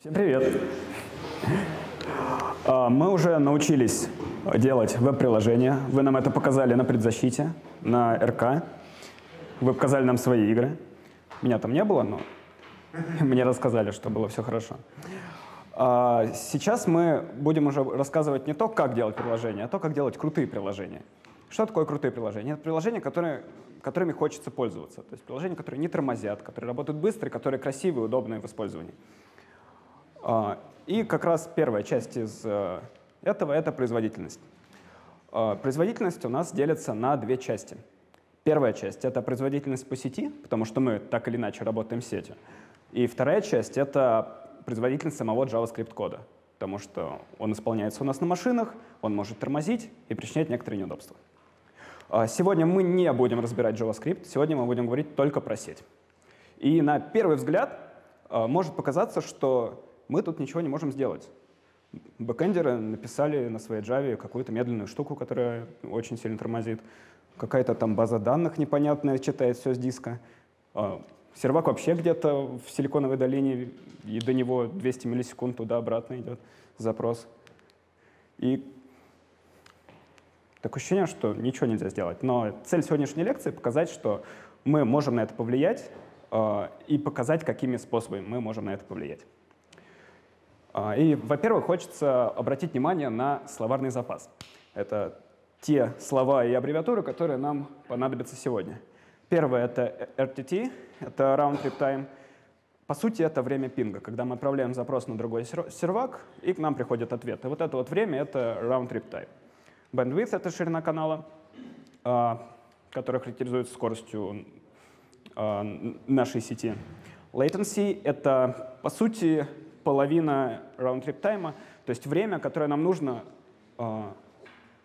Всем привет! А, мы уже научились делать веб-приложения. Вы нам это показали на предзащите, на РК. Вы показали нам свои игры. Меня там не было, но мне рассказали, что было все хорошо. А, сейчас мы будем уже рассказывать не то, как делать приложения, а то, как делать крутые приложения. Что такое крутые приложения? Это приложения, которые, которыми хочется пользоваться. То есть приложения, которые не тормозят, которые работают быстро, которые красивые, удобные в использовании. А, и как раз первая часть из э, этого — это производительность. А, производительность у нас делится на две части. Первая часть — это производительность по сети, потому что мы так или иначе работаем с сетью. И вторая часть — это производительность самого JavaScript-кода, потому что он исполняется у нас на машинах, он может тормозить и причинять некоторые неудобства. А, сегодня мы не будем разбирать JavaScript, сегодня мы будем говорить только про сеть. И на первый взгляд может показаться, что мы тут ничего не можем сделать. Бэкэндеры написали на своей Java какую-то медленную штуку, которая очень сильно тормозит. Какая-то там база данных непонятная читает все с диска. А, сервак вообще где-то в Силиконовой долине, и до него 200 миллисекунд туда-обратно идет запрос. И такое ощущение, что ничего нельзя сделать. Но цель сегодняшней лекции — показать, что мы можем на это повлиять, а, и показать, какими способами мы можем на это повлиять. А, и, во-первых, хочется обратить внимание на словарный запас. Это те слова и аббревиатуры, которые нам понадобятся сегодня. Первое — это RTT, это Round Trip Time. По сути, это время пинга, когда мы отправляем запрос на другой сервак, и к нам приходит ответ. И вот это вот время — это Round Trip Time. Bandwidth — это ширина канала, а, которая характеризуется скоростью а, нашей сети. Latency — это, по сути, половина round-trip тайма, то есть время, которое нам нужно, э,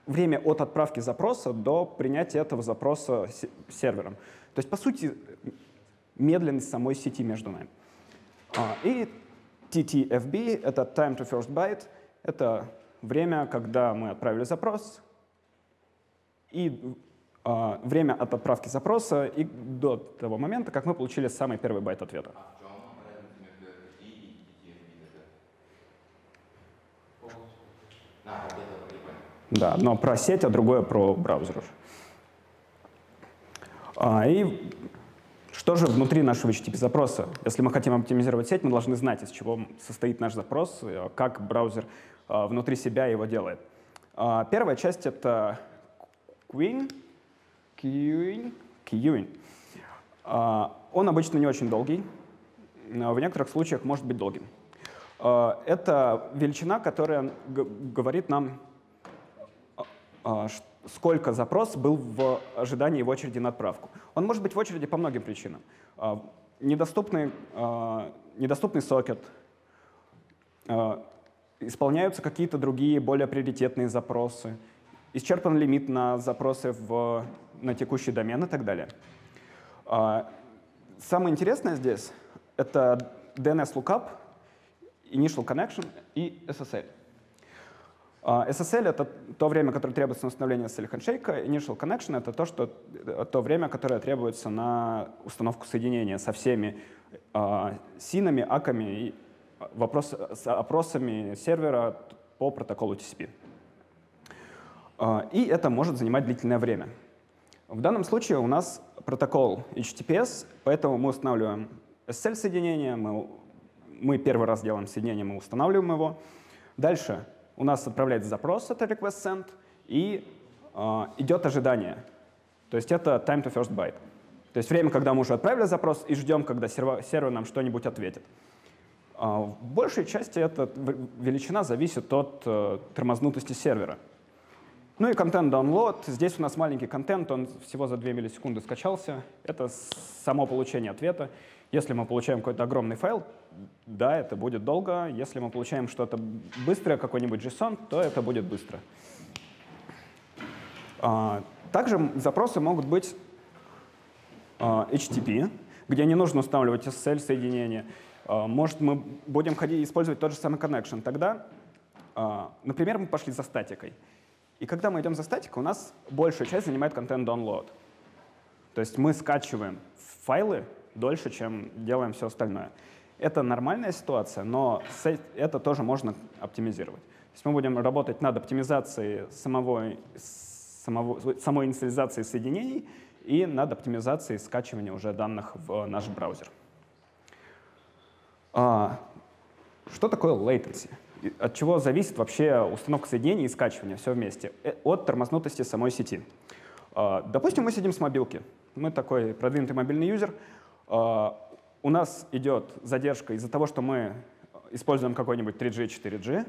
время от отправки запроса до принятия этого запроса сервером. То есть, по сути, медленность самой сети между нами. А, и TTFB — это time to first byte, это время, когда мы отправили запрос, и э, время от отправки запроса и до того момента, как мы получили самый первый байт ответа. Да, одно про сеть, а другое про браузер. А, и что же внутри нашего HTTP запроса? Если мы хотим оптимизировать сеть, мы должны знать, из чего состоит наш запрос, э, как браузер а, внутри себя его делает. А, первая часть — это queuing. queuing, queuing. А, он обычно не очень долгий, но в некоторых случаях может быть долгим. А, это величина, которая говорит нам, сколько запрос был в ожидании в очереди на отправку. Он может быть в очереди по многим причинам. А, недоступный, а, недоступный сокет, исполняются какие-то другие более приоритетные запросы, исчерпан лимит на запросы в, на текущий домен и так далее. Самое интересное здесь — это DNS Lookup, Initial Connection и SSL. А, SSL — это то время, которое требуется на установление SSL хендшейка. Initial connection — это то, что, то время, которое требуется на установку соединения со всеми э, синами, аками и вопрос, с опросами сервера по протоколу TCP. Э, а, и это может занимать длительное время. В данном случае у нас протокол HTTPS, поэтому мы устанавливаем SSL-соединение, мы, мы первый раз делаем соединение, мы устанавливаем его. Дальше у нас отправляется запрос, это request send, и э, идет ожидание. То есть это time to first byte. То есть время, когда мы уже отправили запрос, и ждем, когда сервер, сервер нам что-нибудь ответит. Э, в большей части эта величина зависит от э, тормознутости сервера. Ну и контент download. Здесь у нас маленький контент, он всего за 2 миллисекунды скачался. Это само получение ответа. Если мы получаем какой-то огромный файл, да, это будет долго. Если мы получаем что-то быстрое, какой-нибудь JSON, то это будет быстро. А, также запросы могут быть HTTP, а, где не нужно устанавливать SSL-соединение. А, может, мы будем ходить, использовать тот же самый connection. Тогда, например, мы пошли за статикой. И когда мы идем за статикой, у нас большая часть занимает контент download. То есть мы скачиваем файлы дольше, чем делаем все остальное. Это нормальная ситуация, но это тоже можно оптимизировать. То есть мы будем работать над оптимизацией самого, самого, самой инициализации соединений и над оптимизацией скачивания уже данных в наш браузер. А, что такое latency? От чего зависит вообще установка соединений и скачивания, все вместе? Э, от тормознутости самой сети. А, допустим, мы сидим с мобилки. Мы такой продвинутый мобильный юзер. А, у нас идет задержка из-за того, что мы используем какой-нибудь 3G, 4G.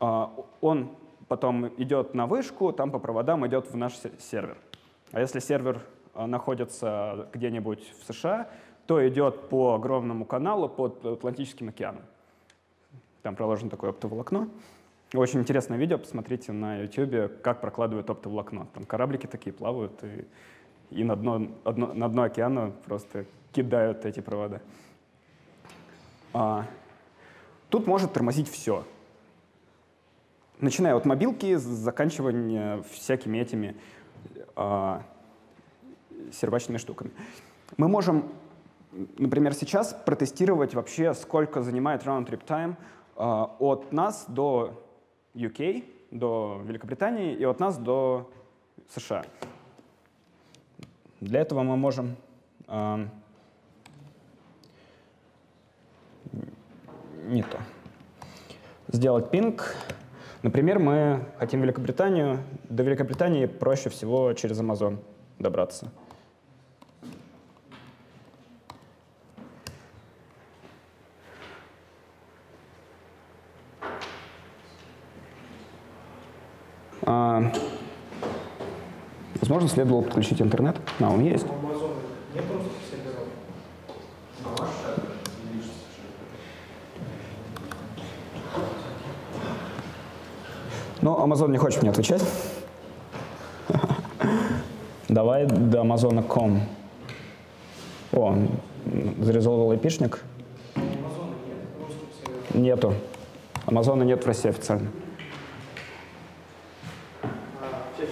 А, он потом идет на вышку, там по проводам идет в наш сервер. А если сервер находится где-нибудь в США, то идет по огромному каналу под Атлантическим океаном. Там проложено такое оптоволокно. Очень интересное видео, посмотрите на YouTube, как прокладывают оптоволокно. Там кораблики такие плавают, и, и на, дно, одно, на дно океана просто кидают эти провода. А, тут может тормозить все начиная от мобилки, заканчивая всякими этими э, сервачными штуками. Мы можем, например, сейчас протестировать вообще, сколько занимает round-trip time э, от нас до UK, до Великобритании и от нас до США. Для этого мы можем э, не то. Сделать пинг Например, мы хотим Великобританию. До Великобритании проще всего через Amazon добраться. Возможно, следовало подключить интернет. А, он есть. Но Amazon не хочет мне отвечать. Давай до Amazon.com. О, зарезолвил айпишник. Нету. Амазона нет в России официально.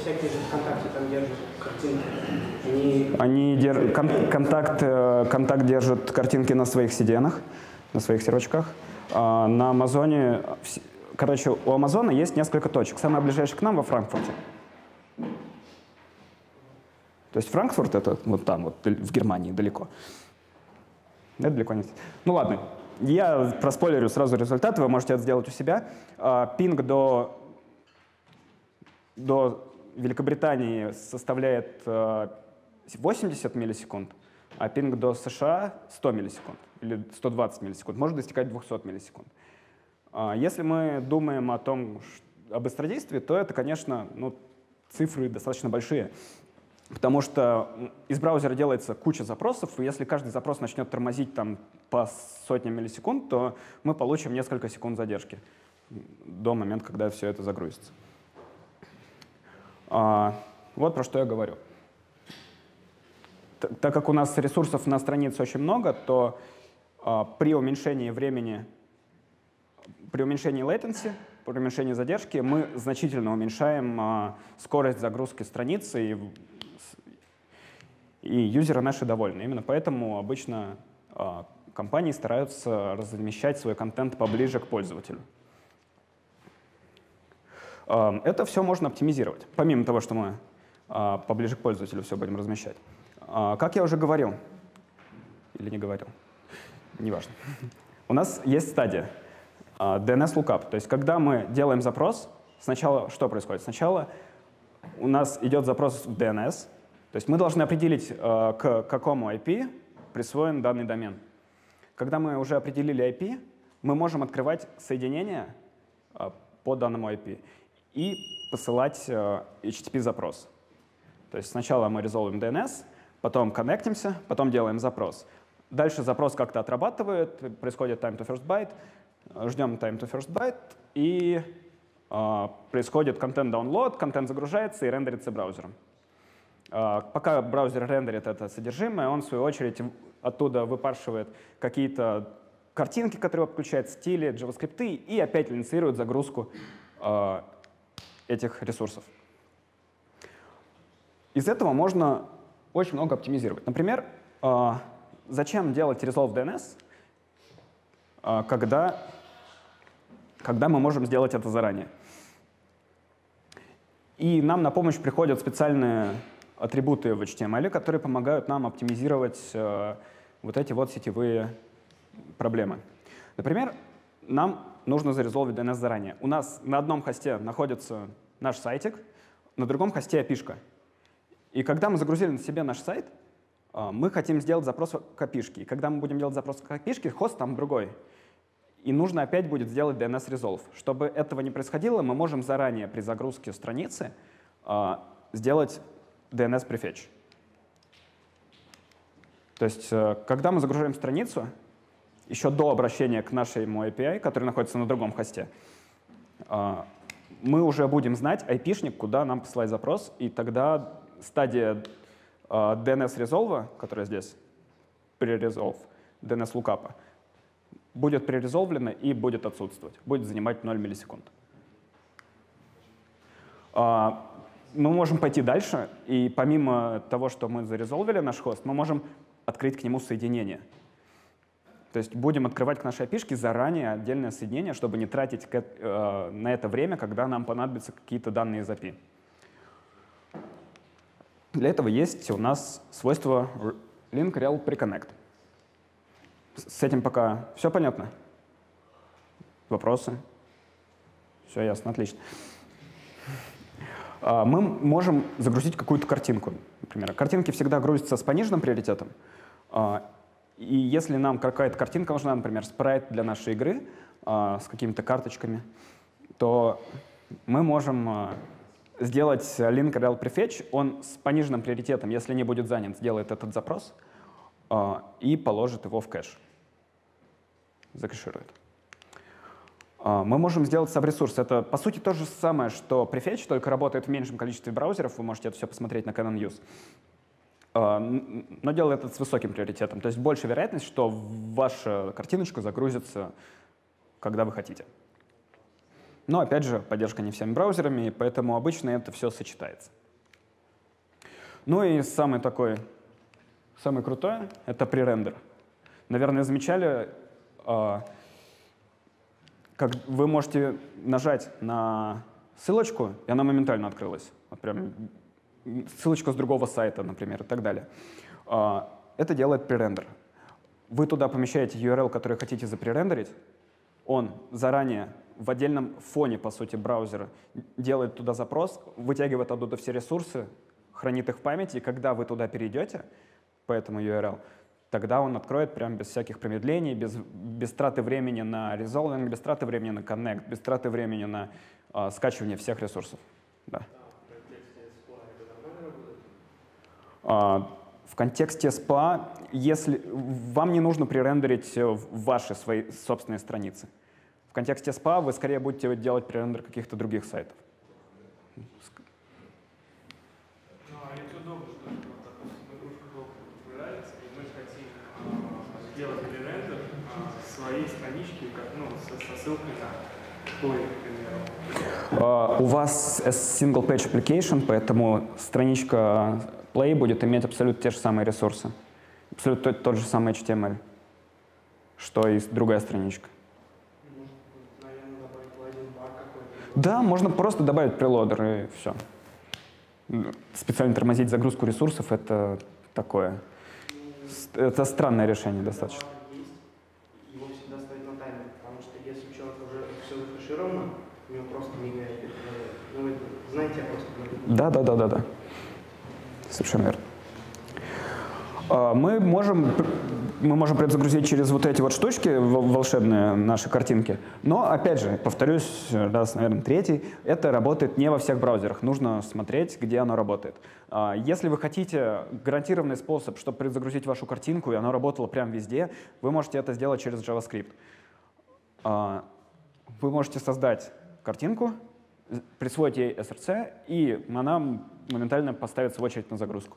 Всякие же ВКонтакте там держат картинки. Они, дер... кон контакт, э, контакт держит картинки на своих CDN, на своих сервачках. А на Амазоне Короче, у Амазона есть несколько точек. Самая ближайшая к нам во Франкфурте. То есть Франкфурт это вот там, вот в Германии, далеко. Это далеко не. Ну ладно, я проспойлерю сразу результаты, вы можете это сделать у себя. А, пинг до, до Великобритании составляет 80 а, миллисекунд, а пинг до США 100 миллисекунд или 120 миллисекунд, может достигать 200 миллисекунд. А если мы думаем о том, о быстродействии, то это, конечно, ну, цифры достаточно большие. Потому что из браузера делается куча запросов, и если каждый запрос начнет тормозить там по сотням миллисекунд, то мы получим несколько секунд задержки до момента, когда все это загрузится. А, вот про что я говорю. Так как у нас ресурсов на странице очень много, то а, при уменьшении времени при уменьшении latency, при уменьшении задержки мы значительно уменьшаем а, скорость загрузки страницы, и, и юзеры наши довольны. Именно поэтому обычно компании стараются размещать свой контент поближе к пользователю. А, это все можно оптимизировать, помимо того, что мы а, поближе к пользователю все будем размещать. А, как я уже говорил, или не говорил, неважно, у нас есть стадия. А, DNS lookup. То есть когда мы делаем запрос, сначала что происходит? Сначала у нас идет запрос в DNS, то есть мы должны определить, а, к какому IP присвоен данный домен. Когда мы уже определили IP, мы можем открывать соединение а, по данному IP и посылать HTTP-запрос. То есть сначала мы резолвим DNS, потом коннектимся, потом делаем запрос. Дальше запрос как-то отрабатывает, происходит time to first byte, ждем time to first byte, и э, происходит контент download, контент загружается и рендерится браузером. Э, пока браузер рендерит это содержимое, он в свою очередь оттуда выпаршивает какие-то картинки, которые подключает, стили, JavaScript, и опять инициирует загрузку э, этих ресурсов. Из этого можно очень много оптимизировать. Например, э, зачем делать Resolve DNS, а, когда, когда мы можем сделать это заранее. И нам на помощь приходят специальные атрибуты в HTML, которые помогают нам оптимизировать э, вот эти вот сетевые проблемы. Например, нам нужно зарезолвить DNS заранее. У нас на одном хосте находится наш сайтик, на другом хосте api И когда мы загрузили на себе наш сайт, э, мы хотим сделать запрос к api И когда мы будем делать запрос к api хост там другой. И нужно опять будет сделать DNS Resolve. Чтобы этого не происходило, мы можем заранее при загрузке страницы э, сделать DNS prefetch. То есть, э, когда мы загружаем страницу, еще до обращения к нашему API, который находится на другом хосте, э, мы уже будем знать IP-шник, куда нам посылать запрос, и тогда стадия DNS Resolve, которая здесь, pre-resolve, DNS lookup, будет пререзолвлена и будет отсутствовать, будет занимать 0 миллисекунд. Мы можем пойти дальше, и помимо того, что мы зарезолвили наш хост, мы можем открыть к нему соединение. То есть будем открывать к нашей API заранее отдельное соединение, чтобы не тратить э, на это время, когда нам понадобятся какие-то данные из API. Для этого есть у нас свойство link rel preconnect. С этим пока все понятно? Вопросы? Все ясно, отлично. А, мы можем загрузить какую-то картинку. Например, картинки всегда грузятся с пониженным приоритетом. А, и если нам какая-то картинка нужна, например, спрайт для нашей игры а, с какими-то карточками, то мы можем сделать link rel prefetch, он с пониженным приоритетом, если не будет занят, сделает этот запрос и положит его в кэш, закэширует. А, мы можем сделать сабресурс. Это, по сути, то же самое, что Prefetch, только работает в меньшем количестве браузеров. Вы можете это все посмотреть на Canon News. А, но делает это с высоким приоритетом. То есть больше вероятность, что ваша картиночка загрузится, когда вы хотите. Но, опять же, поддержка не всеми браузерами, поэтому обычно это все сочетается. Ну и самый такой, самый крутой — это пререндер. Наверное, замечали, а, как вы можете нажать на ссылочку, и она моментально открылась. Вот прям ссылочка с другого сайта, например, и так далее. А, это делает пререндер. Вы туда помещаете URL, который хотите запререндерить, он заранее в отдельном фоне, по сути, браузера делает туда запрос, вытягивает оттуда все ресурсы, хранит их в памяти, и когда вы туда перейдете по этому URL, тогда он откроет прям без всяких промедлений, без, без траты времени на resolving, без траты времени на connect, без траты времени на э, скачивание всех ресурсов. Да. А, в контексте SPA, если вам не нужно пререндерить ваши свои собственные страницы. В контексте SPA вы скорее будете делать пререндер каких-то других сайтов. ссылкой на Play, к примеру? Uh, у вас single page application, поэтому страничка Play будет иметь абсолютно те же самые ресурсы. Абсолютно тот, тот же самый HTML, что и другая страничка. Да, можно просто добавить прелодер и все. Специально тормозить загрузку ресурсов — это такое. Это странное решение достаточно. Да, да, да, да, да. Совершенно верно. А, мы можем, мы можем предзагрузить через вот эти вот штучки волшебные наши картинки. Но, опять же, повторюсь, раз, наверное, третий, это работает не во всех браузерах. Нужно смотреть, где оно работает. А, если вы хотите гарантированный способ, чтобы предзагрузить вашу картинку, и оно работало прямо везде, вы можете это сделать через JavaScript. А, вы можете создать картинку, присвоить ей SRC, и она моментально поставится в очередь на загрузку.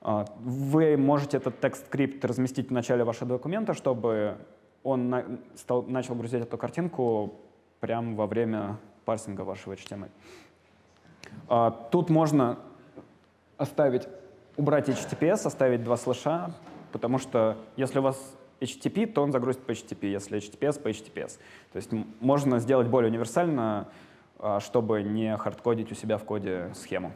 А, вы можете этот текст-скрипт разместить в начале вашего документа, чтобы он на, стал, начал грузить эту картинку прямо во время парсинга вашего HTML. А, тут можно оставить, убрать HTTPS, оставить два слэша, потому что если у вас HTTP, то он загрузит по HTTP, если HTTPS, по HTTPS. То есть можно сделать более универсально, чтобы не хардкодить у себя в коде схему.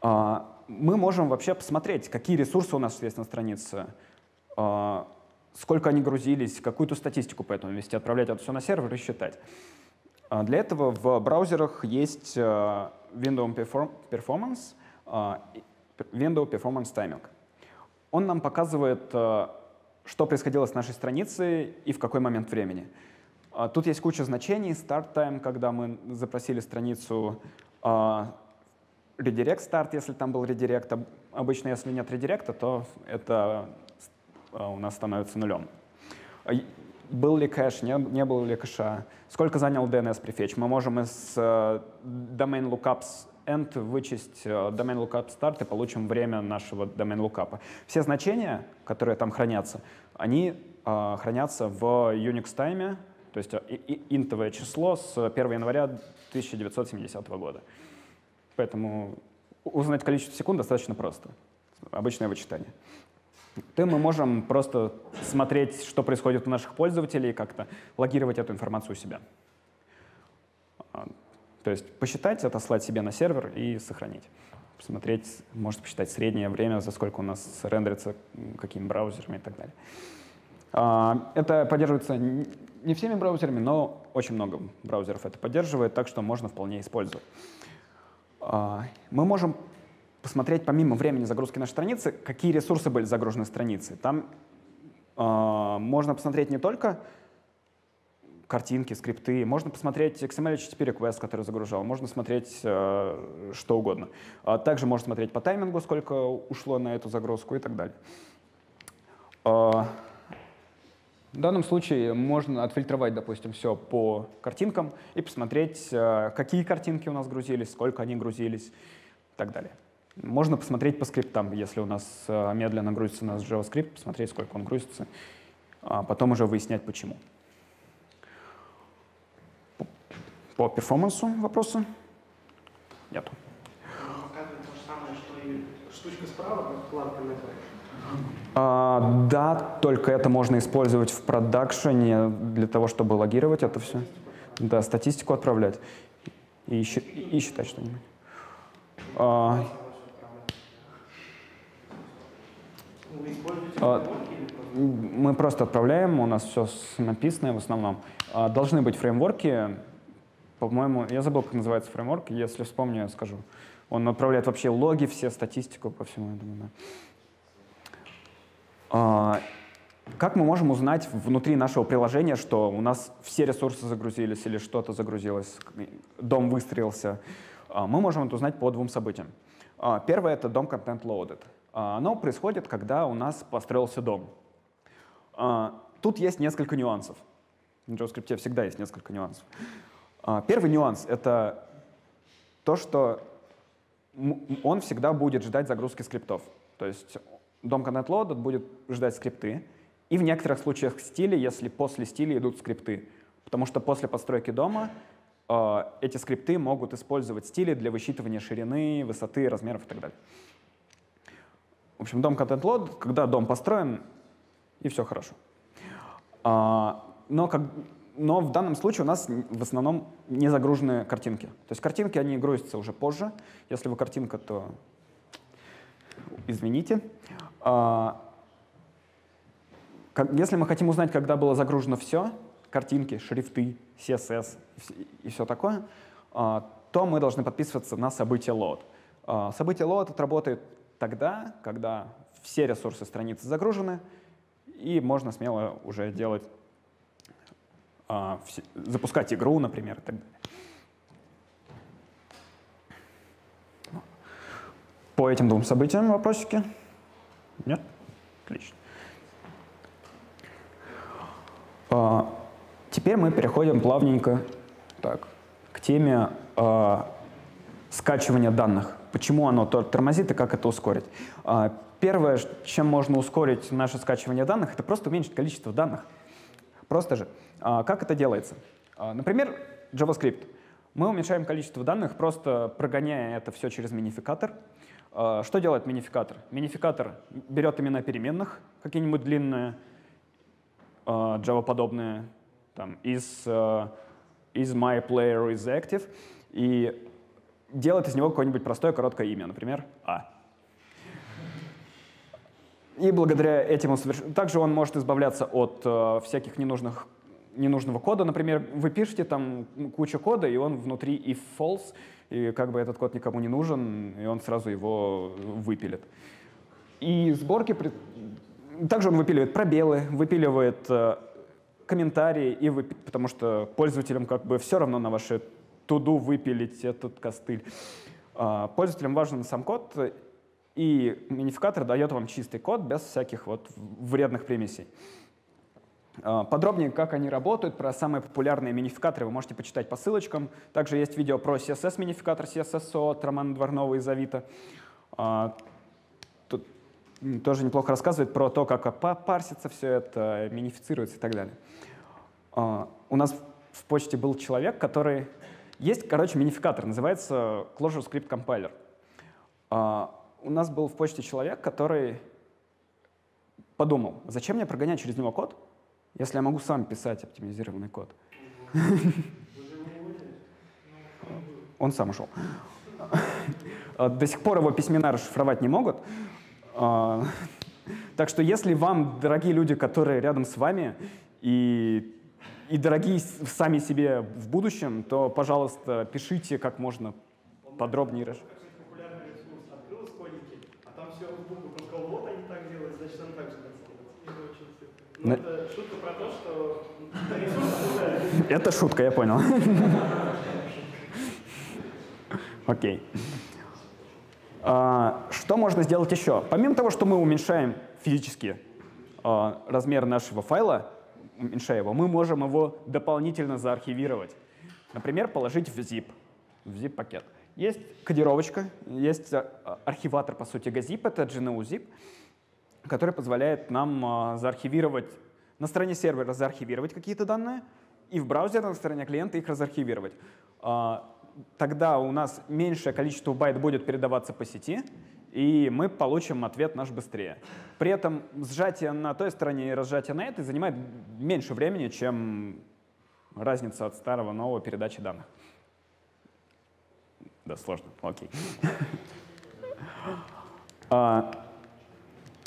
А, мы можем вообще посмотреть, какие ресурсы у нас есть на странице, а, сколько они грузились, какую-то статистику по этому вести, отправлять это все на сервер и считать. Для этого в браузерах есть Windows Performance, Windows Performance Timing. Он нам показывает, что происходило с нашей страницей и в какой момент времени. Тут есть куча значений. Start time, когда мы запросили страницу редирект старт, если там был редирект. Обычно, если нет редиректа, то это а, у нас становится нулем. А, был ли кэш, не, не был ли кэша, сколько занял DNS prefetch. Мы можем из uh, domain lookups end вычесть uh, domain lookup start и получим время нашего domain lookup. Все значения, которые там хранятся, они хранятся в Unix тайме, то есть интовое число с 1 января 1970 года. Поэтому узнать количество секунд достаточно просто. Обычное вычитание. То мы можем просто смотреть, что происходит у наших пользователей, как-то логировать эту информацию у себя. А, то есть посчитать, отослать себе на сервер и сохранить. Посмотреть, может посчитать среднее время, за сколько у нас рендерится, какими браузерами и так далее. А, это поддерживается не всеми браузерами, но очень много браузеров это поддерживает, так что можно вполне использовать. А, мы можем посмотреть помимо времени загрузки нашей страницы, какие ресурсы были загружены страницы. Там э, можно посмотреть не только картинки, скрипты, можно посмотреть XML HTTP request, который загружал, можно смотреть э, что угодно. А также можно смотреть по таймингу, сколько ушло на эту загрузку и так далее. В данном случае можно отфильтровать, допустим, все по картинкам и посмотреть, э, какие картинки у нас грузились, сколько они грузились и так далее. Можно посмотреть по скриптам, если у нас э, медленно грузится у нас JavaScript, посмотреть, сколько он грузится, а потом уже выяснять, почему. По перформансу вопросы? Нету. Штучка справа, как вкладка на а, да, только это можно использовать в продакшене для того, чтобы логировать это все. Да, статистику отправлять и, и считать что-нибудь. А, а, мы просто отправляем, у нас все написано в основном. А, должны быть фреймворки, по-моему, я забыл, как называется фреймворк, если вспомню, я скажу. Он отправляет вообще логи, все статистику по всему этому. Да. А, как мы можем узнать внутри нашего приложения, что у нас все ресурсы загрузились или что-то загрузилось, дом выстроился? А, мы можем это узнать по двум событиям. А, первое — это дом content loaded. Оно происходит, когда у нас построился дом. Тут есть несколько нюансов. В JavaScript всегда есть несколько нюансов. Первый нюанс — это то, что он всегда будет ждать загрузки скриптов. То есть дом Loaded будет ждать скрипты, и в некоторых случаях стили, если после стиля идут скрипты. Потому что после постройки дома э, эти скрипты могут использовать стили для высчитывания ширины, высоты, размеров и так далее. В общем, дом Content Load, когда дом построен, и все хорошо. А, но, как, но в данном случае у нас в основном не загружены картинки. То есть картинки, они грузятся уже позже. Если вы картинка, то извините. А, если мы хотим узнать, когда было загружено все, картинки, шрифты, CSS и все такое, а, то мы должны подписываться на событие load. А, событие load отработает тогда, когда все ресурсы страницы загружены, и можно смело уже делать, запускать игру, например, и так далее. По этим двум событиям вопросики? Нет? Отлично. А, теперь мы переходим плавненько так, к теме а, скачивания данных. Почему оно тормозит и как это ускорить? А, первое, чем можно ускорить наше скачивание данных, это просто уменьшить количество данных. Просто же. А, как это делается? А, например, JavaScript. Мы уменьшаем количество данных, просто прогоняя это все через минификатор. А, что делает минификатор? Минификатор берет имена переменных, какие-нибудь длинные, а, Java-подобные, там, из, из my player is active, и делает из него какое-нибудь простое короткое имя, например, А. И благодаря этим он соверш... Также он может избавляться от э, всяких ненужных, ненужного кода. Например, вы пишете там кучу кода, и он внутри if false, и как бы этот код никому не нужен, и он сразу его выпилит. И сборки... Также он выпиливает пробелы, выпиливает э, комментарии, и вы... потому что пользователям как бы все равно на ваши туду выпилить этот костыль. Э, пользователям важен сам код, и минификатор дает вам чистый код без всяких вот вредных примесей. А, подробнее, как они работают, про самые популярные минификаторы вы можете почитать по ссылочкам. Также есть видео про CSS-минификатор CSSO от Романа Дворнова из Авито. А, тут тоже неплохо рассказывает про то, как парсится все это, минифицируется и так далее. А, у нас в почте был человек, который... Есть, короче, минификатор, называется Clojure Script Compiler у нас был в почте человек, который подумал, зачем мне прогонять через него код, если я могу сам писать оптимизированный код. Он сам ушел. До сих пор его письмена расшифровать не могут. А, так что если вам, дорогие люди, которые рядом с вами, и, и дорогие сами себе в будущем, то, пожалуйста, пишите как можно подробнее. Ну, это шутка про то, что Это шутка, я понял. Окей. А, что можно сделать еще? Помимо того, что мы уменьшаем физически а, размер нашего файла, уменьшая его, мы можем его дополнительно заархивировать. Например, положить в zip, в zip-пакет. Есть кодировочка, есть а, архиватор, по сути, GZIP, это GNU-zip который позволяет нам а, заархивировать на стороне сервера заархивировать какие-то данные, и в браузере на стороне клиента их разархивировать. А, тогда у нас меньшее количество байт будет передаваться по сети, и мы получим ответ наш быстрее. При этом сжатие на той стороне и разжатие на этой занимает меньше времени, чем разница от старого нового передачи данных. Да, сложно. Окей. А,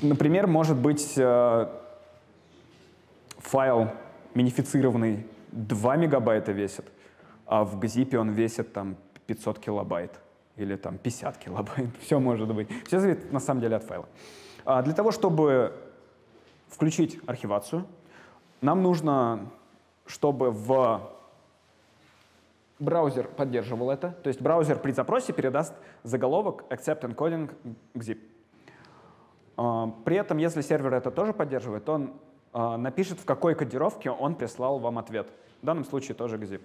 Например, может быть э, файл минифицированный 2 мегабайта весит, а в GZIP он весит там 500 килобайт или там 50 килобайт. Все может быть. Все зависит на самом деле от файла. А для того, чтобы включить архивацию, нам нужно, чтобы в браузер поддерживал это. То есть браузер при запросе передаст заголовок accept encoding gzip. А, при этом, если сервер это тоже поддерживает, он а, напишет, в какой кодировке он прислал вам ответ. В данном случае тоже GZIP.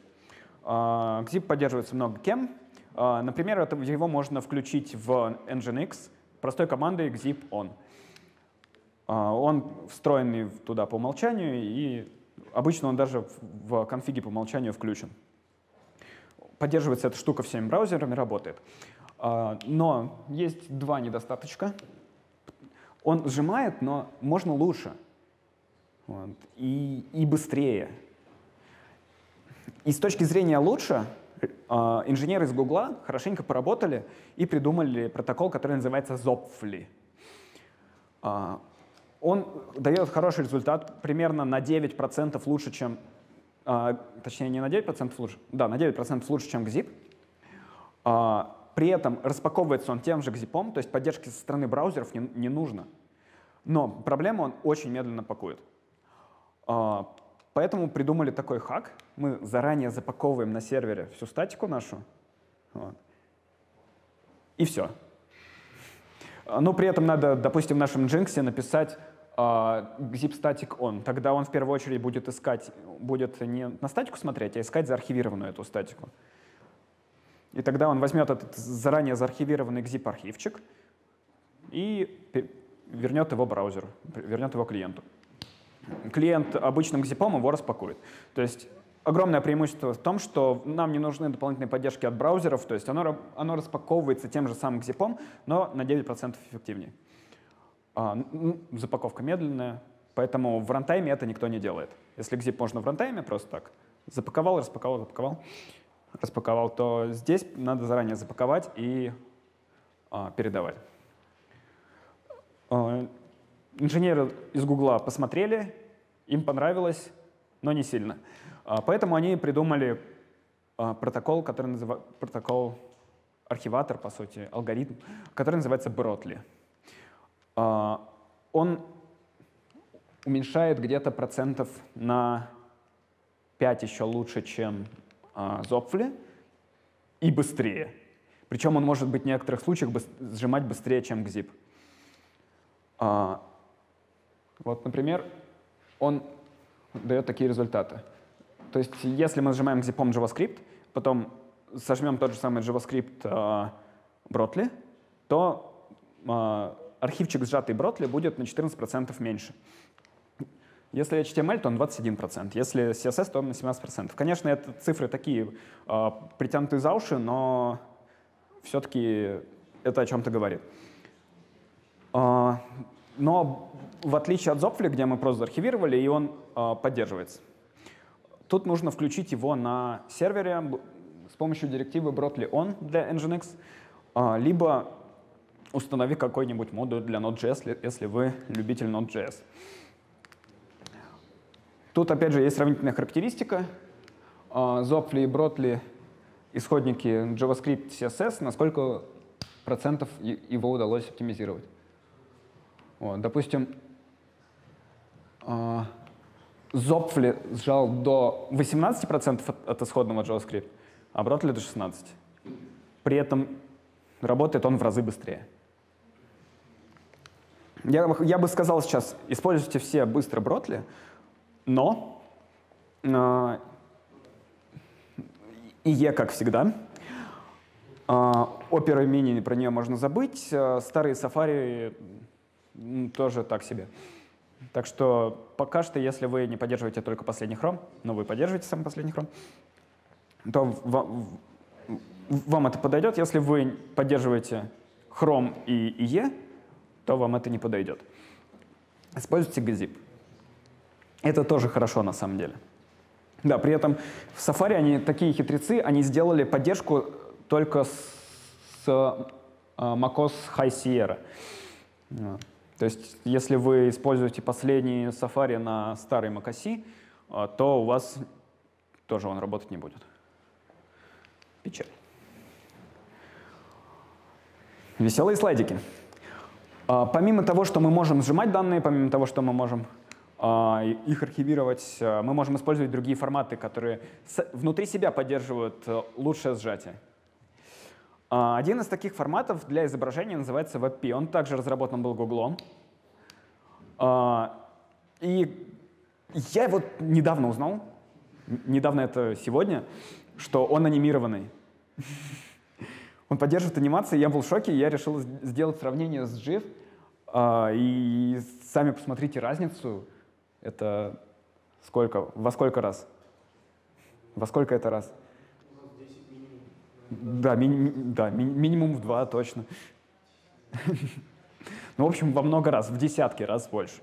А, GZIP поддерживается много кем. Например, его можно включить в Nginx простой командой gzip on. Он встроенный туда по умолчанию, и обычно он даже в конфиге по умолчанию включен. Поддерживается эта штука всеми браузерами, работает. Но есть два недостаточка. Он сжимает, но можно лучше. Вот. И, и быстрее. И с точки зрения лучше, э, инженеры из Гугла хорошенько поработали и придумали протокол, который называется Zopfli. Э, он дает хороший результат, примерно на 9% лучше, чем... Э, точнее, не на 9% лучше, да, на 9% лучше, чем GZIP. При этом распаковывается он тем же гзипом, то есть поддержки со стороны браузеров не, не нужно. Но проблема он очень медленно пакует. А, поэтому придумали такой хак. Мы заранее запаковываем на сервере всю статику нашу. Вот. И все. Но при этом надо, допустим, в нашем Jinx написать uh, zip static on. Тогда он в первую очередь будет искать, будет не на статику смотреть, а искать заархивированную эту статику. И тогда он возьмет этот заранее заархивированный zip-архивчик и вернет его браузеру, вернет его клиенту. Клиент обычным зипом его распакует. То есть огромное преимущество в том, что нам не нужны дополнительные поддержки от браузеров, то есть оно, оно распаковывается тем же самым зипом, но на 9% эффективнее. А, запаковка медленная, поэтому в рантайме это никто не делает. Если zip можно в рантайме просто так, запаковал, распаковал, запаковал, распаковал, то здесь надо заранее запаковать и а, передавать. А, инженеры из Гугла посмотрели, им понравилось, но не сильно. А, поэтому они придумали а, протокол, который называется протокол архиватор, по сути, алгоритм, который называется Бротли. Он уменьшает где-то процентов на 5 еще лучше, чем Zopfli, и быстрее. Причем он может быть в некоторых случаях сжимать быстрее, чем GZIP. Вот, например, он дает такие результаты. То есть если мы сжимаем зипом JavaScript, потом сожмем тот же самый JavaScript э, Brotli, то э, архивчик сжатый Brotli будет на 14% меньше. Если HTML, то он 21%. Если CSS, то он на 17%. Конечно, это цифры такие э, притянутые за уши, но все-таки это о чем-то говорит. Но в отличие от Zopfli, где мы просто архивировали, и он э, поддерживается. Тут нужно включить его на сервере с помощью директивы brotli on для Nginx, а, либо установи какой-нибудь модуль для Node.js, если вы любитель Node.js. Тут, опять же, есть сравнительная характеристика. А, Zopfli и Brotli — исходники JavaScript, CSS, на сколько процентов его удалось оптимизировать. Вот, допустим, а, Zopfli сжал до 18% от, от исходного JavaScript, а Brotli до 16%. При этом работает он в разы быстрее. Я, я бы сказал сейчас, используйте все быстро Brotli, но э, IE, как всегда, Opera Mini, про нее можно забыть, э, старые Safari тоже так себе. Так что пока что, если вы не поддерживаете только последний хром, но вы поддерживаете самый последний хром, то вам, вам это подойдет. Если вы поддерживаете хром и IE, то вам это не подойдет. Используйте gzip. Это тоже хорошо на самом деле. Да, при этом в Safari они такие хитрецы, они сделали поддержку только с, с uh, macOS High Sierra. То есть, если вы используете последний Safari на старой macOS, а, то у вас тоже он работать не будет. Печаль. Веселые слайдики. А, помимо того, что мы можем сжимать данные, помимо того, что мы можем а, их архивировать, мы можем использовать другие форматы, которые внутри себя поддерживают э, лучшее сжатие. А, один из таких форматов для изображения называется WebP. Он также разработан был Google. А, и я его недавно узнал, недавно это сегодня, что он анимированный. Он поддерживает анимации, я был в шоке, я решил сделать сравнение с GIF. А, и сами посмотрите разницу. Это сколько? Во сколько раз? Во сколько это раз? Да, ми да ми минимум в два точно. Ну, в общем, во много раз, в десятки раз больше.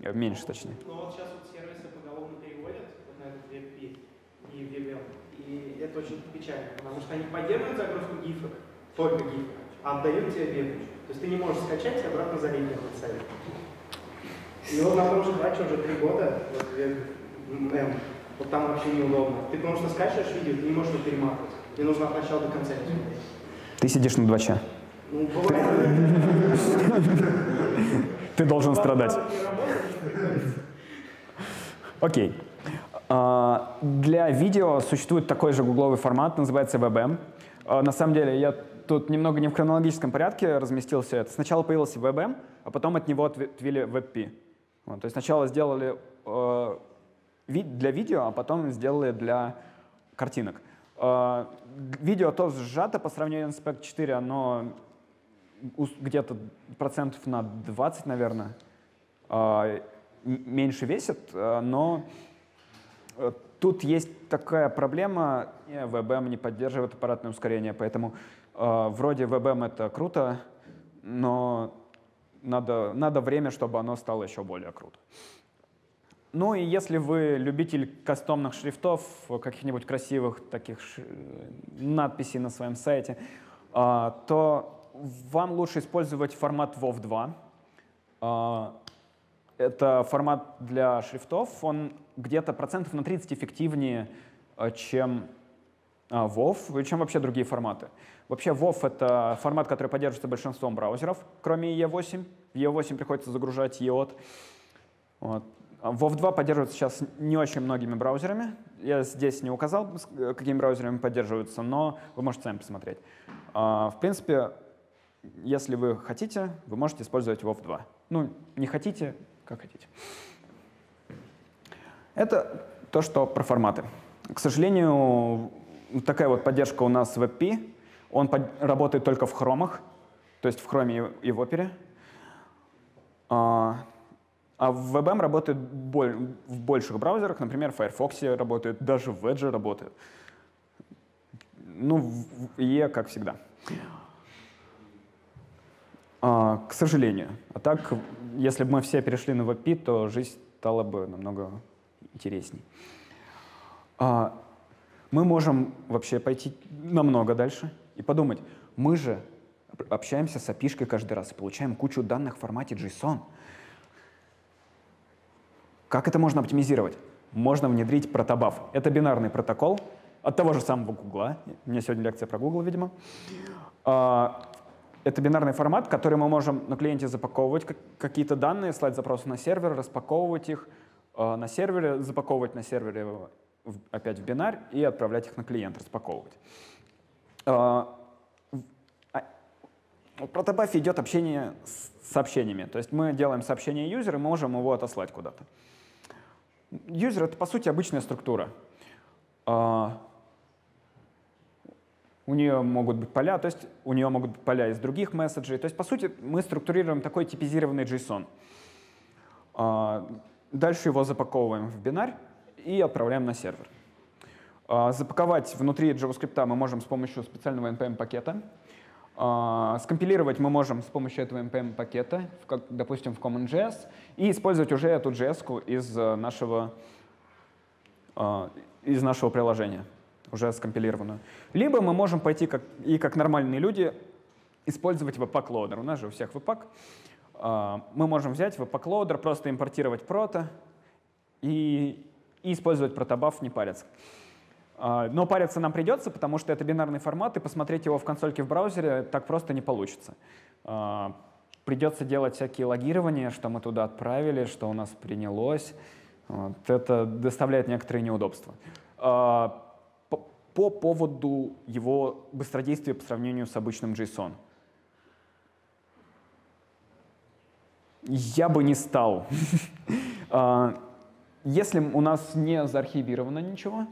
Э, меньше, точнее. Ну, вот сейчас вот сервисы поголовно переводят на этот WebP и WebM. И это очень печально, потому что они поддерживают загрузку гифок, только гифок, а отдают тебе веб. То есть ты не можешь скачать и обратно залить на сайт. И вот на том же хватит уже три года, вот WebM, вот там вообще неудобно. Ты потому что скачиваешь видео, ты не можешь его перематывать. Тебе нужно от начала до конца Ты сидишь на 2 Ну, бывает. Ты должен страдать. Окей. А, для видео существует такой же гугловый формат, называется WebM. А, на самом деле, я тут немного не в хронологическом порядке разместил все это. Сначала появился WebM, а потом от него ответвили WebP. Вот, то есть сначала сделали э, для видео, а потом сделали для картинок. А, видео тоже сжато по сравнению с spec 4, оно где-то процентов на 20, наверное, а, меньше весит, а, но тут есть такая проблема, WebM не поддерживает аппаратное ускорение, поэтому э, вроде WebM это круто, но надо, надо время, чтобы оно стало еще более круто. Ну и если вы любитель кастомных шрифтов, каких-нибудь красивых таких ш... надписей на своем сайте, э, то вам лучше использовать формат WoW 2. Э, это формат для шрифтов, он где-то процентов на 30 эффективнее, э, чем WoW, чем вообще другие форматы. Вообще WoW — это формат, который поддерживается большинством браузеров, кроме E8. В E8 приходится загружать EOT. Вот. WoW 2 поддерживается сейчас не очень многими браузерами. Я здесь не указал, какими браузерами поддерживаются, но вы можете сами посмотреть. В принципе, если вы хотите, вы можете использовать WoW 2. Ну, не хотите, как хотите. Это то, что про форматы. К сожалению, такая вот поддержка у нас в WebP. Он работает только в хромах, то есть в хроме и в опере. А, в WebM работает в больших браузерах, например, в Firefox работает, даже в Edge работает. Ну, в E, как всегда. А, к сожалению. А так, если бы мы все перешли на WebP, то жизнь стала бы намного интересней. А, мы можем вообще пойти намного дальше и подумать, мы же общаемся с API каждый раз и получаем кучу данных в формате JSON. Как это можно оптимизировать? Можно внедрить протобаф. Это бинарный протокол от того же самого Гугла. У меня сегодня лекция про Google, видимо. А, это бинарный формат, который мы можем на клиенте запаковывать какие-то данные, слать запросы на сервер, распаковывать их а, на сервере, запаковывать на сервере опять в бинарь и отправлять их на клиент, распаковывать. А, в протобафе идет общение с сообщениями. То есть мы делаем сообщение юзера и можем его отослать куда-то. Юзер — это, по сути, обычная структура. А, у нее могут быть поля, то есть у нее могут быть поля из других месседжей. То есть, по сути, мы структурируем такой типизированный JSON. Дальше его запаковываем в бинарь и отправляем на сервер. А, запаковать внутри JavaScript мы можем с помощью специального npm-пакета. А, скомпилировать мы можем с помощью этого npm-пакета, допустим, в CommonJS, и использовать уже эту JS из нашего, а, из нашего приложения, уже скомпилированную. Либо мы можем пойти как, и как нормальные люди использовать webpack-лоадер. У нас же у всех webpack. Мы можем взять webpack-лоадер, просто импортировать прото и и использовать протобаф, не париться. А, но париться нам придется, потому что это бинарный формат, и посмотреть его в консольке в браузере так просто не получится. А, придется делать всякие логирования, что мы туда отправили, что у нас принялось. Вот. Это доставляет некоторые неудобства. А, по, по поводу его быстродействия по сравнению с обычным JSON. Я бы не стал. Если у нас не заархивировано ничего,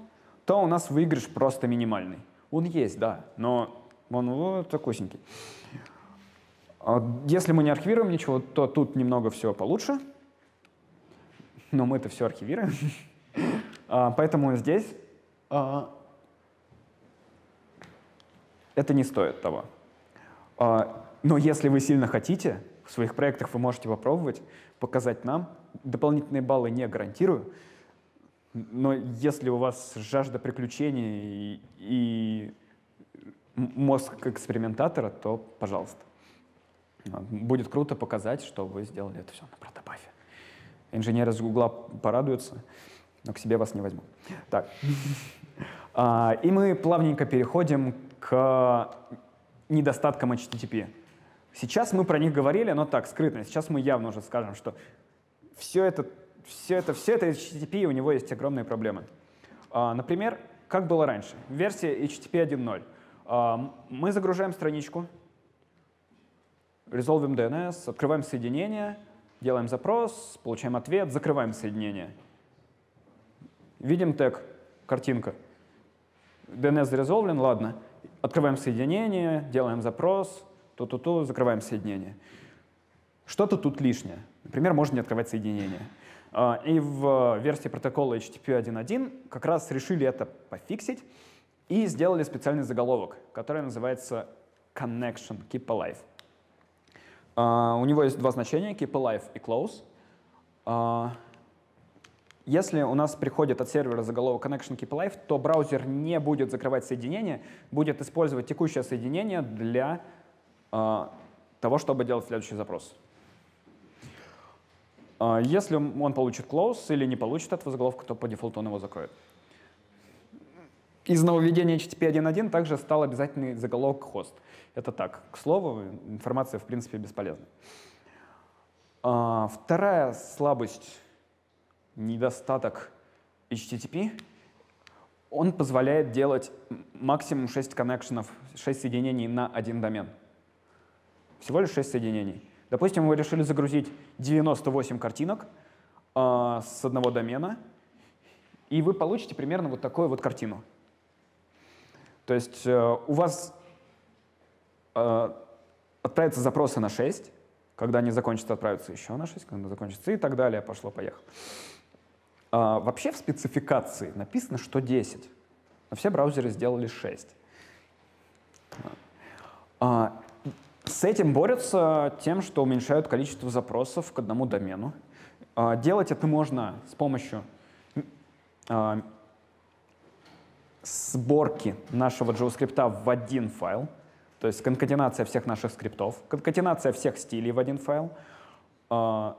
то у нас выигрыш просто минимальный. Он есть, да, но он вот такосенький. А если мы не архивируем ничего, то тут немного все получше, но мы это все архивируем. А, поэтому здесь а, это не стоит того. Но если вы сильно хотите, в своих проектах вы можете попробовать, показать нам, дополнительные баллы не гарантирую, но если у вас жажда приключений и, мозг экспериментатора, то пожалуйста. Будет круто показать, что вы сделали это все на протобафе. Инженеры с Гугла порадуются, но к себе вас не возьму. Так. А, и мы плавненько переходим к недостаткам HTTP. Сейчас мы про них говорили, но так, скрытно. Сейчас мы явно уже скажем, что все это, все это, все это HTTP, у него есть огромные проблемы. А, например, как было раньше, версия HTTP 1.0. А, мы загружаем страничку, resolvим DNS, открываем соединение, делаем запрос, получаем ответ, закрываем соединение. Видим тег, картинка. DNS зарезолвлен, ладно. Открываем соединение, делаем запрос, ту-ту-ту, закрываем соединение. Что-то тут лишнее. Например, можно не открывать соединение. А, и в версии протокола HTTP 1.1 как раз решили это пофиксить и сделали специальный заголовок, который называется Connection Keep Alive. А, у него есть два значения, Keep Alive и Close. А, если у нас приходит от сервера заголовок Connection Keep Alive, то браузер не будет закрывать соединение, будет использовать текущее соединение для того, чтобы делать следующий запрос. А, если он получит close или не получит этого заголовка, то по дефолту он его закроет. Из нововведения HTTP 1.1 также стал обязательный заголовок хост. Это так, к слову, информация в принципе бесполезна. А, вторая слабость, недостаток HTTP, он позволяет делать максимум 6 коннекшенов, 6 соединений на один домен. Всего лишь 6 соединений. Допустим, вы решили загрузить 98 картинок э, с одного домена, и вы получите примерно вот такую вот картину. То есть э, у вас э, отправятся запросы на 6, когда они закончатся, отправятся еще на 6, когда закончатся и так далее, пошло-поехало. А, вообще в спецификации написано, что 10, но все браузеры сделали 6. А, с этим борются тем, что уменьшают количество запросов к одному домену. А, делать это можно с помощью а, сборки нашего JavaScript в один файл, то есть конкатенация всех наших скриптов, конкатенация всех стилей в один файл, а,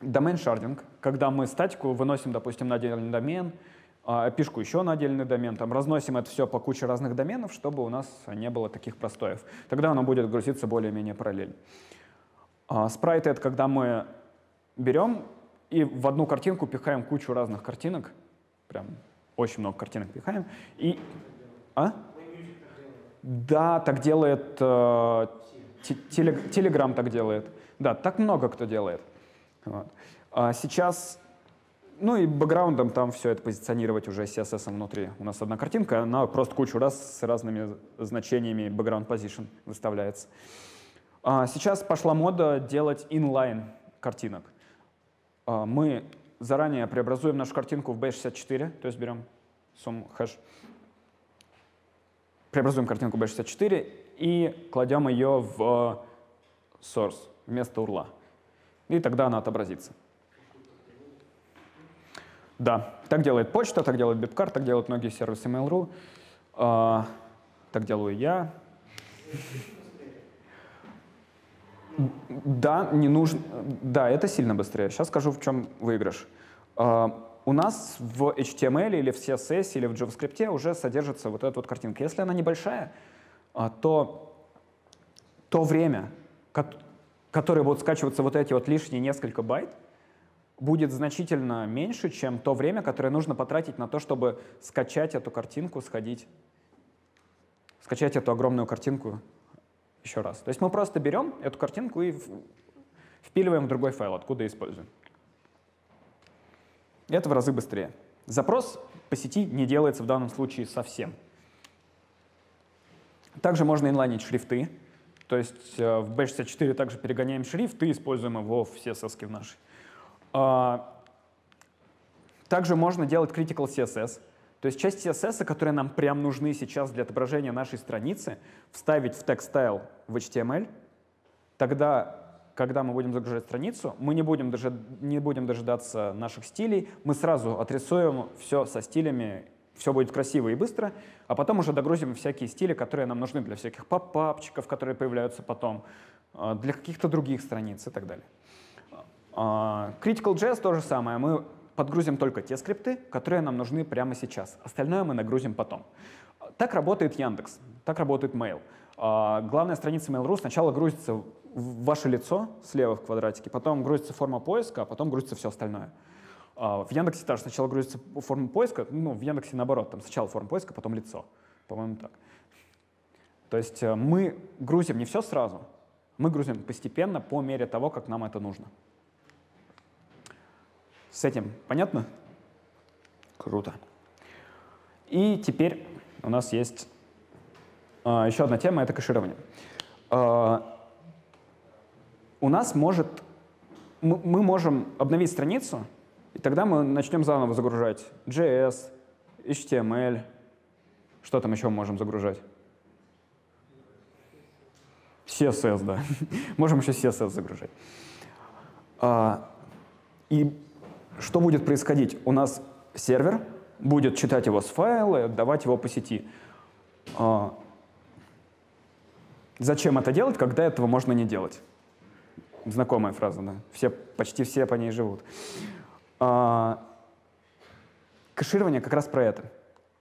домен шардинг, когда мы статику выносим, допустим, на отдельный домен, а, пишку еще на отдельный домен, там разносим это все по куче разных доменов, чтобы у нас не было таких простоев. Тогда оно будет грузиться более-менее параллельно. А спрайт — это когда мы берем и в одну картинку пихаем кучу разных картинок, прям очень много картинок пихаем, и... А? Да, так делает э, Telegram так делает. Да, так много кто делает. Вот. А сейчас ну и бэкграундом там все это позиционировать уже CSS внутри. У нас одна картинка, она просто кучу раз с разными значениями background position выставляется. А сейчас пошла мода делать inline картинок. А мы заранее преобразуем нашу картинку в B64, то есть берем сум хэш, преобразуем картинку B64 и кладем ее в source вместо урла. И тогда она отобразится. Да, так делает почта, так делает Бипкар, так делают многие сервисы Mail.ru. А, так делаю я. Да, не нужно. Да, это сильно быстрее. Сейчас скажу, в чем выигрыш. А, у нас в HTML или в CSS или в JavaScript уже содержится вот эта вот картинка. Если она небольшая, а, то то время, которое будут скачиваться вот эти вот лишние несколько байт, будет значительно меньше, чем то время, которое нужно потратить на то, чтобы скачать эту картинку, сходить, скачать эту огромную картинку еще раз. То есть мы просто берем эту картинку и впиливаем в другой файл, откуда используем. Это в разы быстрее. Запрос по сети не делается в данном случае совсем. Также можно инлайнить шрифты. То есть э, в B64 также перегоняем шрифт и используем его в CSS в нашей. А, также можно делать critical CSS. То есть часть CSS, которые нам прям нужны сейчас для отображения нашей страницы, вставить в текст-стайл в HTML. Тогда, когда мы будем загружать страницу, мы не будем, даже, не будем дожидаться наших стилей, мы сразу отрисуем все со стилями, все будет красиво и быстро, а потом уже догрузим всякие стили, которые нам нужны для всяких поп-папчиков, которые появляются потом, а, для каких-то других страниц и так далее. А, Critical.js то же самое. Мы подгрузим только те скрипты, которые нам нужны прямо сейчас. Остальное мы нагрузим потом. Так работает Яндекс, так работает Mail. А, главная страница Mail.ru сначала грузится ваше лицо слева в квадратике, потом грузится форма поиска, а потом грузится все остальное. А, в Яндексе тоже сначала грузится форма поиска, ну, в Яндексе наоборот, там сначала форма поиска, потом лицо. По-моему, так. То есть э, мы грузим не все сразу, мы грузим постепенно по мере того, как нам это нужно. С этим понятно? Круто. И теперь у нас есть а, еще одна тема — это кэширование. А, у нас может, мы, мы можем обновить страницу, и тогда мы начнем заново загружать JS, HTML, что там еще можем загружать? CSS, да. можем еще CSS загружать. А, и что будет происходить? У нас сервер будет читать его с файла и отдавать его по сети. А, зачем это делать, когда этого можно не делать? Знакомая фраза, да. Все, почти все по ней живут. А, кэширование как раз про это.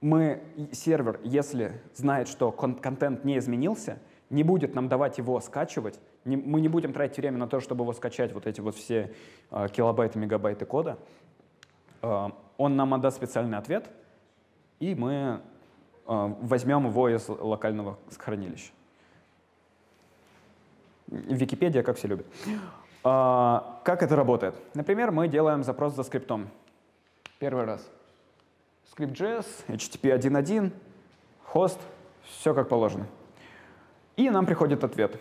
Мы, сервер, если знает, что кон контент не изменился, не будет нам давать его скачивать, не, мы не будем тратить время на то, чтобы его скачать, вот эти вот все э, килобайты, мегабайты кода. Э, он нам отдаст специальный ответ, и мы э, возьмем его из локального хранилища. Википедия, как все любят. А, как это работает? Например, мы делаем запрос за скриптом. Первый раз. Script.js, HTTP 1.1, хост, все как положено. И нам приходит ответ,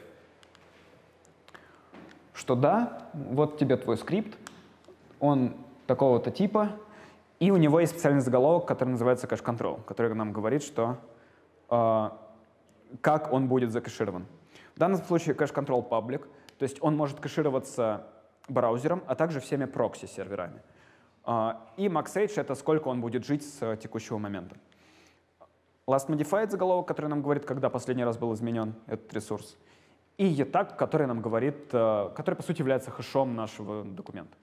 что да, вот тебе твой скрипт, он такого-то типа, и у него есть специальный заголовок, который называется cache control, который нам говорит, что э, как он будет закэширован. В данном случае cache control public, то есть он может кэшироваться браузером, а также всеми прокси-серверами. Э, и maxage — это сколько он будет жить с текущего момента. Last modified заголовок, который нам говорит, когда последний раз был изменен этот ресурс. И ETAG, который нам говорит, э, который по сути является хэшом нашего документа.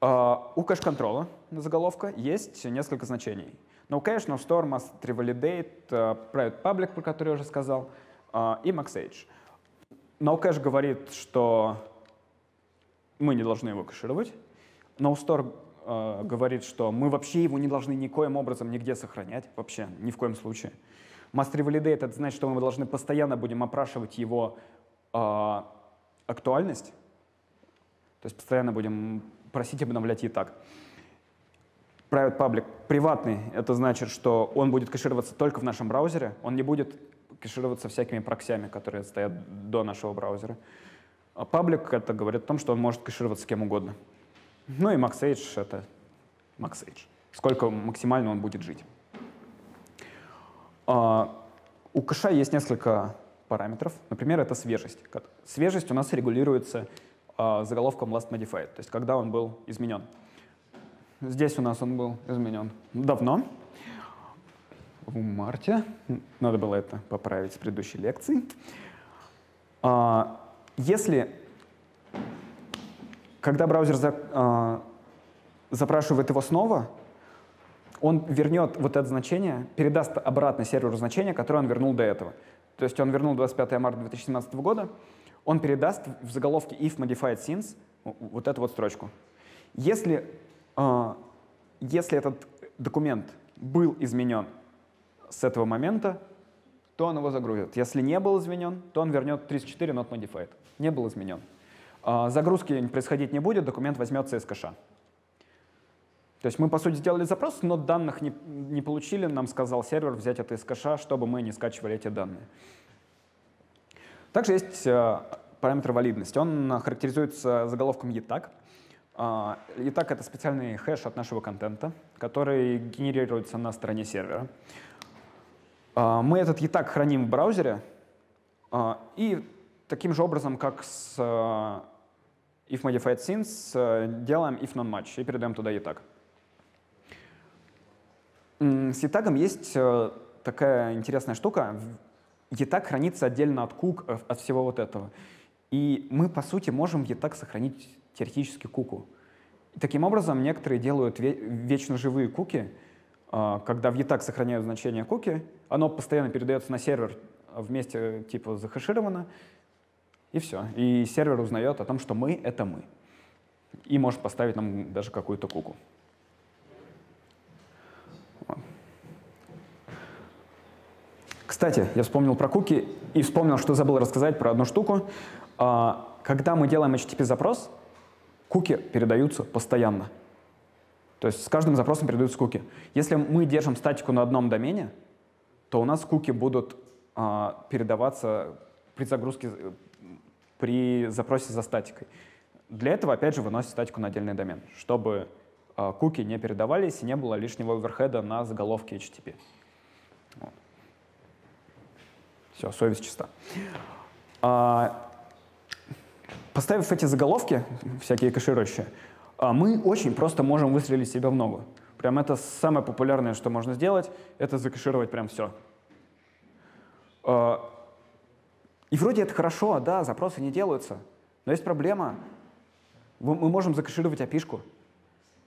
Uh, у кэш-контрола на заголовка есть несколько значений. No cache, no store, must revalidate, private public, про который я уже сказал, uh, и maxage. No cache говорит, что мы не должны его кэшировать. No store э, говорит, что мы вообще его не должны никоим образом нигде сохранять, вообще, ни в коем случае. Master Validate — это значит, что мы должны постоянно будем опрашивать его э, актуальность, то есть постоянно будем просить обновлять и так. Private Public приватный — это значит, что он будет кэшироваться только в нашем браузере, он не будет кэшироваться всякими проксями, которые стоят до нашего браузера. А Public — это говорит о том, что он может кэшироваться с кем угодно. Ну и MaxAge — это MaxAge. Сколько максимально он будет жить. А, у кэша есть несколько параметров. Например, это свежесть. Свежесть у нас регулируется а, заголовком last modified, то есть когда он был изменен. Здесь у нас он был изменен давно, в марте. Надо было это поправить с предыдущей лекции. А, если когда браузер за, запрашивает его снова, он вернет вот это значение, передаст обратно серверу значение, которое он вернул до этого. То есть он вернул 25 марта 2017 года, он передаст в заголовке if modified since вот эту вот строчку. Если, э, если этот документ был изменен с этого момента, то он его загрузит. Если не был изменен, то он вернет 34 not modified. Не был изменен. А, загрузки происходить не будет, документ возьмется из кэша. То есть мы, по сути, сделали запрос, но данных не, не получили, нам сказал сервер взять это из кэша, чтобы мы не скачивали эти данные. Также есть э, параметр валидности. Он характеризуется заголовком ETAG. ETAG — это специальный хэш от нашего контента, который генерируется на стороне сервера. А, мы этот ETAG храним в браузере, а, и таким же образом, как с э, if modified since, э, делаем if non-match и передаем туда ETAG. С ETAG есть э, такая интересная штука. ETAG хранится отдельно от кук, от всего вот этого. И мы, по сути, можем в ETAG сохранить теоретически куку. Таким образом, некоторые делают вечно живые куки, когда в ETAG сохраняют значение куки, оно постоянно передается на сервер вместе типа захешировано, и все. И сервер узнает о том, что мы — это мы. И может поставить нам даже какую-то куку. Кстати, я вспомнил про куки и вспомнил, что забыл рассказать про одну штуку. А, когда мы делаем HTTP-запрос, куки передаются постоянно. То есть с каждым запросом передаются куки. Если мы держим статику на одном домене, то у нас куки будут а, передаваться при загрузке при запросе за статикой. Для этого, опять же, выносит статику на отдельный домен, чтобы э, куки не передавались и не было лишнего оверхеда на заголовке HTTP. Вот. Все, совесть чиста. А, поставив эти заголовки, всякие кэширующие, а мы очень просто можем выстрелить себя в ногу. Прям это самое популярное, что можно сделать, это закэшировать прям все. А, и вроде это хорошо, да, запросы не делаются, но есть проблема. Мы можем закэшировать api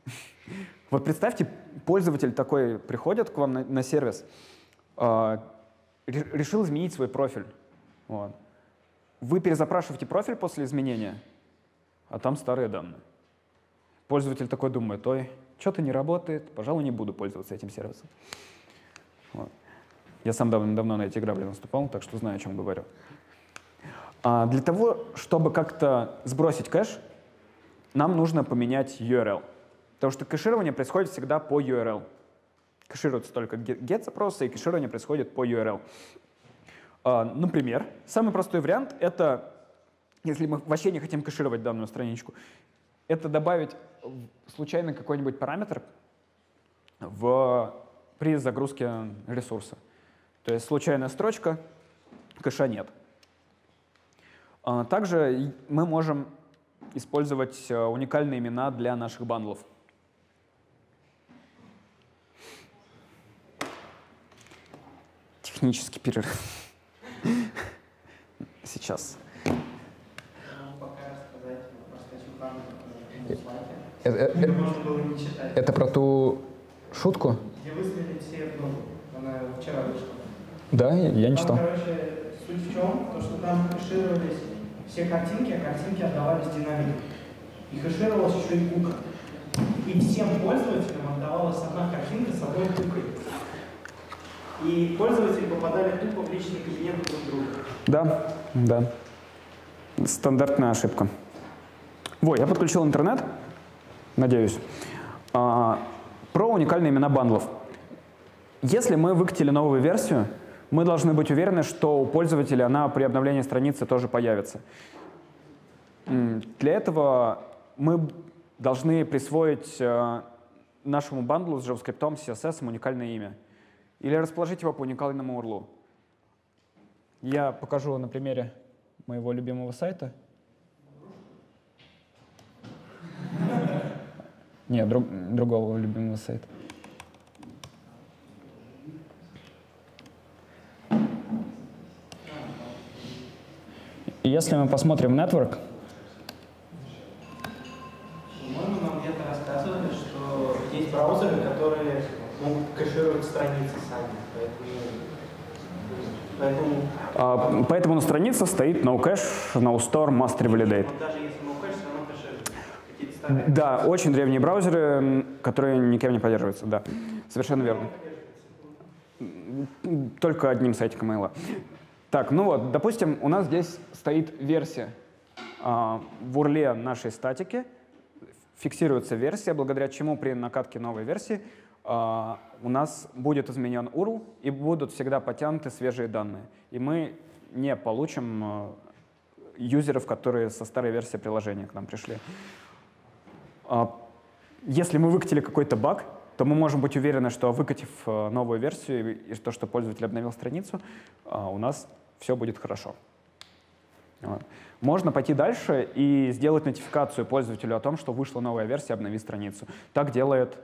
Вот представьте, пользователь такой приходит к вам на, на сервис, э, решил изменить свой профиль. Вот. Вы перезапрашиваете профиль после изменения, а там старые данные. Пользователь такой думает, ой, что-то не работает, пожалуй, не буду пользоваться этим сервисом. Вот. Я сам давно, давно на эти грабли наступал, так что знаю, о чем говорю. А для того, чтобы как-то сбросить кэш, нам нужно поменять URL. Потому что кэширование происходит всегда по URL. Кэшируются только get-запросы, и кэширование происходит по URL. А, например, самый простой вариант — это, если мы вообще не хотим кэшировать данную страничку, это добавить случайно какой-нибудь параметр в, при загрузке ресурса. То есть случайная строчка, кэша нет. А, также мы можем использовать э, уникальные имена для наших бандлов. Технический перерыв. Сейчас. Это, это, это про ту шутку? Где выстрелили все в ногу. Она вчера вышла. Да, я, не читал. Там, короче, суть в чем? То, что там кэшировались все картинки, а картинки отдавались динамику. И хэшировалась еще и кука. И всем пользователям отдавалась одна картинка с одной кукой. И пользователи попадали тупо в личный кабинет друг друга. Да, да. Стандартная ошибка. Во, я подключил интернет, надеюсь. А, про уникальные имена бандлов. Если мы выкатили новую версию, мы должны быть уверены, что у пользователя она при обновлении страницы тоже появится. Для этого мы должны присвоить э, нашему бандлу с JavaScript, CSS уникальное имя. Или расположить его по уникальному URL. Я покажу на примере моего любимого сайта. Нет, друг, другого любимого сайта. Если мы посмотрим Network, По-моему, нам где-то рассказывали, что есть браузеры, могут кэшировать страницы сами. Поэтому, поэтому, а, поэтому на странице стоит no cache, no store, must revalidate. даже если no кэш, все равно кэширует. Какие-то старые. Да, очень древние браузеры, которые никем не поддерживаются, да. Совершенно верно. Только одним сайтиком mail. Так, ну вот, допустим, у нас здесь стоит версия а, в урле нашей статики, фиксируется версия, благодаря чему при накатке новой версии у нас будет изменен URL и будут всегда потянуты свежие данные. И мы не получим а, юзеров, которые со старой версии приложения к нам пришли. А, Если мы выкатили какой-то баг, то мы можем быть уверены, что выкатив новую версию и то, что пользователь обновил страницу, а, у нас все будет хорошо. Можно пойти дальше и сделать нотификацию пользователю о том, что вышла новая версия, обнови страницу. Так делает,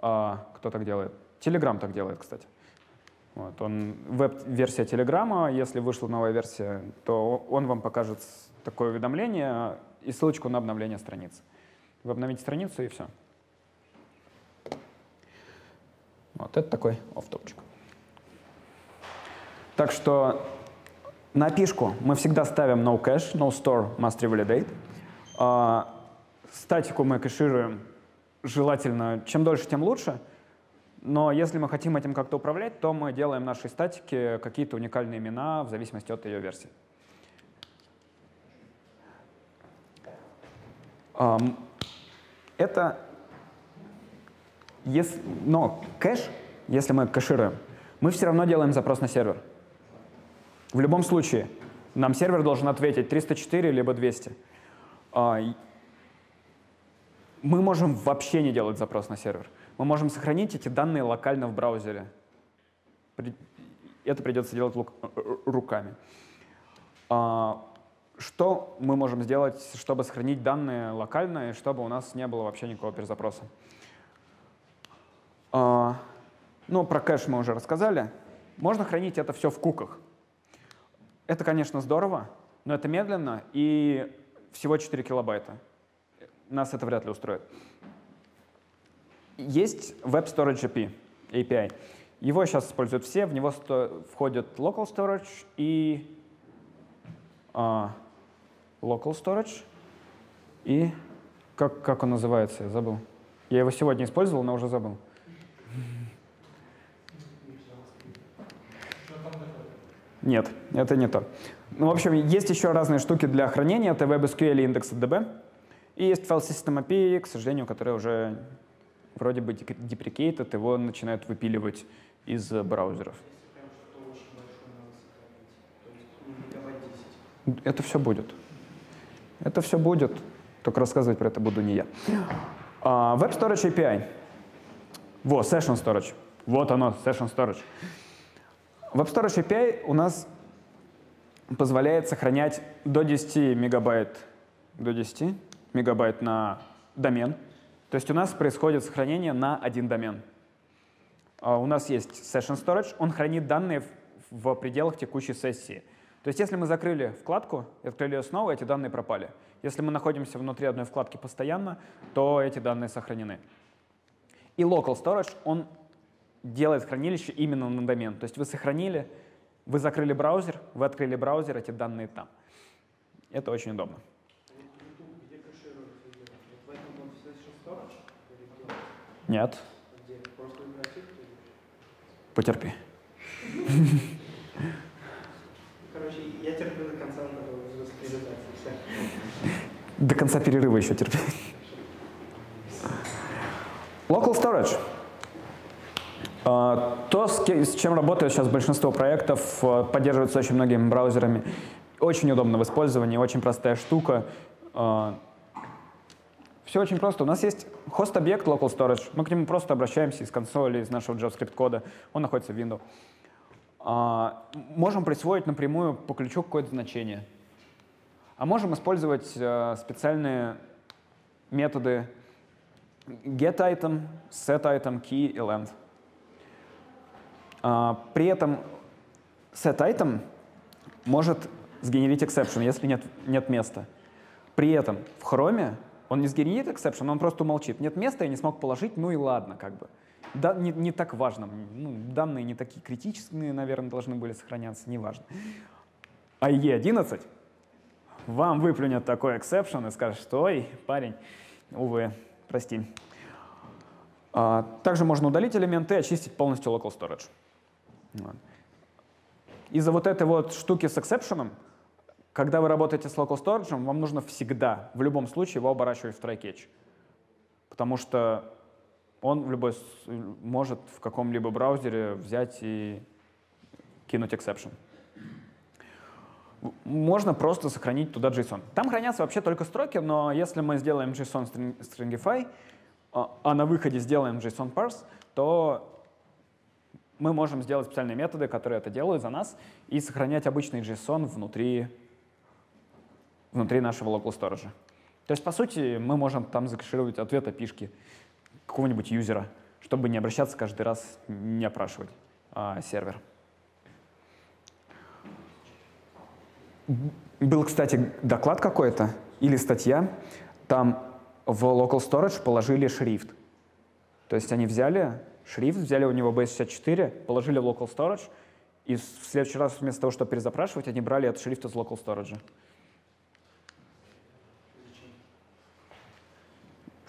а, кто так делает? Telegram так делает, кстати. Вот, он, веб-версия Телеграма, если вышла новая версия, то он вам покажет такое уведомление и ссылочку на обновление страницы. Вы обновите страницу и все. Вот это такой офтопчик. Так что на пишку мы всегда ставим no cache, no store, must revalidate. А, статику мы кэшируем желательно, чем дольше, тем лучше. Но если мы хотим этим как-то управлять, то мы делаем нашей статике какие-то уникальные имена в зависимости от ее версии. Это но кэш, если мы кэшируем, мы все равно делаем запрос на сервер. В любом случае, Нам сервер должен ответить 304 либо 200. Мы можем вообще не делать запрос на сервер. Мы можем сохранить эти данные локально в браузере. Это придется делать руками. А, что мы можем сделать, чтобы сохранить данные локально и чтобы у нас не было вообще никакого перезапроса? А, ну, про кэш мы уже рассказали. Можно хранить это все в куках. Это, конечно, здорово, но это медленно и всего 4 килобайта. Нас это вряд ли устроит. Есть Web Storage API, API. Его сейчас используют все, в него входит Local Storage и uh, Local Storage и как, как он называется, я забыл. Я его сегодня использовал, но уже забыл. Нет, это не то. Ну, в общем, есть еще разные штуки для хранения. Это WebSQL и IndexedDB. И есть File System API, к сожалению, который уже вроде бы deprecated, его начинают выпиливать из браузеров. Это все будет. Это все будет. Только рассказывать про это буду не я. Uh, Web Storage API. Во, Session Storage. Вот оно, Session Storage. Web Storage API у нас позволяет сохранять до 10 мегабайт, до 10 мегабайт на домен. То есть у нас происходит сохранение на один домен. А у нас есть Session Storage, он хранит данные в пределах текущей сессии. То есть если мы закрыли вкладку и открыли ее снова, эти данные пропали. Если мы находимся внутри одной вкладки постоянно, то эти данные сохранены. И Local Storage, он делает хранилище именно на домен. То есть вы сохранили, вы закрыли браузер, вы открыли браузер, эти данные там. Это очень удобно. Нет. Потерпи. Короче, я терплю до конца. До конца перерыва еще терпи. Local Storage. А, то, с чем работает сейчас большинство проектов, а, поддерживается очень многими браузерами. Очень удобно в использовании, очень простая штука. А, Все очень просто. У нас есть хост-объект Local Storage. Мы к нему просто обращаемся из консоли, из нашего JavaScript кода. Он находится в Windows. Можем присвоить напрямую по ключу какое-то значение. А можем использовать специальные методы getItem, setItem, key и length. А, при этом setItem может сгенерить exception, если нет, нет места. При этом в Chrome он не сгенерит exception, он просто умолчит. Нет места, я не смог положить, ну и ладно, как бы. Да, не, не так важно. Ну, данные не такие критические, наверное, должны были сохраняться, неважно. А E11 вам выплюнет такой exception и скажет, что ой, парень, увы, прости. А, также можно удалить элементы и очистить полностью local storage. Из-за вот этой вот штуки с эксепшеном, когда вы работаете с local storage, вам нужно всегда, в любом случае, его оборачивать в try-catch. Потому что он в любой может в каком-либо браузере взять и кинуть exception. Можно просто сохранить туда JSON. Там хранятся вообще только строки, но если мы сделаем JSON stringify, а, а на выходе сделаем JSON parse, то мы можем сделать специальные методы, которые это делают за нас, и сохранять обычный JSON внутри, внутри нашего local storage. То есть, по сути, мы можем там закэшировать ответ API какого-нибудь юзера, чтобы не обращаться каждый раз, не опрашивать а, сервер. Был, кстати, доклад какой-то или статья, там в local storage положили шрифт. То есть они взяли шрифт, взяли у него base64, положили в local storage, и в следующий раз вместо того, чтобы перезапрашивать, они брали этот шрифт из local storage.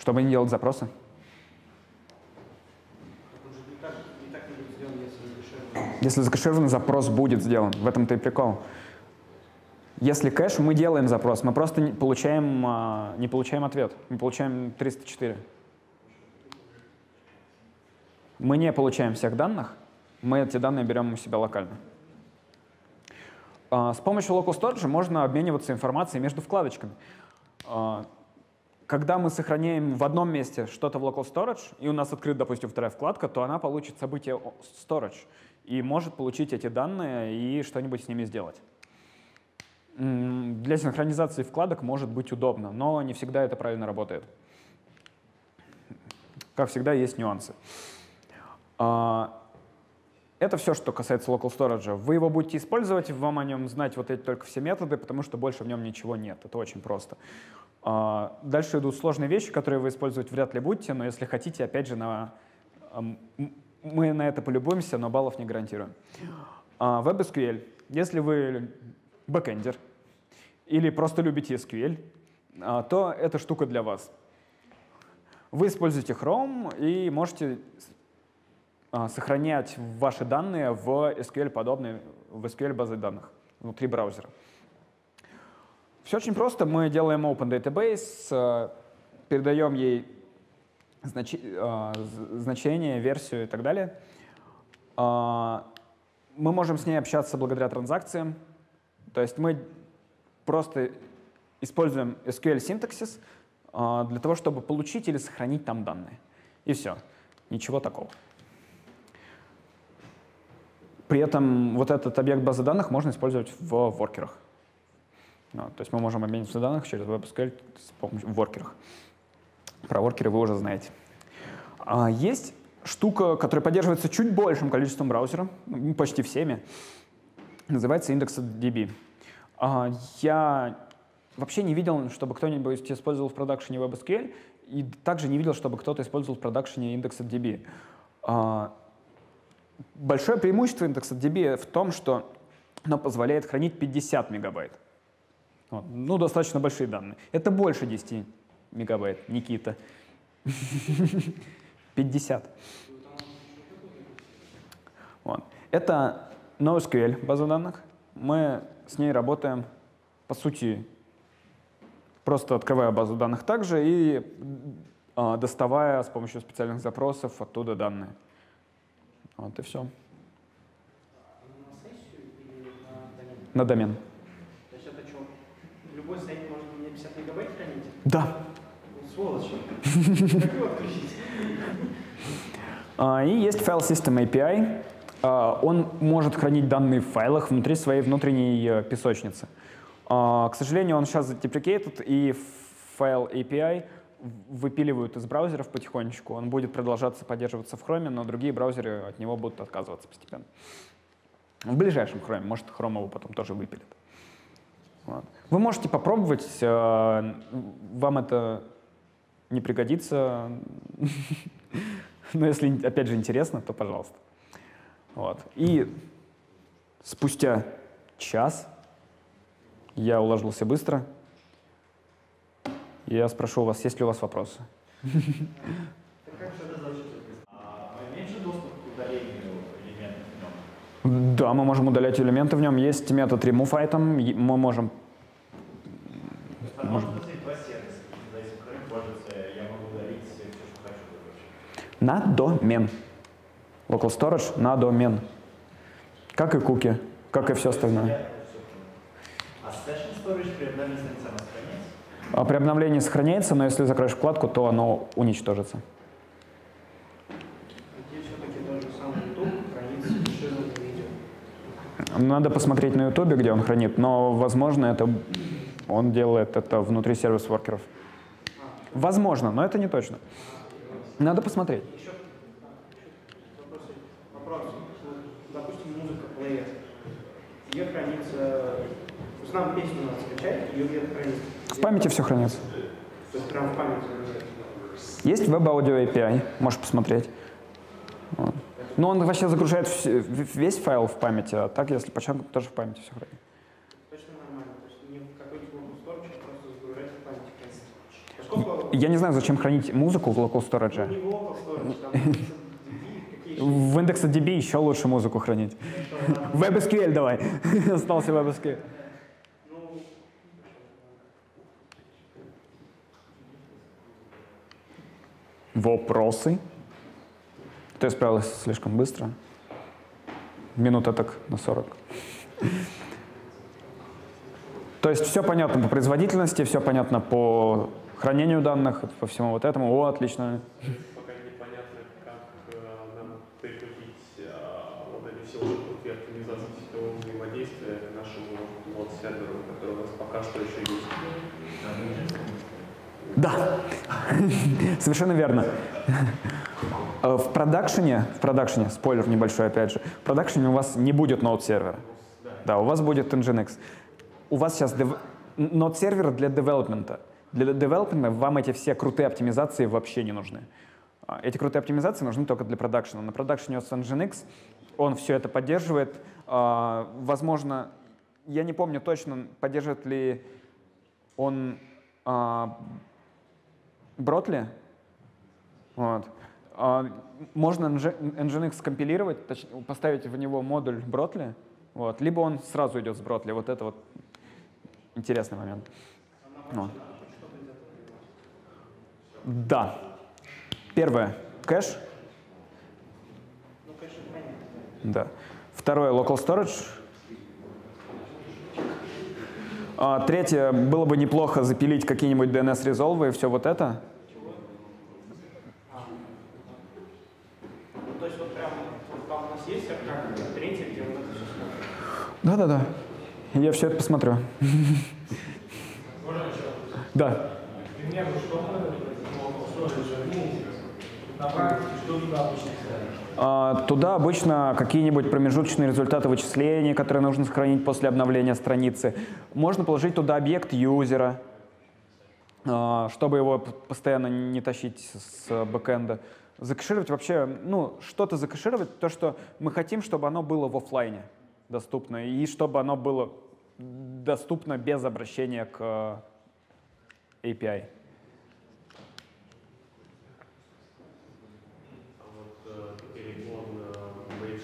Чтобы не делать запросы. Если закэшированный запрос будет сделан, в этом-то и прикол. Если кэш, мы делаем запрос, мы просто не получаем, а, не получаем ответ, мы получаем 304. Мы не получаем всех данных, мы эти данные берем у себя локально. А, С помощью Local Storage можно обмениваться информацией между вкладочками. Когда мы сохраняем в одном месте что-то в Local Storage, и у нас открыт, допустим, вторая вкладка, то она получит событие Storage и может получить эти данные и что-нибудь с ними сделать. Для синхронизации вкладок может быть удобно, но не всегда это правильно работает. Как всегда, есть нюансы. А, Это все, что касается Local Storage. Вы его будете использовать, вам о нем знать вот эти только все методы, потому что больше в нем ничего нет. Это очень просто. А, Дальше идут сложные вещи, которые вы использовать вряд ли будете, но если хотите, опять же, на, мы на это полюбуемся, но баллов не гарантируем. А, WebSQL. Если вы бэкэндер или просто любите SQL, а, то эта штука для вас. Вы используете Chrome и можете а, сохранять ваши данные в SQL-подобной, в SQL базы данных внутри браузера. Все очень просто. Мы делаем Open Database, э, передаем ей значи- э, значение, версию и так далее. А, Мы можем с ней общаться благодаря транзакциям. То есть мы просто используем SQL синтаксис для того, чтобы получить или сохранить там данные. И все. Ничего такого. При этом вот этот объект базы данных можно использовать в воркерах. Ну, то есть мы можем обмениваться данных через WebSQL с помощью в воркерах. Про воркеры вы уже знаете. А есть штука, которая поддерживается чуть большим количеством браузеров, ну, почти всеми. Называется IndexedDB. А, Я вообще не видел, чтобы кто-нибудь использовал в продакшене WebSQL, и также не видел, чтобы кто-то использовал в продакшене IndexedDB. А, Большое преимущество IndexedDB в том, что оно позволяет хранить 50 мегабайт. Вот. Ну, достаточно большие данные. Это больше 10 мегабайт, Никита. 50. Вот. Это NoSQL база данных. Мы с ней работаем, по сути, просто открывая базу данных также и а, доставая с помощью специальных запросов оттуда данные. Вот и все. Или на домен? На домен. То есть это что? Любой сайт может мне 50 мегабайт хранить? Да. Сволочи. Как его отключить? А, И есть файл System API. А, Он может хранить данные в файлах внутри своей внутренней э, песочницы. А, К сожалению, он сейчас deprecated, и файл API выпиливают из браузеров потихонечку. Он будет продолжаться поддерживаться в Chrome, но другие браузеры от него будут отказываться постепенно. В ближайшем Chrome, может, Chrome его потом тоже выпилит. Вот. Вы можете попробовать, э, вам это не пригодится, но если, опять же, интересно, то пожалуйста. Вот. И спустя час я уложился быстро. Я спрошу у вас, есть ли у вас вопросы? А меньше доступ к удалению элементов в нем? Да, мы можем удалять элементы в нем. Есть метод remove item. Мы можем... Короче. На домен. Local storage на домен. Как и куки, как и все остальное. А session storage при обновлении сохраняется? При обновлении сохраняется, но если закроешь вкладку, то оно уничтожится. Где все-таки тот же самый YouTube хранит фишированное видео. Надо посмотреть на Ютубе, где он хранит, но, возможно, это он делает это внутри сервис-воркеров. Возможно, но это не точно. Надо посмотреть. В памяти все хранится. Есть в памяти. Есть Audio API, можешь посмотреть. Вот. Но он вообще загружает весь файл в памяти, а так, если почерпнуть, тоже в памяти все хранит. Точно нормально. То есть не в какой-то local storage, просто загружать в памяти хранится. Поскольку Я не знаю, зачем хранить музыку в local ну, storage. не в local storage, еще В IndexedDB еще лучше музыку хранить. WebSQL давай. Остался WebSQL. Ну, Вопросы? Ты справился слишком быстро. Минута так на 40. есть все понятно по производительности, все понятно по хранению данных, по всему вот этому. О, отлично. Пока непонятно, как э, нам прикрутить вот эти все крутки оптимизации сетевого взаимодействия к нашему вот серверу, который у нас пока что еще есть. Да, совершенно верно. Э, В продакшене, в продакшене, спойлер небольшой опять же, в продакшене у вас не будет ноут-сервера. Да, у вас будет Nginx. У вас сейчас дев... ноут-сервер для девелопмента. Для девелопмента вам эти все крутые оптимизации вообще не нужны. А, Эти крутые оптимизации нужны только для продакшена. На продакшене у вас Nginx, он все это поддерживает. А, Возможно, я не помню точно, поддерживает ли он а, Бротли. Вот. А, Можно NG Nginx скомпилировать, поставить в него модуль Бротли, вот. либо он сразу идет с Бротли. Вот это вот интересный момент. Вот. Да. Первое. Кэш. Да. Второе, local storage. А, третье, было бы неплохо запилить какие-нибудь DNS резолвы и все вот это. Ну, то есть вот прям вот там у нас есть как третий, где вот это все смотрит. Да-да-да. Я все это посмотрю. Да. А, Туда обычно какие-нибудь промежуточные результаты вычислений, которые нужно сохранить после обновления страницы. Можно положить туда объект юзера, а, чтобы его постоянно не тащить с бэкэнда. Закэшировать вообще, ну, что-то закэшировать, то, что мы хотим, чтобы оно было в оффлайне доступно, и чтобы оно было доступно без обращения к э, API. А э, э, B64,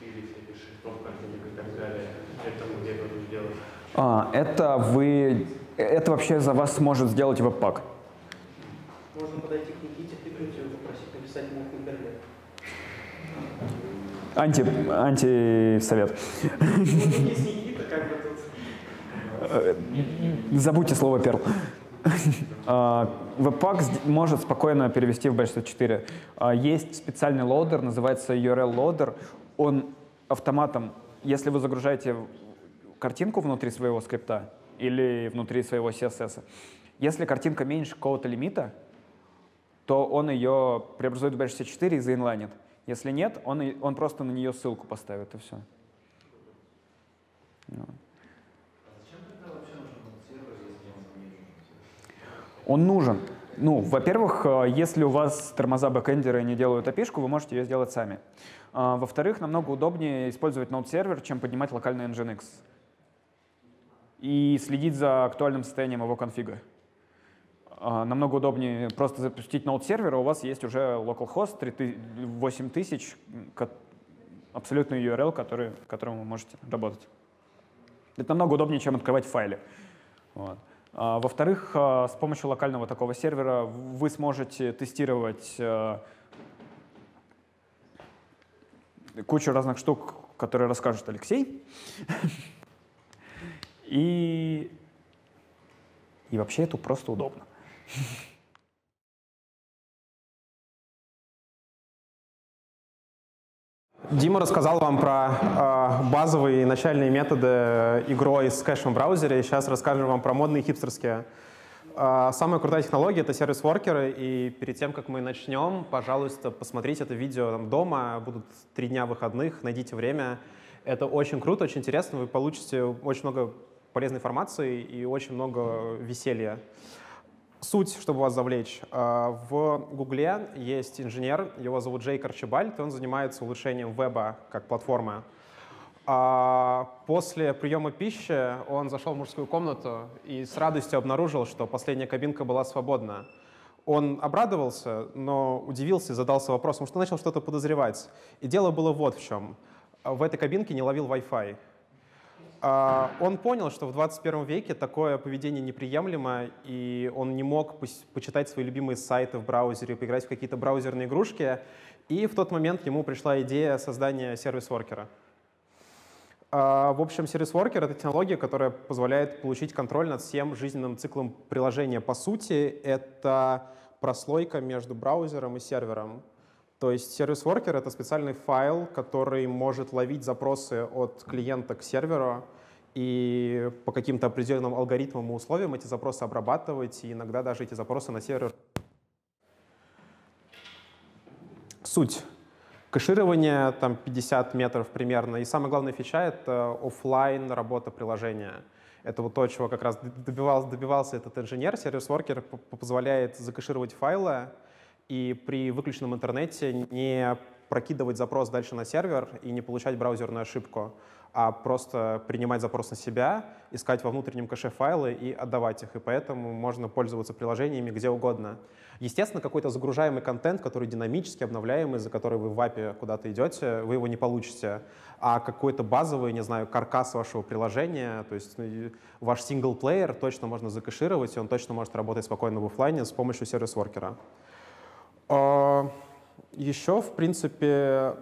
всяких шрифтов, картинок и так далее, это мы где будем делать? А, это вы, это вообще за вас сможет сделать веб-пак. Можно подойти к Никите Пикрутию и попросить написать ему Кубернет. Анти, антисовет. Забудьте слово перл. А, Webpack сд- может спокойно перевести в Bash64. А, Есть специальный loader, называется URL loader. Он автоматом, если вы загружаете картинку внутри своего скрипта или внутри своего CSS, если картинка меньше какого-то лимита, то он ее преобразует в Base64 и заинлайнит. Если нет, он, он просто на нее ссылку поставит, и все. Он нужен. Ну, во-первых, э, если у вас тормоза бэкэндеры не делают api вы можете ее сделать сами. А, Во-вторых, намного удобнее использовать ноут-сервер, чем поднимать локальный Nginx. И следить за актуальным состоянием его конфига. А, Намного удобнее просто запустить ноут-сервер, а у вас есть уже localhost 3000 8000, ко- абсолютный URL, который, которым вы можете работать. Это намного удобнее, чем открывать файлы. А, Во-вторых, а, с помощью локального такого сервера вы сможете тестировать э, кучу разных штук, которые расскажет Алексей. И, и вообще это просто удобно. Дима рассказал вам про э, базовые начальные методы игрой с кэшем в браузере. Сейчас расскажем вам про модные хипстерские. Э, самая крутая технология — это сервис-воркеры. И перед тем, как мы начнем, пожалуйста, посмотрите это видео там, дома. Будут три дня выходных, найдите время. Это очень круто, очень интересно. Вы получите очень много полезной информации и очень много веселья. Суть, чтобы вас завлечь. э, В Гугле есть инженер, его зовут Джейк Арчибальд, и он занимается улучшением веба как платформы. А После приема пищи он зашел в мужскую комнату и с радостью обнаружил, что последняя кабинка была свободна. Он обрадовался, но удивился и задался вопросом, что начал что-то подозревать. И дело было вот в чем. В этой кабинке не ловил Wi-Fi. А, Он понял, что в 21 веке такое поведение неприемлемо, и он не мог почитать свои любимые сайты в браузере, поиграть в какие-то браузерные игрушки. И в тот момент ему пришла идея создания сервис-воркера. А, в общем, Worker — это технология, которая позволяет получить контроль над всем жизненным циклом приложения. По сути, это прослойка между браузером и сервером. То есть Worker — это специальный файл, который может ловить запросы от клиента к серверу, и по каким-то определенным алгоритмам и условиям эти запросы обрабатывать, и иногда даже эти запросы на сервер. Суть. Кэширование там 50 метров примерно. И самая главная фича — это офлайн работа приложения. Это вот то, чего как раз добивался, добивался этот инженер. Сервис Worker позволяет закэшировать файлы и при выключенном интернете не прокидывать запрос дальше на сервер и не получать браузерную ошибку а просто принимать запрос на себя, искать во внутреннем кэше файлы и отдавать их. И поэтому можно пользоваться приложениями где угодно. Естественно, какой-то загружаемый контент, который динамически обновляемый, за который вы в API куда-то идете, вы его не получите. А какой-то базовый, не знаю, каркас вашего приложения, то есть ну, ваш синглплеер точно можно закэшировать, и он точно может работать спокойно в офлайне с помощью сервис-воркера. А, Еще, в принципе,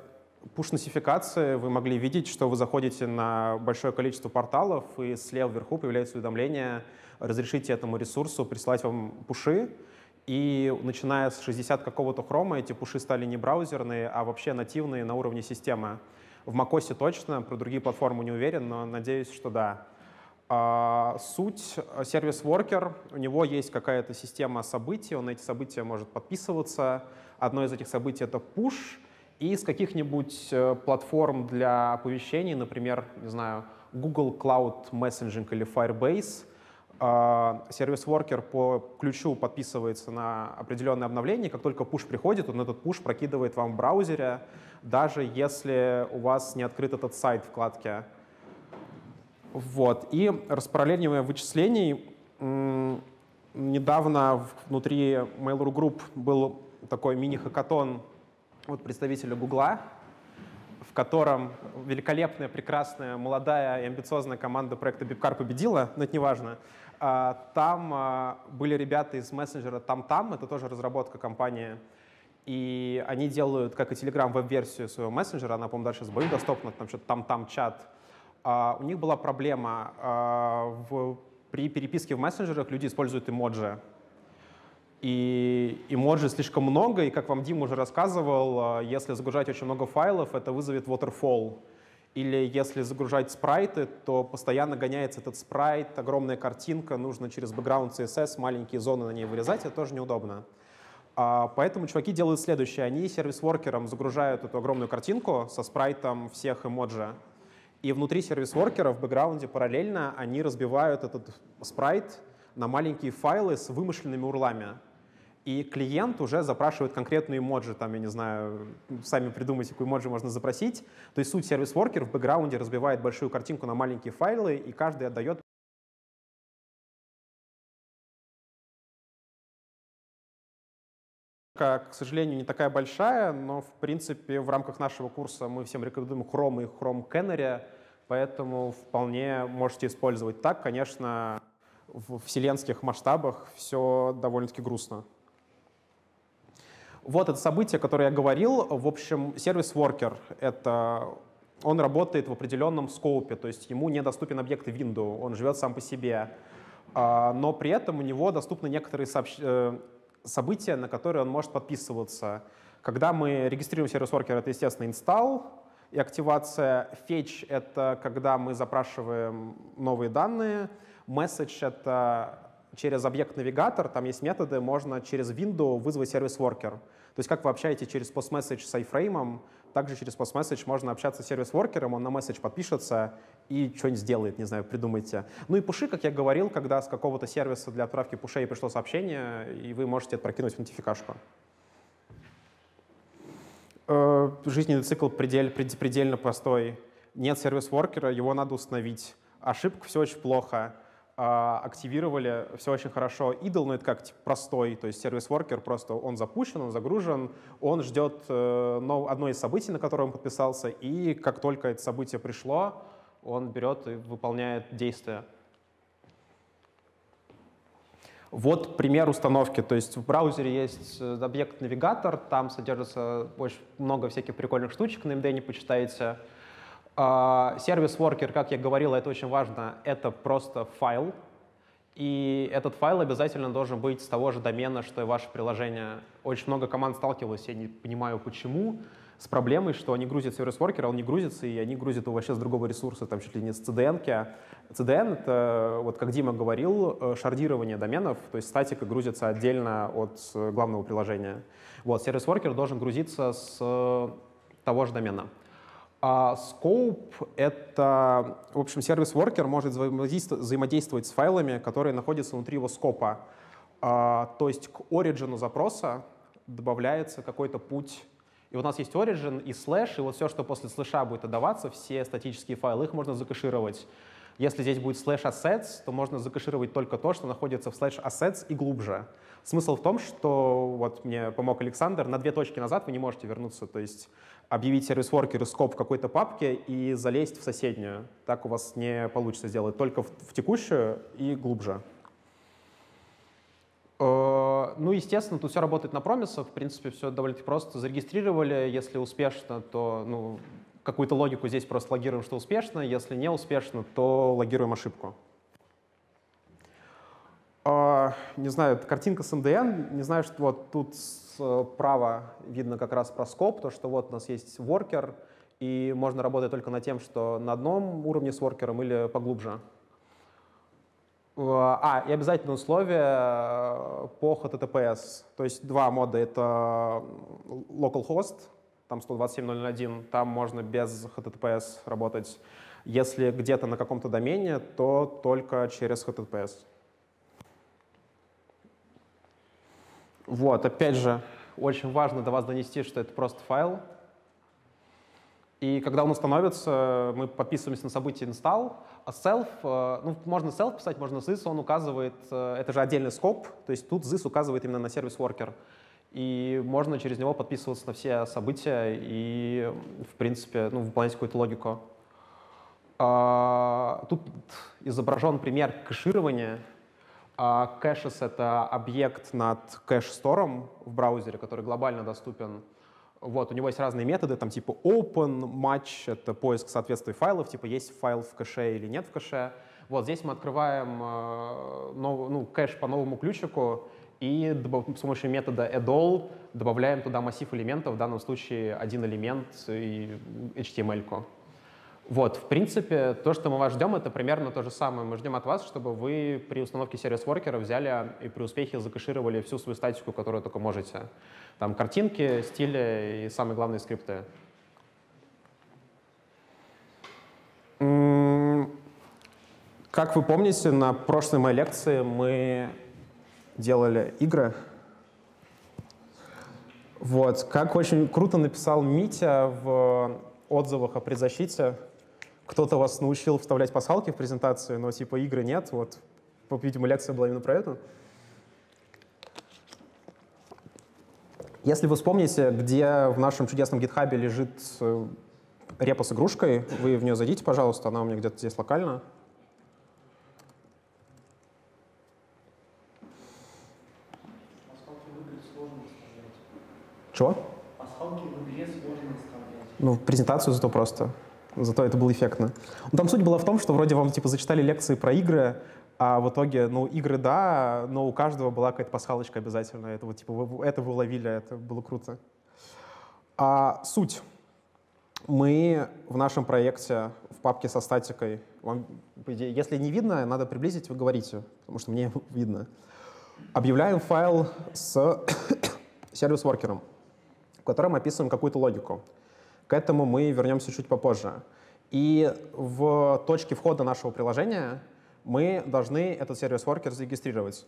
пуш-нотификации вы могли видеть, что вы заходите на большое количество порталов, и слева вверху появляется уведомление «Разрешите этому ресурсу присылать вам пуши». И начиная с 60 какого-то хрома эти пуши стали не браузерные, а вообще нативные на уровне системы. В macOS точно, про другие платформы не уверен, но надеюсь, что да. А, суть сервис Worker, у него есть какая-то система событий, он на эти события может подписываться. Одно из этих событий — это push — и с каких-нибудь э, платформ для оповещений, например, не знаю, Google Cloud Messaging или Firebase, а, сервис Worker по ключу подписывается на определенное обновление. Как только push приходит, он этот push прокидывает вам в браузере, даже если у вас не открыт этот сайт вкладки. Вот. И распараллеливание вычислений. Недавно внутри Mail.ru Group был такой мини-хакатон вот представителя Гугла, в котором великолепная, прекрасная, молодая и амбициозная команда проекта Бипкар победила, но это не важно. А, там а, были ребята из мессенджера Там-Там, это тоже разработка компании, и они делают, как и Telegram, веб-версию своего мессенджера, она, по-моему, дальше с доступна, там что-то там-там чат. А, у них была проблема в, при переписке в мессенджерах люди используют эмоджи и эмоджи слишком много, и как вам Дим уже рассказывал, а, если загружать очень много файлов, это вызовет waterfall. Или если загружать спрайты, то постоянно гоняется этот спрайт, огромная картинка, нужно через бэкграунд CSS маленькие зоны на ней вырезать, это тоже неудобно. А, поэтому чуваки делают следующее. Они сервис-воркером загружают эту огромную картинку со спрайтом всех эмоджи, и внутри сервис-воркера в бэкграунде параллельно они разбивают этот спрайт на маленькие файлы с вымышленными урлами. И клиент уже запрашивает конкретные эмоджи, там, я не знаю, сами придумайте, какой эмоджи можно запросить. То есть суть сервис-воркер в бэкграунде разбивает большую картинку на маленькие файлы, и каждый отдает к сожалению, не такая большая, но, в принципе, в рамках нашего курса мы всем рекомендуем Chrome и Chrome Canary, поэтому вполне можете использовать так. Конечно, в вселенских масштабах все довольно-таки грустно. Вот это событие, которое я говорил. В общем, сервис-воркер — это он работает в определенном скопе, то есть ему недоступен объект window, он живет сам по себе. А, но при этом у него доступны некоторые сообщ... События, на которые он может подписываться. Когда мы регистрируем сервис-воркер, это, естественно, install и активация. Fetch — это когда мы запрашиваем новые данные. Message — это через объект-навигатор, там есть методы, можно через window вызвать сервис-воркер. То есть как вы общаетесь через постмессидж с iFrame, также через постмессидж можно общаться с сервис-воркером, он на месседж подпишется и что-нибудь сделает, не знаю, придумайте. Ну и пуши, как я говорил, когда с какого-то сервиса для отправки пушей пришло сообщение, и вы можете прокинуть в нотификашку. Э, жизненный цикл предель, предельно простой. Нет сервис-воркера, его надо установить. Ошибка, все очень плохо. А, активировали, все очень хорошо. Idle, ну это как типа, простой, то есть сервис-воркер, просто он запущен, он загружен, он ждет э, одно из событий, на которое он подписался, и как только это событие пришло, он берет и выполняет действия. Вот пример установки. То есть в браузере есть э, объект-навигатор, там содержится очень много всяких прикольных штучек, на MD не почитаете. А, Сервис-воркер, как я говорил, это очень важно, это просто файл, и этот файл обязательно должен быть с того же домена, что и ваше приложение. Очень много команд сталкивалось, я не понимаю почему, с проблемой, что они грузят сервис-воркер, а он не грузится, и они грузят его вообще с другого ресурса, там чуть ли не с CDN. -ки. CDN — это, вот как Дима говорил, э, шардирование доменов, то есть статика грузится отдельно от э, главного приложения. Вот, сервис-воркер должен грузиться с э, того же домена. А Scope — это, в общем, сервис-воркер может взаимодействовать с файлами, которые находятся внутри его скопа. А, то есть к origin запроса добавляется какой-то путь. И у нас есть origin и слэш, и вот все, что после слэша будет отдаваться, все статические файлы, их можно закэшировать. Если здесь будет slash assets, то можно закэшировать только то, что находится в slash assets и глубже. Смысл в том, что вот мне помог Александр, на две точки назад вы не можете вернуться. То есть объявить сервис-воркер и скоп в какой-то папке и залезть в соседнюю. Так у вас не получится сделать, только в, в текущую и глубже. Э, ну, естественно, тут все работает на промисах. В принципе, все довольно-таки просто. Зарегистрировали, если успешно, то ну, какую-то логику здесь просто логируем, что успешно. Если не успешно, то логируем ошибку. Uh, не знаю, картинка с MDN, не знаю, что вот тут справа видно как раз про скоп, то, что вот у нас есть воркер, и можно работать только над тем, что на одном уровне с воркером или поглубже. А, и обязательное условие э, по HTTPS. То есть два мода — это localhost, там 127.0.1, там можно без HTTPS работать. Если где-то на каком-то домене, то только через HTTPS. Вот, опять же, очень важно до вас донести, что это просто файл. И когда он установится, мы подписываемся на событие install, а self, э, ну, можно self писать, можно sys, он указывает, э, это же отдельный скоп, то есть тут sys указывает именно на сервис-воркер. И можно через него подписываться на все события и, в принципе, ну, выполнять какую-то логику. А, тут изображен пример кэширования а Caches — это объект над кэш-стором в браузере, который глобально доступен. Вот, у него есть разные методы, там типа open, match — это поиск соответствий файлов, типа есть файл в кэше или нет в кэше. Вот здесь мы открываем э, нов, ну, кэш по новому ключику и с помощью метода addall добавляем туда массив элементов, в данном случае один элемент и HTML-ку. Вот, в принципе, то, что мы вас ждем, это примерно то же самое. Мы ждем от вас, чтобы вы при установке сервис-воркера взяли и при успехе закэшировали всю свою статику, которую только можете. Там картинки, стили и самые главные скрипты. Как вы помните, на прошлой моей лекции мы делали игры. Вот. Как очень круто написал Митя в отзывах о предзащите, кто-то вас научил вставлять пасхалки в презентацию, но типа игры нет. Вот, видимо, лекция была именно про это. Если вы вспомните, где в нашем чудесном гитхабе лежит э, репа с игрушкой, вы в нее зайдите, пожалуйста, она у меня где-то здесь локально. Чего? Пасхалки в игре сложно вставлять. Ну, презентацию зато просто. Зато это было эффектно. Ну, там суть была в том, что вроде вам типа зачитали лекции про игры, а в итоге, ну, игры да, но у каждого была какая-то пасхалочка обязательно. Это вот, типа, вы, это вы уловили, это было круто. А суть. Мы в нашем проекте в папке со статикой, вам, если не видно, надо приблизить, вы говорите, потому что мне видно. Объявляем файл с сервис-воркером, в котором описываем какую-то логику. К этому мы вернемся чуть попозже. И в точке входа нашего приложения мы должны этот сервис-воркер зарегистрировать.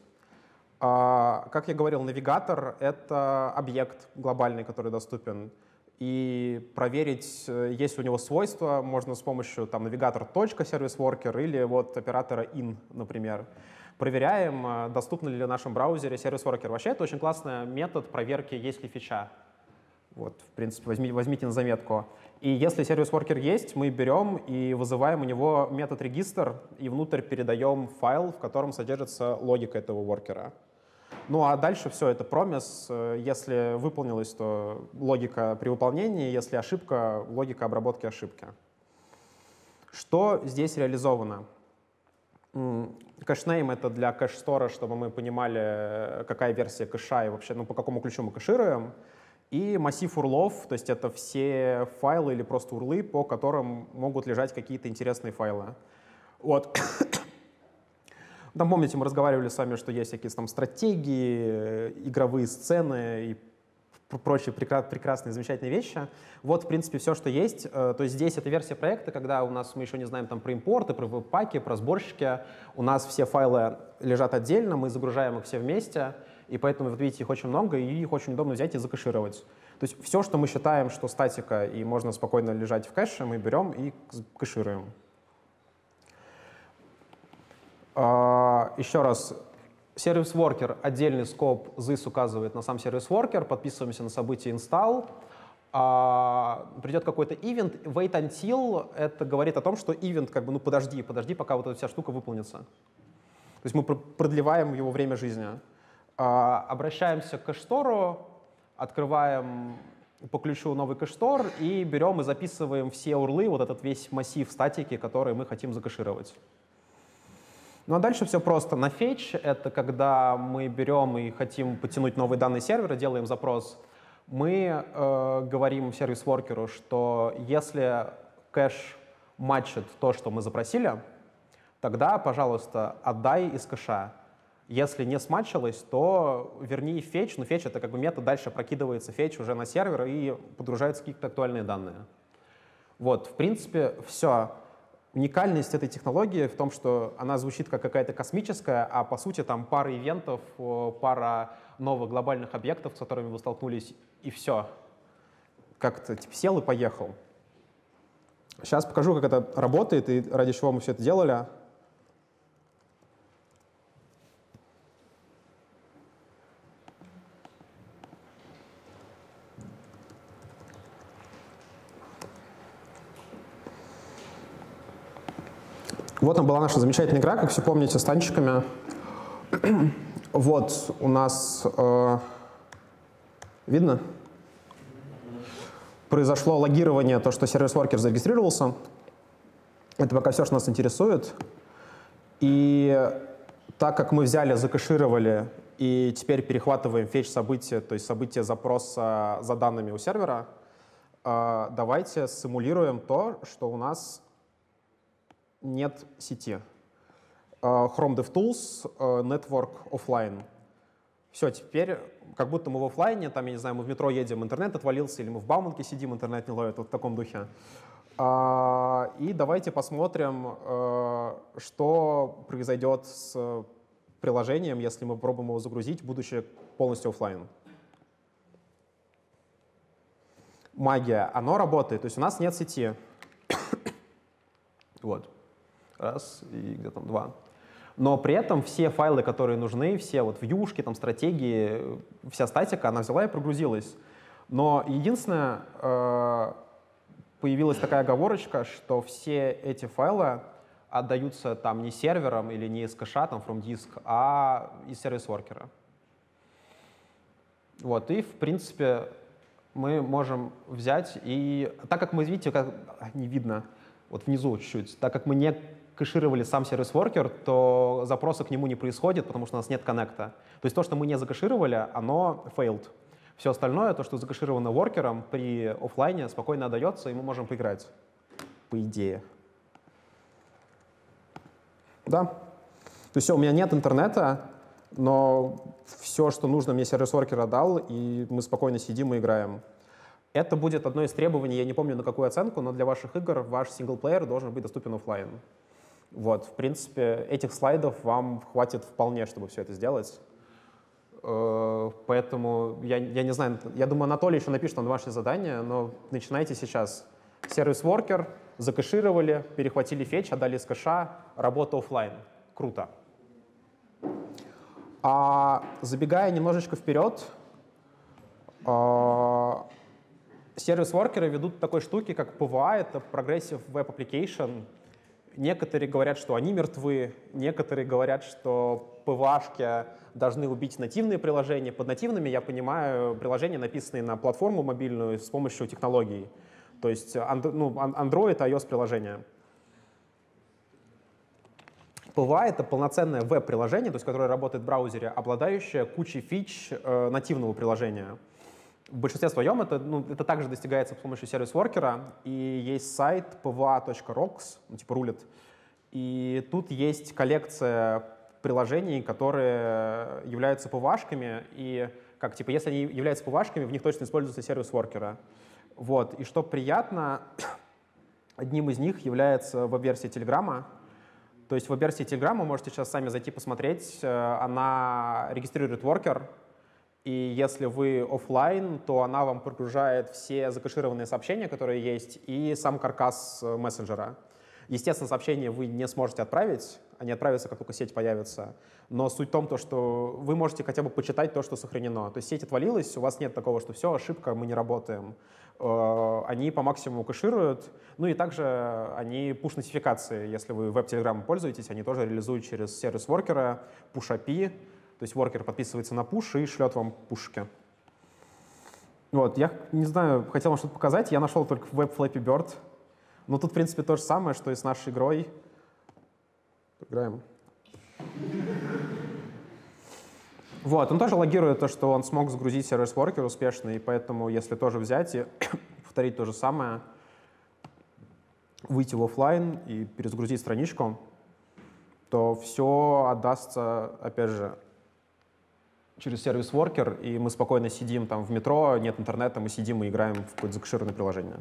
А, как я говорил, навигатор — это объект глобальный, который доступен. И проверить, есть ли у него свойства, можно с помощью там, навигатор точка сервис-воркер или вот оператора in, например. Проверяем, доступно ли в нашем браузере сервис-воркер. Вообще это очень классный метод проверки, есть ли фича. Вот, в принципе, возьми, возьмите на заметку. И если сервис-воркер есть, мы берем и вызываем у него метод регистр, и внутрь передаем файл, в котором содержится логика этого воркера. Ну а дальше все это promise. Если выполнилось, то логика при выполнении, если ошибка, логика обработки ошибки. Что здесь реализовано? Cache name — это для cache store а, чтобы мы понимали, какая версия кэша и вообще, ну, по какому ключу мы кэшируем. И массив урлов, то есть это все файлы или просто урлы, по которым могут лежать какие-то интересные файлы. Вот. Там, помните, мы разговаривали с вами, что есть всякие там стратегии, игровые сцены и прочие прекрасные, замечательные вещи. Вот, в принципе, все, что есть. Э, то есть здесь это версия проекта, когда у нас мы еще не знаем там про импорты, про веб-паки, про сборщики. У нас все файлы лежат отдельно, мы загружаем их все вместе, и поэтому, вот видите, их очень много, и их очень удобно взять и закэшировать. То есть все, что мы считаем, что статика, и можно спокойно лежать в кэше, мы берем и кэшируем. А, еще раз, Сервис Worker, отдельный скоп this указывает на сам сервис Worker, подписываемся на событие install, а, придет какой-то event, wait until, это говорит о том, что event, как бы, ну подожди, подожди, пока вот эта вся штука выполнится. То есть мы продлеваем его время жизни. А, обращаемся к кэштору, открываем по ключу новый cache store и берем и записываем все урлы, вот этот весь массив статики, который мы хотим закэшировать. Ну а дальше все просто. На fetch — это когда мы берем и хотим потянуть новые данные сервера, делаем запрос. Мы э, говорим service worker у, что если кэш матчит то, что мы запросили, тогда, пожалуйста, отдай из кэша. Если не смачилось, то верни fetch. Ну, фетч — это как бы метод, дальше прокидывается fetch уже на сервер и подгружаются какие-то актуальные данные. Вот, в принципе, все. Уникальность этой технологии в том, что она звучит как какая-то космическая, а по сути там пара ивентов, пара новых глобальных объектов, с которыми вы столкнулись, и все. Как-то типа, сел и поехал. Сейчас покажу, как это работает и ради чего мы все это делали. Вот там была наша замечательная игра, как все помните, с танчиками. вот у нас... Э, видно? Произошло логирование, то, что сервис-воркер зарегистрировался. Это пока все, что нас интересует. И так как мы взяли, закэшировали и теперь перехватываем фетч события, то есть события запроса за данными у сервера, э, давайте симулируем то, что у нас нет сети. А, Chrome DevTools, а, Network Offline. Все, теперь как будто мы в офлайне, там, я не знаю, мы в метро едем, интернет отвалился, или мы в Бауманке сидим, интернет не ловит, вот в таком духе. А, и давайте посмотрим, что произойдет с приложением, если мы попробуем его загрузить, будучи полностью офлайн. Магия, оно работает, то есть у нас нет сети. вот раз, и где там два. Но при этом все файлы, которые нужны, все вот вьюшки, там, стратегии, вся статика, она взяла и прогрузилась. Но единственное, э, появилась такая оговорочка, что все эти файлы отдаются там не сервером или не из кэша, там, from disk, а из сервис-воркера. Вот, и, в принципе, мы можем взять и... Так как мы, видите, как не видно, вот внизу чуть-чуть, так как мы не кэшировали сам сервис-воркер, то запроса к нему не происходит, потому что у нас нет коннекта. То есть то, что мы не закэшировали, оно failed. Все остальное, то, что закэшировано воркером, при офлайне спокойно отдается, и мы можем поиграть, по идее. Да. То есть все, у меня нет интернета, но все, что нужно, мне сервис-воркер отдал, и мы спокойно сидим и играем. Это будет одно из требований, я не помню на какую оценку, но для ваших игр ваш синглплеер должен быть доступен офлайн. Вот, в принципе, этих слайдов вам хватит вполне, чтобы все это сделать. Э, поэтому я, я не знаю, я думаю, Анатолий еще напишет вам домашнее задание, но начинайте сейчас. Сервис-воркер, закэшировали, перехватили фетч, отдали из кэша, работа офлайн. Круто. А забегая немножечко вперед, а, сервис-воркеры ведут такой штуки, как PWA, это Progressive Web Application, Некоторые говорят, что они мертвы, некоторые говорят, что ПВАшки должны убить нативные приложения. Под нативными я понимаю приложения, написанные на платформу мобильную с помощью технологий. То есть ну, Android, iOS приложения. PWA — это полноценное веб-приложение, то есть которое работает в браузере, обладающее кучей фич э, нативного приложения. В большинстве своем это, ну, это также достигается с помощью сервис-воркера, и есть сайт pva.rocks, ну, типа рулит, и тут есть коллекция приложений, которые являются PWA-шками, и как, типа, если они являются PWA-шками, в них точно используется сервис-воркера. Вот, и что приятно, одним из них является веб-версия Телеграма, то есть в веб-версии Telegram вы можете сейчас сами зайти посмотреть. Э, она регистрирует воркер, и если вы офлайн, то она вам прогружает все закэшированные сообщения, которые есть, и сам каркас э, мессенджера. Естественно, сообщения вы не сможете отправить, они отправятся, как только сеть появится. Но суть в том, то, что вы можете хотя бы почитать то, что сохранено. То есть сеть отвалилась, у вас нет такого, что все, ошибка, мы не работаем. Э, они по максимуму кэшируют. Ну и также они пуш-нотификации, если вы веб-телеграммой пользуетесь, они тоже реализуют через сервис воркера, то есть воркер подписывается на пуш и шлет вам пушки. Вот, я не знаю, хотел вам что-то показать, я нашел только веб Flappy Bird. Но тут, в принципе, то же самое, что и с нашей игрой. Играем. Вот, он тоже логирует то, что он смог загрузить сервис-воркер успешно, и поэтому, если тоже взять и повторить то же самое, выйти в офлайн и перезагрузить страничку, то все отдастся, опять же, через сервис-воркер, и мы спокойно сидим там в метро, нет интернета, мы сидим и играем в какое-то закашированное приложение.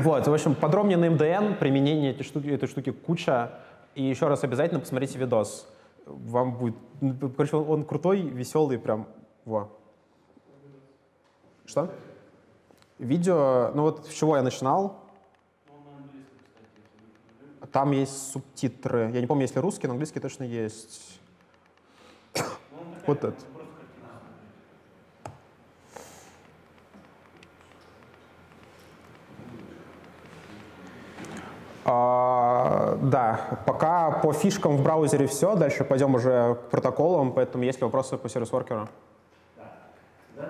Вот, в общем, подробнее на MDN, применение этой штуки, этой штуки куча. И еще раз обязательно посмотрите видос. Вам будет... Ну, короче, он крутой, веселый, прям... Во. Что? Видео... Ну вот с чего я начинал. Там есть субтитры. Я не помню, есть ли русский, но английский точно есть. Вот это. А, да, пока по фишкам в браузере все, дальше пойдем уже к протоколам, поэтому есть ли вопросы по сервис-воркеру? Да.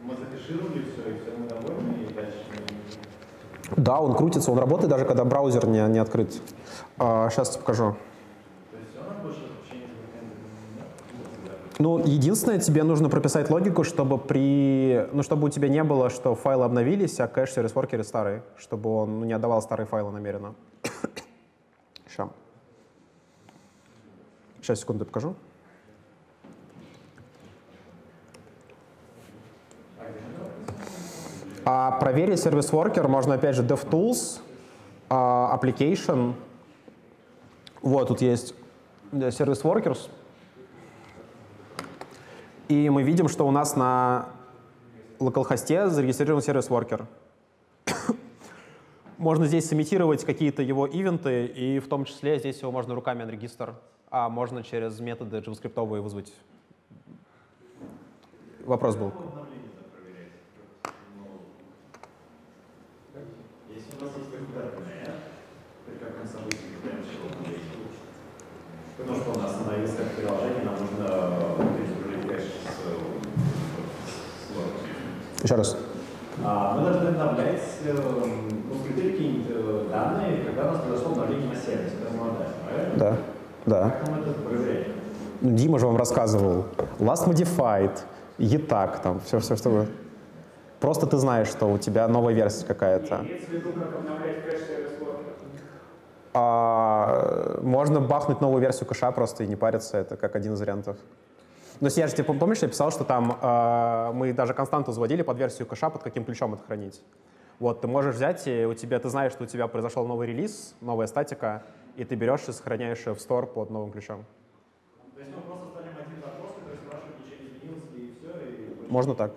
Мы зафишировали все, и все, мы довольны, и дальше Да, он крутится, он работает даже когда браузер не, не открыт. А, сейчас покажу. Ну, единственное, тебе нужно прописать логику, чтобы при, ну, чтобы у тебя не было, что файлы обновились, а кэш сервис воркеры старый, чтобы он ну, не отдавал старые файлы намеренно. Сейчас. Сейчас, секунду, покажу. А проверить сервис воркер можно опять же DevTools, а, Application. Вот тут есть сервис Workers. И мы видим, что у нас на локалхосте зарегистрирован сервис-воркер. можно здесь сымитировать какие-то его ивенты, и в том числе здесь его можно руками unregister, а можно через методы JavaScript вызвать. Вопрос был. При каком событии Потому что у нас остановилось как приложение, нам нужно Еще раз. А, мы должны обновлять, э, ну, какие-нибудь э, данные, когда у нас произошло обновление на сервисе, это молодая, правильно? Да, да. Как мы это проверяем? Ну, Дима же вам рассказывал. Last modified, так там, все, все, что вы... Просто ты знаешь, что у тебя новая версия какая-то. А, можно бахнуть новую версию кэша просто и не париться, это как один из вариантов. Но я же, типа, помнишь, я писал, что там э, мы даже константу заводили под версию кэша, под каким ключом это хранить. Вот, ты можешь взять, и у тебя, ты знаешь, что у тебя произошел новый релиз, новая статика, и ты берешь и сохраняешь ее в стор под новым ключом. То есть мы просто ставим один запрос, который спрашивает, ничего не изменилось, и все, и... Можно так.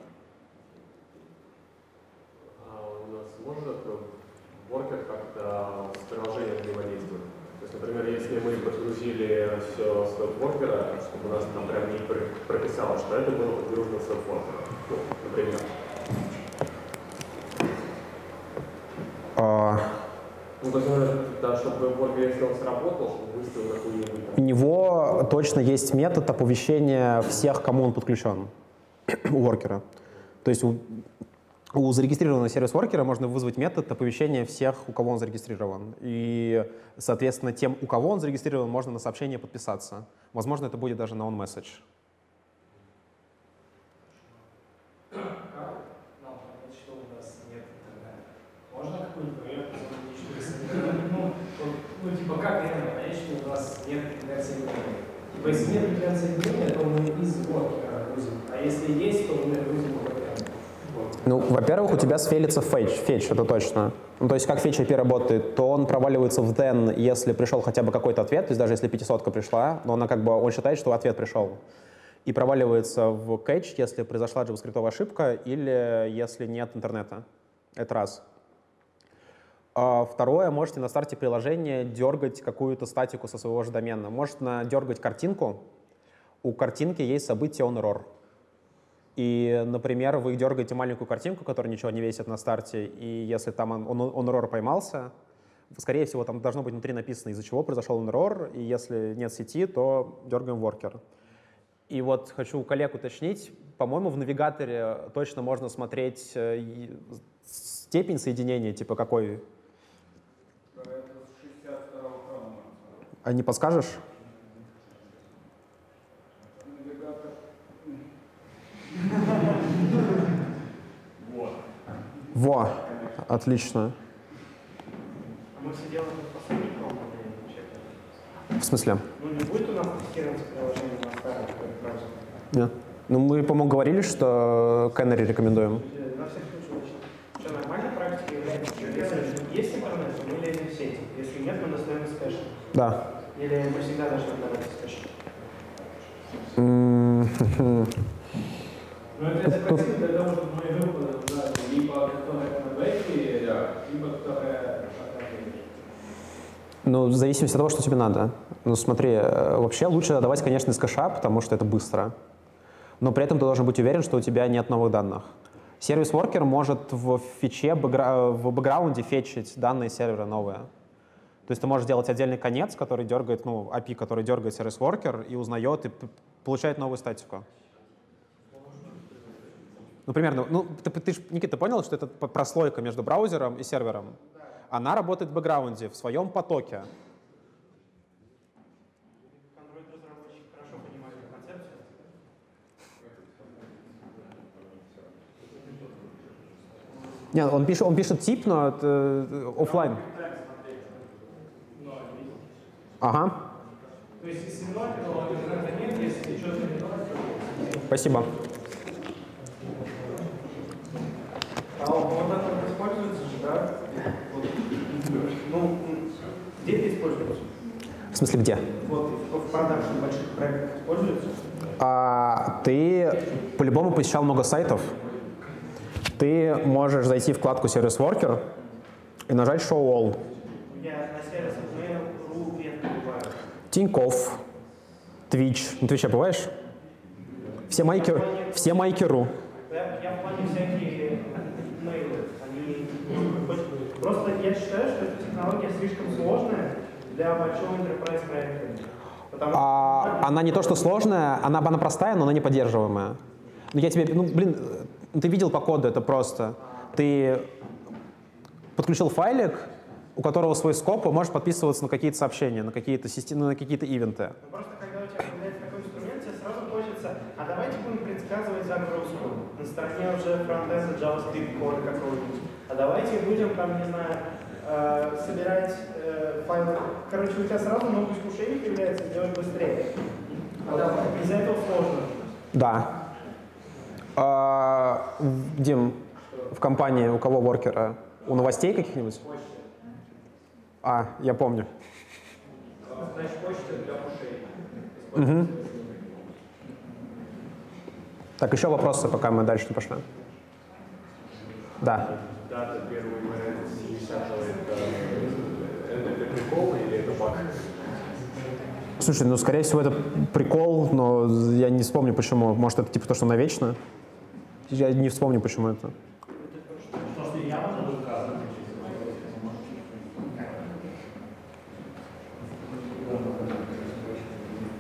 А у нас может воркер как-то с приложением взаимодействовать? есть, например, если мы подгрузили все с веб-воркера, чтобы у нас там прям не прописало, что это было подгружено с веб-воркера, ну, например. А... Ну, то есть, да, чтобы он сработал, чтобы выставил какую-нибудь... У него точно есть метод оповещения всех, кому он подключен у воркера. То есть у зарегистрированного сервис-воркера можно вызвать метод оповещения всех, у кого он зарегистрирован. И, соответственно, тем, у кого он зарегистрирован, можно на сообщение подписаться. Возможно, это будет даже на on-message. Как нам понять, что у нас нет интернета? Можно какой-нибудь пример позвонить, что если ну, вот, ну, типа, как реально понять, что у нас нет Типа, если нет интернет-соединения, то мы из воркера грузим, а если есть, то мы грузим. Ну, во-первых, у тебя сфейлится фетч, фетч, это точно. Ну, то есть как фетч API работает, то он проваливается в then, если пришел хотя бы какой-то ответ, то есть даже если пятисотка пришла, но она как бы, он считает, что ответ пришел. И проваливается в кэч, если произошла JavaScript ошибка или если нет интернета. Это раз. А Второе, можете на старте приложения дергать какую-то статику со своего же домена. Можно дергать картинку. У картинки есть событие on error. И, например, вы дергаете маленькую картинку, которая ничего не весит на старте, и если там он, он, он error поймался, скорее всего, там должно быть внутри написано, из-за чего произошел он error, и если нет сети, то дергаем воркер. И вот хочу у коллег уточнить, по-моему, в навигаторе точно можно смотреть э, и степень соединения, типа какой. А не подскажешь? Во, отлично. А. В смысле? Ну не будет у нас тестироваться приложение на старом? Нет. Ну, мы, по-моему, говорили, что Canary рекомендуем. Э, На случай уточню. Что нормальной практикой является, если есть интернет, мы лезем в сети. Если нет, мы достаем из кэша. Да. Или мы всегда должны отдавать кэша. М, Но это если хотите для того, чтобы мои выпады была либо которая на бэке, либо бэке. Ну, в зависимости от того, что тебе надо. Ну, смотри, э, вообще лучше отдавать, конечно, из кэша, потому что это быстро. Но при этом ты должен быть уверен, что у тебя нет новых данных. Сервис-воркер может в фиче, в бэкграунде фетчить данные сервера новые. То есть ты можешь делать отдельный конец, который дергает, ну, API, который дергает сервис-воркер и узнает и получает новую статику. Ну, примерно, ну, ты, ты Никита, понял, что это прослойка между браузером и сервером? Она работает в бэкграунде, в своем потоке. Нет, он пишет, он пишет тип, но это э, оффлайн. Ага, То есть если ноль, то интернета нет, если что-то не то спасибо. А это вот используется же, да? Ну, где это используется? В смысле, где? Вот в в больших проектах используется? А, ты по-любому посещал много сайтов. Ты можешь зайти в вкладку Service Worker и нажать Show All. Я на редко Тинькофф, Twitch. На Твиче бываешь? Все майки, все майки.ру. Я, в плане всякие мейлы, они ну, Просто я считаю, что эта технология слишком сложная для большого enterprise проекта. Потому А, она не то что сложная, она, она простая, но она не поддерживаемая. Ну, я тебе, ну, блин, ты видел по коду это просто. Ты подключил файлик, у которого свой скоп, и можешь подписываться на какие-то сообщения, на какие-то системы, на какие-то ивенты. Ну, Просто когда у тебя появляется такой инструмент, тебе сразу хочется, а давайте будем предсказывать загрузку на стороне уже фронтенда JavaScript кода какого-нибудь. А давайте будем там, не знаю, э, собирать э, файлы. Короче, у тебя сразу много искушений появляется сделать быстрее. А из-за этого сложно. Да. А, Дим, в компании у кого воркера? У новостей каких-нибудь? А, я помню. Значит, почта для ушей. Мгм. Так, еще вопросы, пока мы дальше не пошли. Да. Дата первый вариант 70-го, это, это, это прикол или это баг? Слушай, ну, скорее всего, это прикол, но я не вспомню, почему. Может, это типа то, что навечно? Я не вспомню, почему это.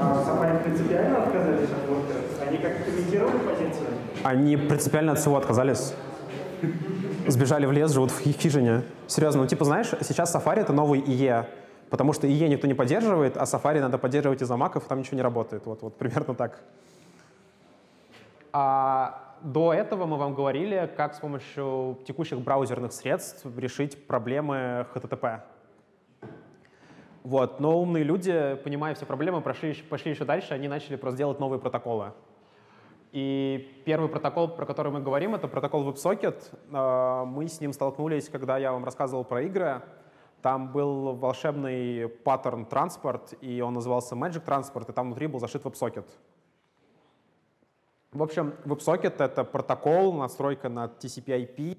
А Safari принципиально отказались от воркера? Они как комментировали позицию? Они принципиально от всего отказались. Сбежали в лес, живут в хи- хижине. Серьезно, ну типа знаешь, сейчас Safari это новый IE, потому что IE никто не поддерживает, а Safari надо поддерживать из-за маков, там ничего не работает. Вот, вот примерно так. А до этого мы вам говорили, как с помощью текущих браузерных средств решить проблемы HTTP. Вот. Но умные люди, понимая все проблемы, прошли, пошли еще дальше, они начали просто делать новые протоколы. И первый протокол, про который мы говорим, это протокол WebSocket. Э, Мы с ним столкнулись, когда я вам рассказывал про игры. Там был волшебный паттерн транспорт, и он назывался Magic Transport, и там внутри был зашит WebSocket. В общем, WebSocket — это протокол, настройка на TCP/IP,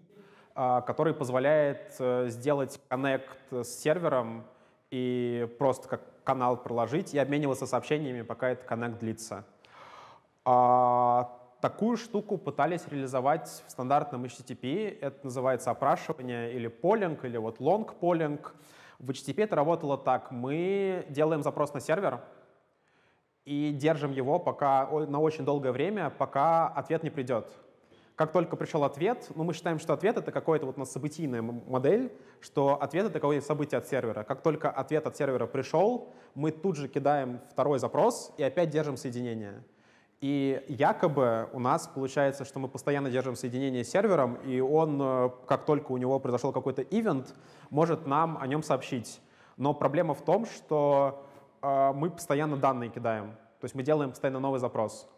а, который позволяет э, сделать коннект с сервером и просто как канал проложить и обмениваться сообщениями, пока этот коннект длится. А, Такую штуку пытались реализовать в стандартном HTTP. Это называется опрашивание или полинг, или вот long polling. В HTTP это работало так. Мы делаем запрос на сервер, и держим его пока, на очень долгое время, пока ответ не придет. Как только пришел ответ, ну, мы считаем, что ответ — это какая-то вот у нас событийная модель, что ответ — это какое-то событие от сервера. Как только ответ от сервера пришел, мы тут же кидаем второй запрос и опять держим соединение. И якобы у нас получается, что мы постоянно держим соединение с сервером, и он, э, как только у него произошел какой-то ивент, может нам о нем сообщить. Но проблема в том, что э, мы постоянно данные кидаем. То есть мы делаем постоянно новый запрос.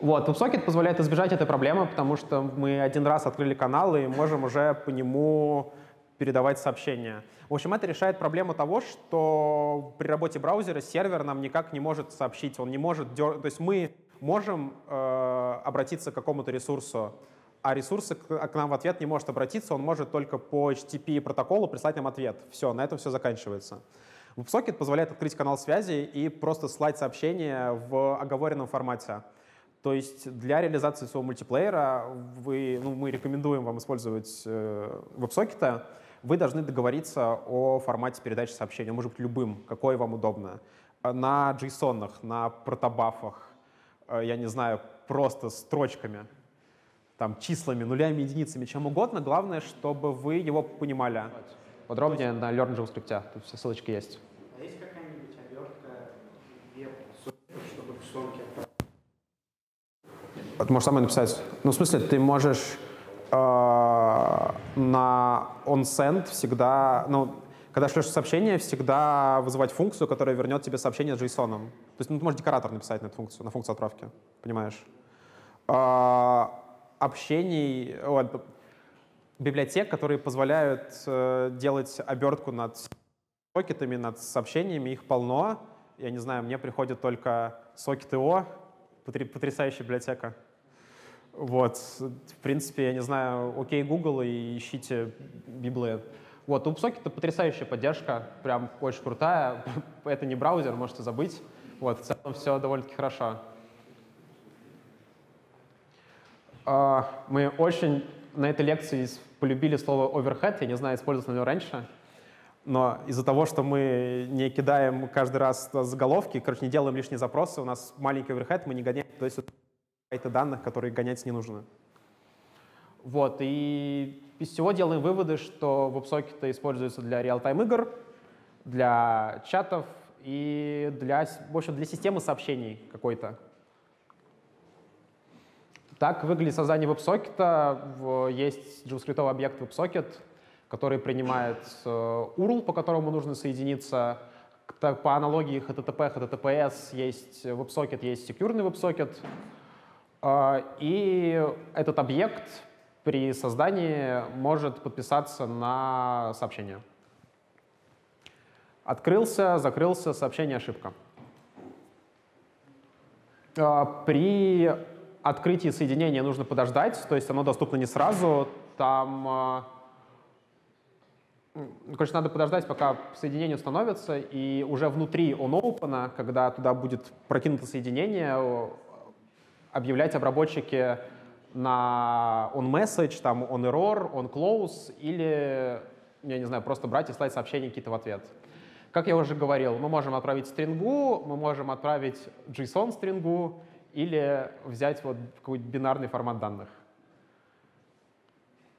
Вот, WebSocket позволяет избежать этой проблемы, потому что мы один раз открыли канал и можем уже по нему передавать сообщения. В общем, это решает проблему того, что при работе браузера сервер нам никак не может сообщить, он не может дер... То есть мы можем э, обратиться к какому-то ресурсу, а ресурс к, к нам в ответ не может обратиться, он может только по HTTP протоколу прислать нам ответ. Все, на этом все заканчивается. WebSocket позволяет открыть канал связи и просто слать сообщения в оговоренном формате. То есть для реализации своего мультиплеера вы, ну, мы рекомендуем вам использовать э, WebSocket. Вы должны договориться о формате передачи сообщения. Он может быть любым, какой вам удобно. Э, На JSON, на протобафах, э, я не знаю, просто строчками, там, числами, нулями, единицами, чем угодно. Главное, чтобы вы его понимали. Подробнее на Learn JavaScript. Тут все ссылочки есть. А есть какая-нибудь обертка веб, чтобы ссылке Ты можешь самой написать. Ну, в смысле, ты можешь э, на onSend всегда, ну, когда шлешь сообщение, всегда вызывать функцию, которая вернет тебе сообщение с JSON. То есть ну, ты можешь декоратор написать на эту функцию, на функцию отправки, понимаешь? Э, общений, вот, библиотек, которые позволяют э, делать обертку над сокетами, над сообщениями, их полно. Я не знаю, мне приходит только Socket.io, потрясающая библиотека. Вот, в принципе, я не знаю, окей, Google и ищите библы. Вот, у это потрясающая поддержка, прям очень крутая. Это не браузер, можете забыть. Вот, в целом все довольно-таки хорошо. А, Мы очень на этой лекции полюбили слово overhead, я не знаю, использовался ли оно раньше, но из-за того, что мы не кидаем каждый раз заголовки, короче, не делаем лишние запросы, у нас маленький overhead, мы не гоняем, то есть какие-то данных, которые гонять не нужно. Вот, и из всего делаем выводы, что WebSocket используется для реал-тайм игр, для чатов и для, в общем, для системы сообщений какой-то. Так выглядит создание WebSocket. В- Есть JavaScript объект WebSocket, который принимает э, URL, по которому нужно соединиться. По аналогии HTTP, HTTPS есть WebSocket, есть секьюрный WebSocket. А, И этот объект при создании может подписаться на сообщение. Открылся, закрылся, сообщение ошибка. А, При открытии соединения нужно подождать, то есть оно доступно не сразу. Там, а, короче, надо подождать, пока соединение установится, и уже внутри OnOpen, когда туда будет прокинуто соединение, объявлять обработчике на onMessage, там onError, onClose или, я не знаю, просто брать и слать сообщения какие-то в ответ. Как я уже говорил, мы можем отправить стрингу, мы можем отправить JSON стрингу или взять вот какой-то бинарный формат данных.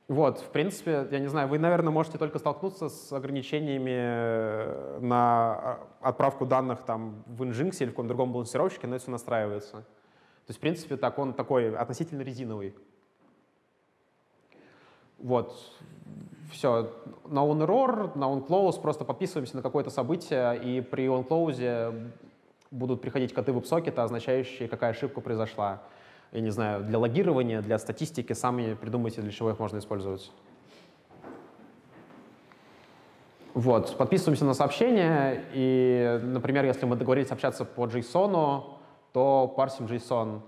Вот, в принципе, я не знаю, вы, наверное, можете только столкнуться с ограничениями э, на а, отправку данных там в Nginx или в каком-то другом балансировщике, но это все настраивается. То есть, в принципе, так он такой относительно резиновый. Вот, все. На onError, на onClose просто подписываемся на какое-то событие, и при onClose будут приходить коды веб-сокета, означающие, какая ошибка произошла. Я не знаю, для логирования, для статистики, сами придумайте, для чего их можно использовать. Вот, подписываемся на сообщение, и, например, если мы договорились общаться по JSON, то парсим JSON.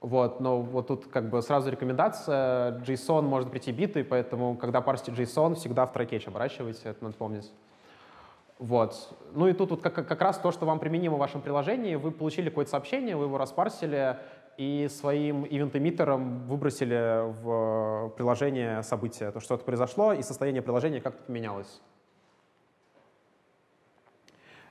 Вот, но вот тут как бы сразу рекомендация, JSON может прийти биты, поэтому когда парсите JSON, всегда в try-catch оборачивайте, это надо помнить. Вот. Ну и тут вот как, как раз то, что вам применимо в вашем приложении, вы получили какое-то сообщение, вы его распарсили и своим event-эмиттером выбросили в приложение события, то, что это произошло, и состояние приложения как-то поменялось.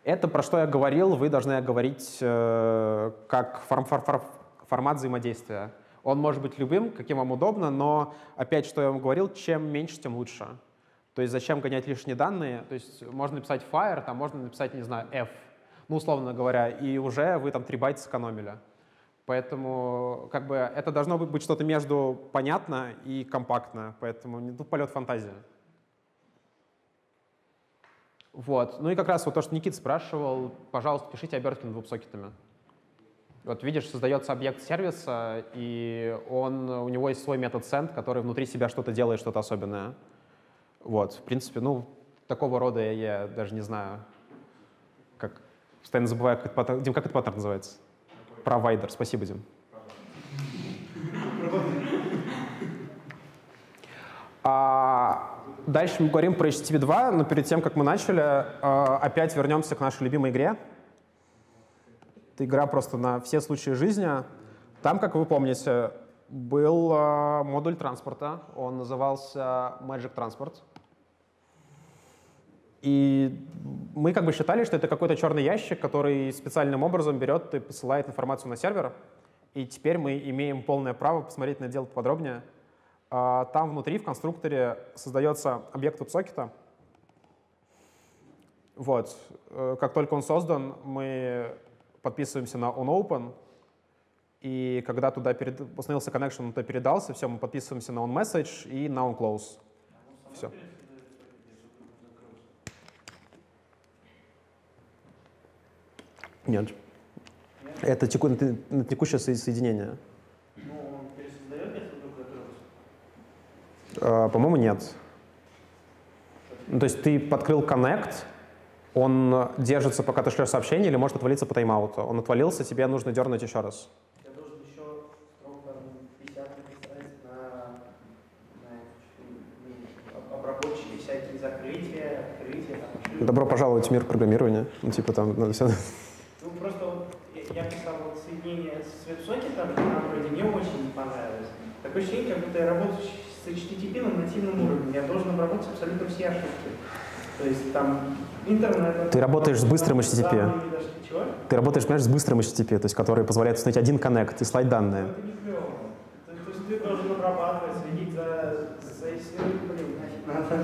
Это, про что я говорил, вы должны говорить э, как форм, фор, фор, формат взаимодействия. Он может быть любым, каким вам удобно, но, опять, что я вам говорил, чем меньше, тем лучше. То есть зачем гонять лишние данные? То есть можно написать fire, там можно написать, не знаю, f, ну, условно говоря, и уже вы там 3 байта сэкономили. Поэтому как бы это должно быть что-то между понятно и компактно, поэтому не тут полет фантазии. Вот. Ну и как раз вот то, что Никит спрашивал, пожалуйста, пишите обертки над веб-сокетами. Вот видишь, создается объект сервиса, и он, у него есть свой метод send, который внутри себя что-то делает, что-то особенное. Вот, в принципе, ну, такого рода я, я даже не знаю, как, постоянно забываю, как это паттерн, Дим, как это паттерн называется? Провайдер, спасибо, Дим. А, дальше мы говорим про HTTP 2, но перед тем, как мы начали, а, опять вернемся к нашей любимой игре. Это игра просто на все случаи жизни. Там, как вы помните, был а, модуль транспорта, он назывался Magic Transport. И мы как бы считали, что это какой-то черный ящик, который специальным образом берет и посылает информацию на сервер. И теперь мы имеем полное право посмотреть на дело подробнее. А, там внутри, в конструкторе, создается объект WebSocket. Вот. Э, как только он создан, мы подписываемся на onOpen, и когда туда перед... установился connection, он туда передался, все, мы подписываемся на onMessage и на onClose. Все. Нет. Это теку... текущее соединение. Ну, он пересоздает, если вдруг закрылся? А, По-моему, нет. Ну, то есть ты подкрыл Connect, он держится, пока ты шлешь сообщение, или может отвалиться по тайм-ауту. Он отвалился, тебе нужно дернуть еще раз. Я должен еще строго там 50 написать на, на об- обработчики всякие закрытия, открытия. Там, ошибки. Добро пожаловать в мир программирования. Ну, типа там надо все. Ну, просто вот я я писал вот соединение с веб-сокетом, на вроде мне очень не понравилось. Такое ощущение, как будто я работаю с HTTP на нативном уровне. Я должен обработать абсолютно все ошибки. То есть там интернет... Ты работаешь с быстрым HTTP. Данные даже- Чего? Ты работаешь, понимаешь, с быстрым HTTP, то есть который позволяет установить один коннект и слать данные. Это не клево. То, то есть ты должен обрабатывать, следить за... за ну, блин, нафиг надо.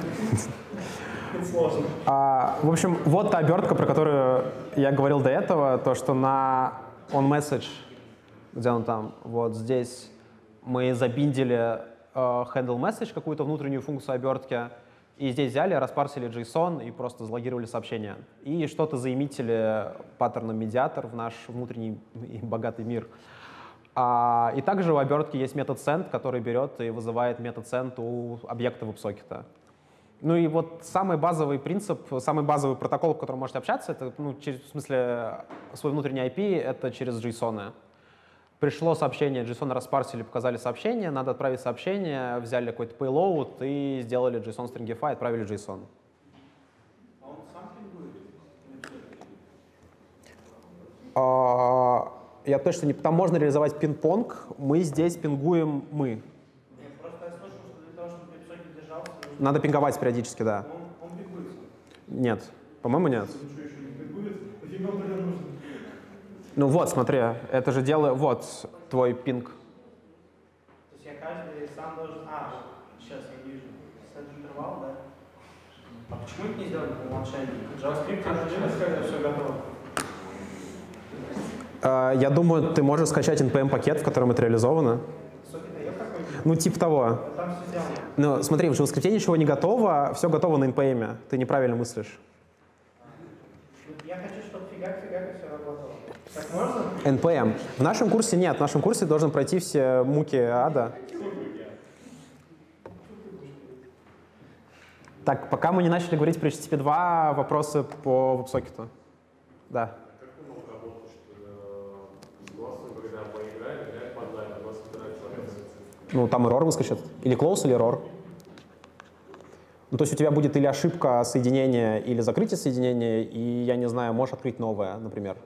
Сложно. А, в общем, вот та обертка, про которую я говорил до этого, то, что на onMessage, где он там, вот здесь мы забиндили э, handle message, какую-то внутреннюю функцию обертки, и здесь взяли, распарсили JSON и просто залогировали сообщение. И что-то заимитили паттерном медиатор в наш внутренний богатый мир. А, и также у обертки есть метод send, который берет и вызывает метод send у объекта веб-сокета. Ну и вот самый базовый принцип, самый базовый протокол, в котором можете общаться, это, ну, через, в смысле, свой внутренний IP, это через JSON. пришло сообщение, JSON распарсили, показали сообщение, надо отправить сообщение, взяли какой-то payload и сделали JSON stringify, отправили JSON. А? А, Я точно не... Там можно реализовать пинг-понг, мы здесь пингуем мы. Нет, просто я слышал, что для того, чтобы веб-сокет держался, нужно- Надо пинговать периодически, да. он, он пингуется. Нет, по-моему, нет. Ну вот, смотри, это же дело... Вот твой пинг. То есть я каждый сам должен... А, сейчас я вижу. Set интервал, да? А почему это не сделали по умолчанию? В JavaScript уже сказали, все готово. А, Я думаю, ты можешь скачать NPM-пакет, в котором это реализовано. Ну, типа того. Ну, смотри, в JavaScript ничего не готово, все готово на NPM. Ты неправильно мыслишь. NPM. В нашем курсе нет. В нашем курсе должен пройти все муки ада. Так, пока мы не начали говорить про HTTP 2, вопросы по веб-сокету. Да. Как вы можете работать, что э, с голосом, когда мы играем, играет по одной, у вас собирается человек. Ну, там error выскочит. Или close, или error. Ну, то есть у тебя будет или ошибка соединения, или закрытие соединения, и, я не знаю, можешь открыть новое, например.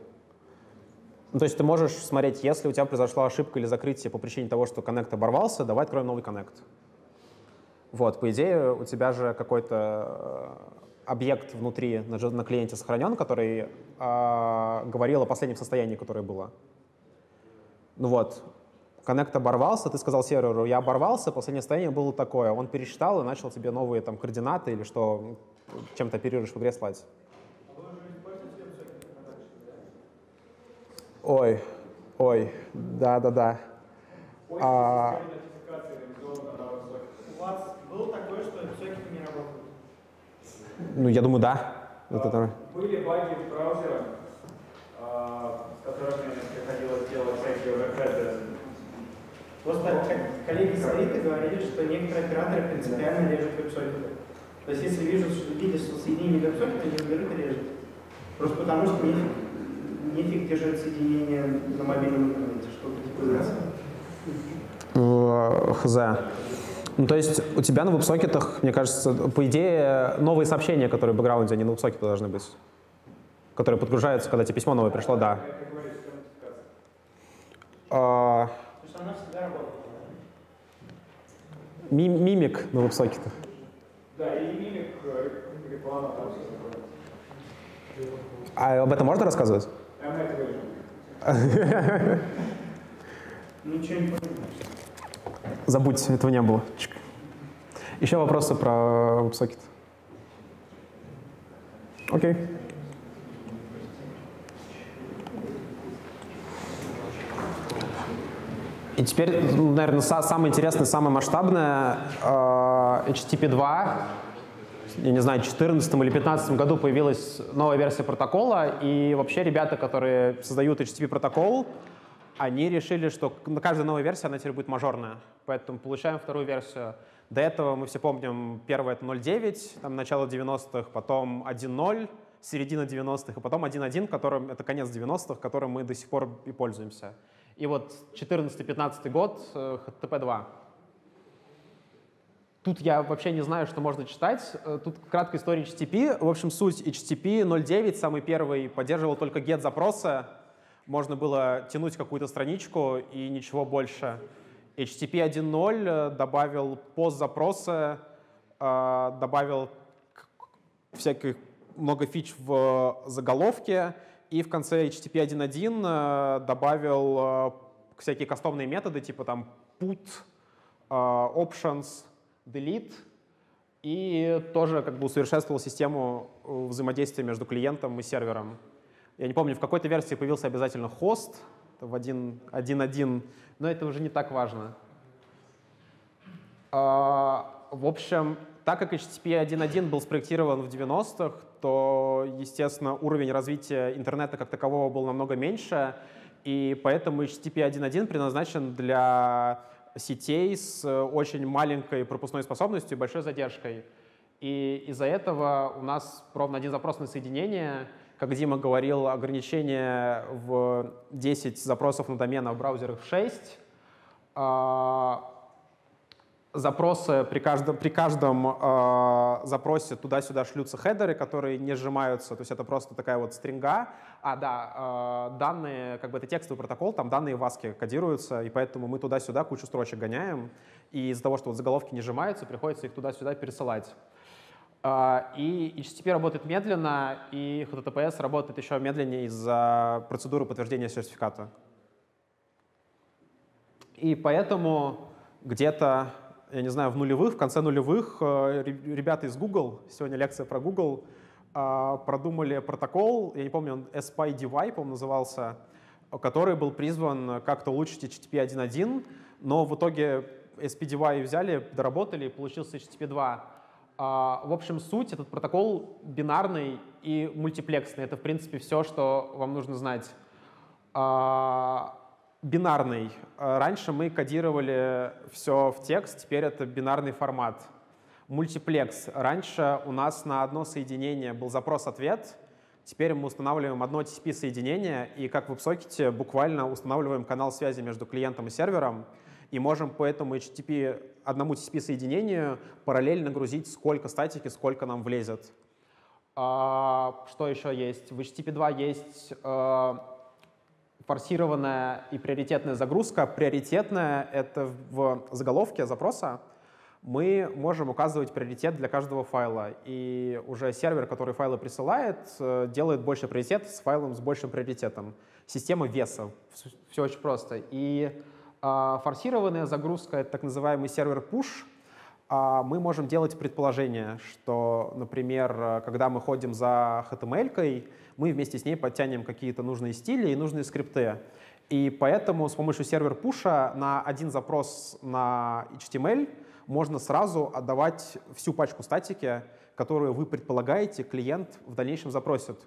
Ну, то есть ты можешь смотреть, если у тебя произошла ошибка или закрытие по причине того, что коннект оборвался, давай откроем новый коннект. Вот, по идее, у тебя же какой-то э, объект внутри на, клиенте сохранен, который э, говорил о последнем состоянии, которое было. Ну вот, коннект оборвался, ты сказал серверу, я оборвался, последнее состояние было такое. Он пересчитал и начал тебе новые там координаты или что, чем ты оперируешь в игре слать. Ой, ой, да-да-да. А, У вас было такое, что сокеты не работают? ну, я думаю, да. Вот это- Были баги в браузерах, а, с которыми приходилось делать всякие overhead. Просто ко- коллеги с Риты говорили, что некоторые операторы принципиально режут веб-сокеты. То есть если вижу, что, что соединение веб-сокета, они берут и режут. Просто потому что нефиг, нефиг держать соединение на мобильном интернете, что-то типа этого. Э, Хз. Ну, то есть у тебя на веб-сокетах, мне кажется, по идее, новые сообщения, которые в бэкграунде, они на веб-сокете должны быть. Которые подгружаются, когда тебе письмо новое пришло, да. А, То есть она всегда работает. ми- мимик на веб-сокетах. Да, и мимик, э, реклама, там все такое. А об этом можно рассказывать? Я на это. Ничего не понимаю. Забудь, этого не было. Чик. Еще вопросы про веб-сокет? Окей. И теперь, ну, наверное, са- самое интересное, самое масштабное, э, HTTP 2. Я не знаю, в 2014 или 2015 году появилась новая версия протокола, и вообще ребята, которые создают HTTP протокол, они решили, что каждая новая версия она теперь будет мажорная. Поэтому получаем вторую версию. До этого мы все помним, первая это 0.9, там начало 90-х, потом 1.0, середина 90-х, и потом 1.1, которым, это конец 90-х, которым мы до сих пор и пользуемся. И вот 14-15 год, э, HTTP 2. Тут я вообще не знаю, что можно читать. Э, Тут краткая история HTTP. В общем, суть HTTP 0.9, самый первый, поддерживал только get-запросы. Можно было тянуть какую-то страничку и ничего больше. HTTP 1.0 э, добавил пост-запросы, э, добавил всяких много фич в заголовке, и в конце HTTP 1.1 э, добавил э, всякие кастомные методы, типа там put, э, options, delete, и тоже как бы усовершенствовал систему взаимодействия между клиентом и сервером. Я не помню, в какой-то версии появился обязательно хост в 1.1, но это уже не так важно. А, В общем, так как HTTP 1.1 был спроектирован в 90-х, то, естественно, уровень развития интернета как такового был намного меньше, и поэтому HTTP 1.1 предназначен для сетей с э, очень маленькой пропускной способностью и большой задержкой. И из-за этого у нас ровно один запрос на соединение, как Дима говорил, ограничение в 10 запросов на домен, а в браузерах в 6. Запросы при каждом, при каждом э, запросе туда-сюда шлются хедеры, которые не сжимаются, то есть это просто такая вот стринга. А, да, э, данные, как бы это текстовый протокол, там данные в ASCII кодируются, и поэтому мы туда-сюда кучу строчек гоняем, и из-за того, что вот заголовки не сжимаются, приходится их туда-сюда пересылать. А, и HTTP работает медленно, и HTTPS работает еще медленнее из-за процедуры подтверждения сертификата. И поэтому где-то, я не знаю, в нулевых, в конце нулевых э, ребята из Google, сегодня лекция про Google, а, продумали протокол, я не помню, он SPI-DY, по-моему, назывался, который был призван как-то улучшить HTTP 1.1, но в итоге SPDY взяли, доработали, получился HTTP 2. А, в общем, суть, этот протокол бинарный и мультиплексный. Это, в принципе, все, что вам нужно знать. Бинарный. Раньше мы кодировали все в текст, теперь это бинарный формат. Мультиплекс. Раньше у нас на одно соединение был запрос-ответ, теперь мы устанавливаем одно TCP-соединение, и как в WebSocket буквально устанавливаем канал связи между клиентом и сервером, и можем по этому HTTP, одному TCP-соединению параллельно грузить сколько статики, сколько нам влезет. А, что еще есть? В HTTP 2 есть э, форсированная и приоритетная загрузка. Приоритетная — это в заголовке запроса мы можем указывать приоритет для каждого файла. И уже сервер, который файлы присылает, э, делает больше приоритет с файлом с большим приоритетом. Система веса. Все очень просто. И а форсированная загрузка — это так называемый сервер push. А мы можем делать предположение, что, например, когда мы ходим за HTML, мы вместе с ней подтянем какие-то нужные стили и нужные скрипты. И поэтому с помощью сервер пуша на один запрос на HTML можно сразу отдавать всю пачку статики, которую вы предполагаете клиент в дальнейшем запросит.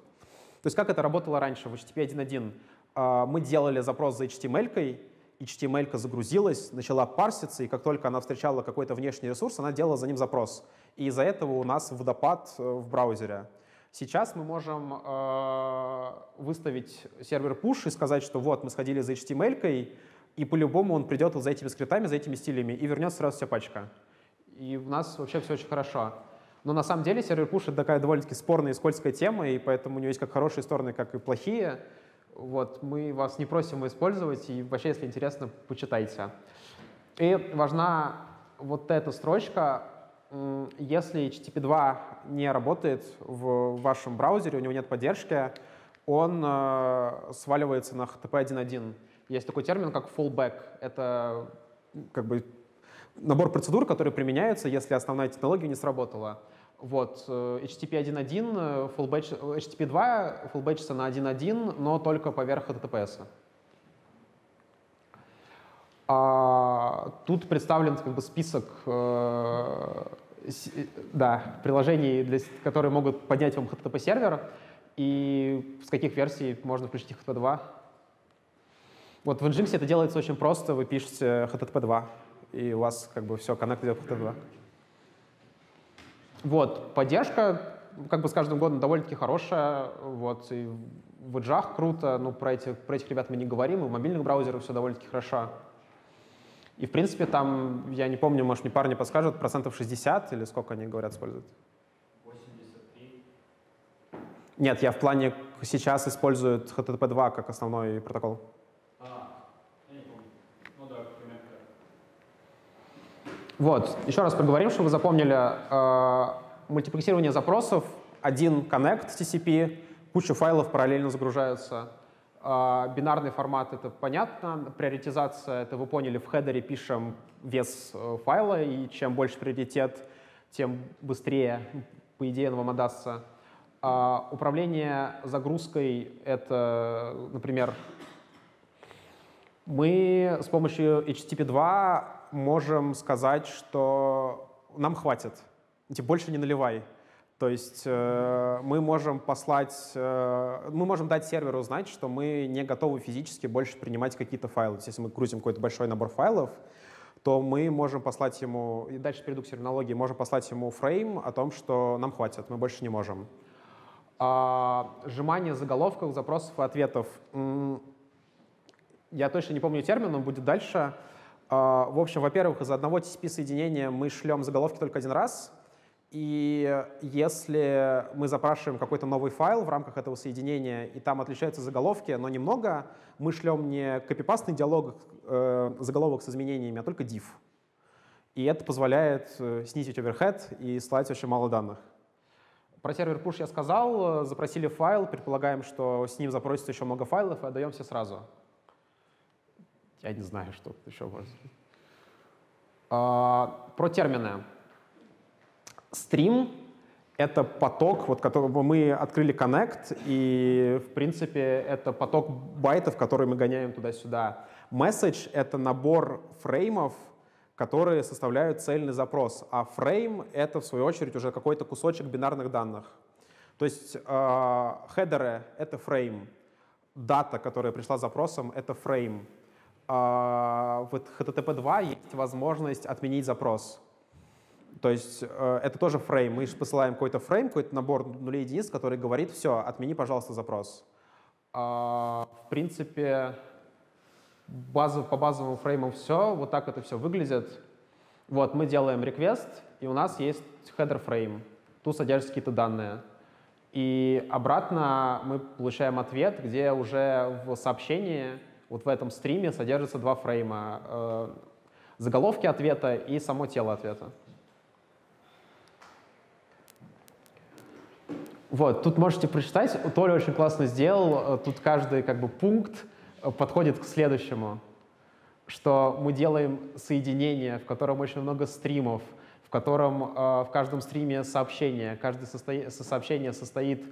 То есть как это работало раньше в HTTP 1.1? А, мы делали запрос за HTML, HTML загрузилась, начала парситься, и как только она встречала какой-то внешний ресурс, она делала за ним запрос. И из-за этого у нас водопад э, в браузере. Сейчас мы можем э, выставить сервер push и сказать, что вот, мы сходили за HTML, и по-любому он придет вот за этими скриптами, за этими стилями, и вернется сразу вся пачка. И у нас вообще все очень хорошо. Но на самом деле сервер push — это такая довольно-таки спорная и скользкая тема, и поэтому у него есть как хорошие стороны, как и плохие. Вот, мы вас не просим его использовать, и вообще, если интересно, почитайте. И важна вот эта строчка. Если HTTP 2 не работает в вашем браузере, у него нет поддержки, он э, сваливается на HTTP 1.1. Есть такой термин, как fallback. Это как бы набор процедур, которые применяются, если основная технология не сработала. Вот, э, HTTP 1.1, э, full-batch, HTTP 2 full на 1.1, но только поверх HTTPS. А, тут представлен как бы список э, да, приложений, для, которые могут поднять вам HTTP-сервер, и с каких версий можно включить HTTP 2. Вот в Nginx это делается очень просто, вы пишете HTTP 2, и у вас как бы все, коннект идет HTTP 2. Вот, поддержка как бы с каждым годом довольно-таки хорошая, вот, и в Edge круто, ну, про, эти, про этих ребят мы не говорим, и в мобильных браузерах все довольно-таки хорошо. И, в принципе, там, я не помню, может, мне парни подскажут, процентов 60 или сколько они говорят используют? 83. Нет, я в плане сейчас используют HTTP 2 как основной протокол. Вот, еще раз поговорим, чтобы вы запомнили. Э, мультиплексирование запросов, один connect TCP, куча файлов параллельно загружаются. Э, бинарный формат — это понятно, приоритизация — это вы поняли, в хедере пишем вес э, файла, и чем больше приоритет, тем быстрее, по идее, он вам отдастся. Э, управление загрузкой — это, например, мы с помощью HTTP 2 можем сказать, что нам хватит, типа больше не наливай. То есть э, мы можем послать, э, мы можем дать серверу знать, что мы не готовы физически больше принимать какие-то файлы. То есть если мы крутим какой-то большой набор файлов, то мы можем послать ему, и дальше перейду к терминологии, можем послать ему фрейм о том, что нам хватит, мы больше не можем. А, сжимание заголовков, запросов и ответов. Я точно не помню термин, он будет дальше. А, в общем, во-первых, из одного TCP-соединения мы шлем заголовки только один раз, и если мы запрашиваем какой-то новый файл в рамках этого соединения, и там отличаются заголовки, но немного, мы шлем не копипастный диалог, э, заголовок с изменениями, а только div. И это позволяет э, снизить оверхед и слать очень мало данных. Про сервер push я сказал, запросили файл, предполагаем, что с ним запросится еще много файлов и отдаем все сразу. Я не знаю, что тут еще может а, Про термины. Стрим — это поток, вот, которого мы открыли Connect, и, в принципе, это поток байтов, которые мы гоняем туда-сюда. Message — это набор фреймов, которые составляют цельный запрос, а фрейм — это, в свою очередь, уже какой-то кусочек бинарных данных. То есть э, header ы — это фрейм, data, которая пришла запросом, это фрейм. Э, в HTTP 2 есть возможность отменить запрос. То есть э, это тоже фрейм. Мы посылаем какой-то фрейм, какой-то набор нулей единиц, который говорит, все, отмени, пожалуйста, запрос. Э, в принципе, базов, по базовым фреймам все, вот так это все выглядит. Вот, мы делаем request, и у нас есть header frame. Тут содержатся какие-то данные. И обратно мы получаем ответ, где уже в сообщении, вот в этом стриме содержится два фрейма. Э, заголовки ответа и само тело ответа. Вот, тут можете прочитать. Толя очень классно сделал. Тут каждый как бы пункт подходит к следующему, что мы делаем соединение, в котором очень много стримов, в котором э, в каждом стриме сообщение, каждое состо... сообщение состоит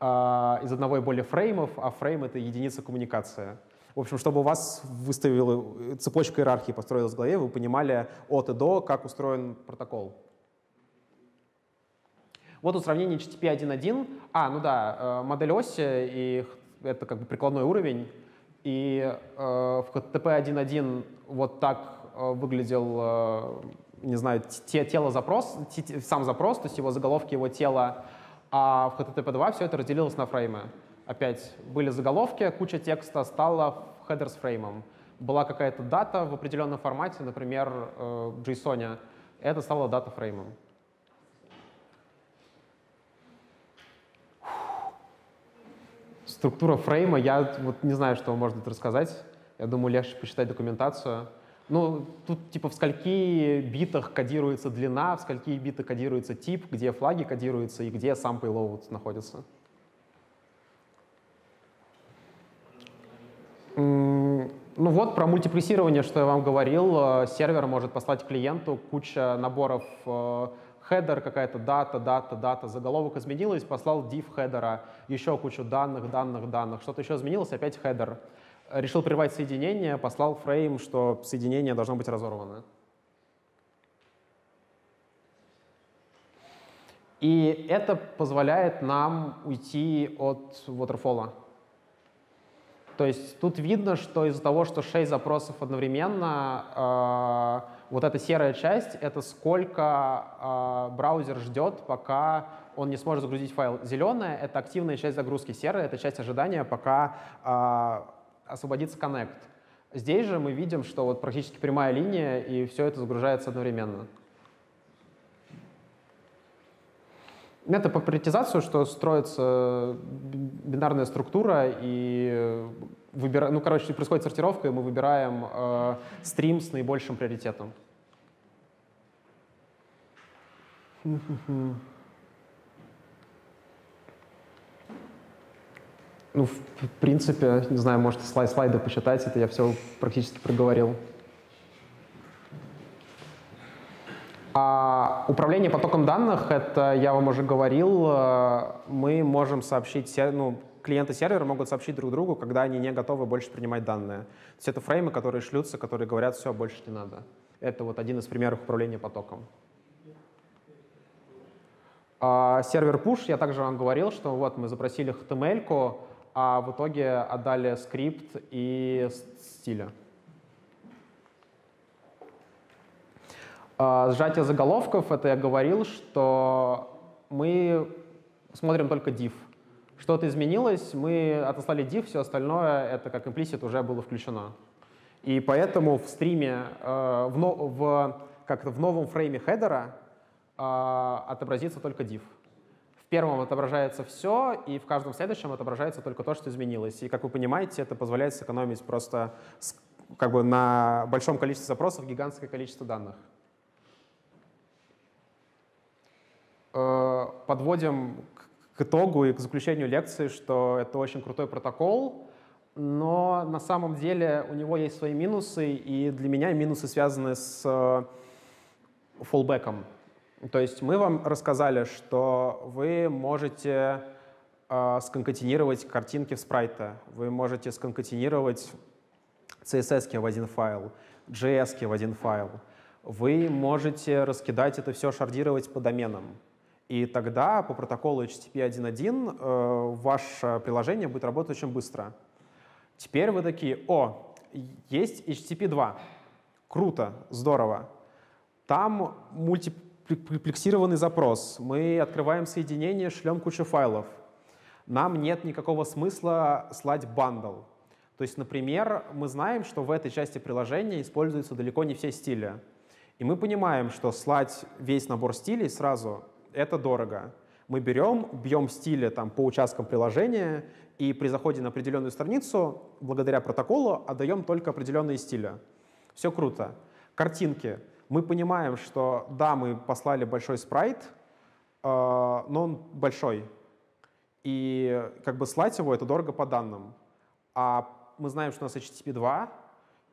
э, из одного и более фреймов, а фрейм — это единица коммуникации. В общем, чтобы у вас выставила цепочка иерархии построилась в голове, вы понимали от и до, как устроен протокол. Вот тут сравнение HTTP 1.1. А, ну да, э, модель оси, и это как бы прикладной уровень. И э, в HTTP 1.1 вот так э, выглядел, э, не знаю, те, тело запрос, те, сам запрос, то есть его заголовки, его тело. А в HTTP 2 все это разделилось на фреймы. Опять были заголовки, куча текста стала хедер с фреймом. Была какая-то дата в определенном формате, например, э, в JSON, это стало дата фреймом. Структура фрейма, я вот не знаю, что можно тут рассказать. Я думаю, легче почитать документацию. Ну, тут типа в скольки битах кодируется длина, в скольки битах кодируется тип, где флаги кодируются и где сам payload находится. Ну вот про мультиплексирование, что я вам говорил. Сервер может послать клиенту куча наборов э, header, какая-то data, data, data, заголовок изменилась, послал diff header а, еще кучу данных, данных, данных, что-то еще изменилось, опять header. Решил прервать соединение, послал фрейм, что соединение должно быть разорвано. И это позволяет нам уйти от waterfall. То есть тут видно, что из-за того, что 6 запросов одновременно, э, вот эта серая часть — это сколько э, браузер ждет, пока он не сможет загрузить файл. Зеленая — это активная часть загрузки, серая — это часть ожидания, пока э, освободится коннект. Здесь же мы видим, что вот практически прямая линия, и все это загружается одновременно. Это по приоритизацию, что строится бинарная структура, и выбира... ну, короче, происходит сортировка, и мы выбираем э, стрим с наибольшим приоритетом. Ну, в принципе, не знаю, может, слайд слайды почитать, это я все практически проговорил. А управление потоком данных, это я вам уже говорил, э, мы можем сообщить, ну, клиенты сервера могут сообщить друг другу, когда они не готовы больше принимать данные. То есть это фреймы, которые шлются, которые говорят, все, больше не надо. Это вот один из примеров управления потоком. А сервер push, я также вам говорил, что вот мы запросили HTML, а в итоге отдали скрипт и стиля. А, сжатие заголовков, это я говорил, что мы смотрим только div. Что-то изменилось, мы отослали div, все остальное, это как implicit уже было включено. И поэтому в стриме, э, в, в, как в новом фрейме header а э, отобразится только diff. В первом отображается все, и в каждом следующем отображается только то, что изменилось. И, как вы понимаете, это позволяет сэкономить просто как бы на большом количестве запросов гигантское количество данных. Э, подводим к итогу и к заключению лекции, что это очень крутой протокол, но на самом деле у него есть свои минусы, и для меня минусы связаны с э, фоллбеком. То есть мы вам рассказали, что вы можете э, сконкатинировать картинки в спрайта, вы можете сконкатинировать CSS в один файл, JS в один файл. Вы можете раскидать это все, шардировать по доменам. И тогда по протоколу HTTP 1.1 э, ваше приложение будет работать очень быстро. Теперь вы такие, о, есть HTTP 2. Круто, здорово. Там мультиплексированный запрос. Мы открываем соединение, шлем кучу файлов. Нам нет никакого смысла слать бандл. То есть, например, мы знаем, что в этой части приложения используются далеко не все стили. И мы понимаем, что слать весь набор стилей сразу — это дорого. Мы берем, бьем стили там, по участкам приложения, и при заходе на определенную страницу, благодаря протоколу, отдаем только определенные стили. Все круто. Картинки. Мы понимаем, что да, мы послали большой спрайт, э, но он большой. И как бы слать его — это дорого по данным. А мы знаем, что у нас HTTP 2,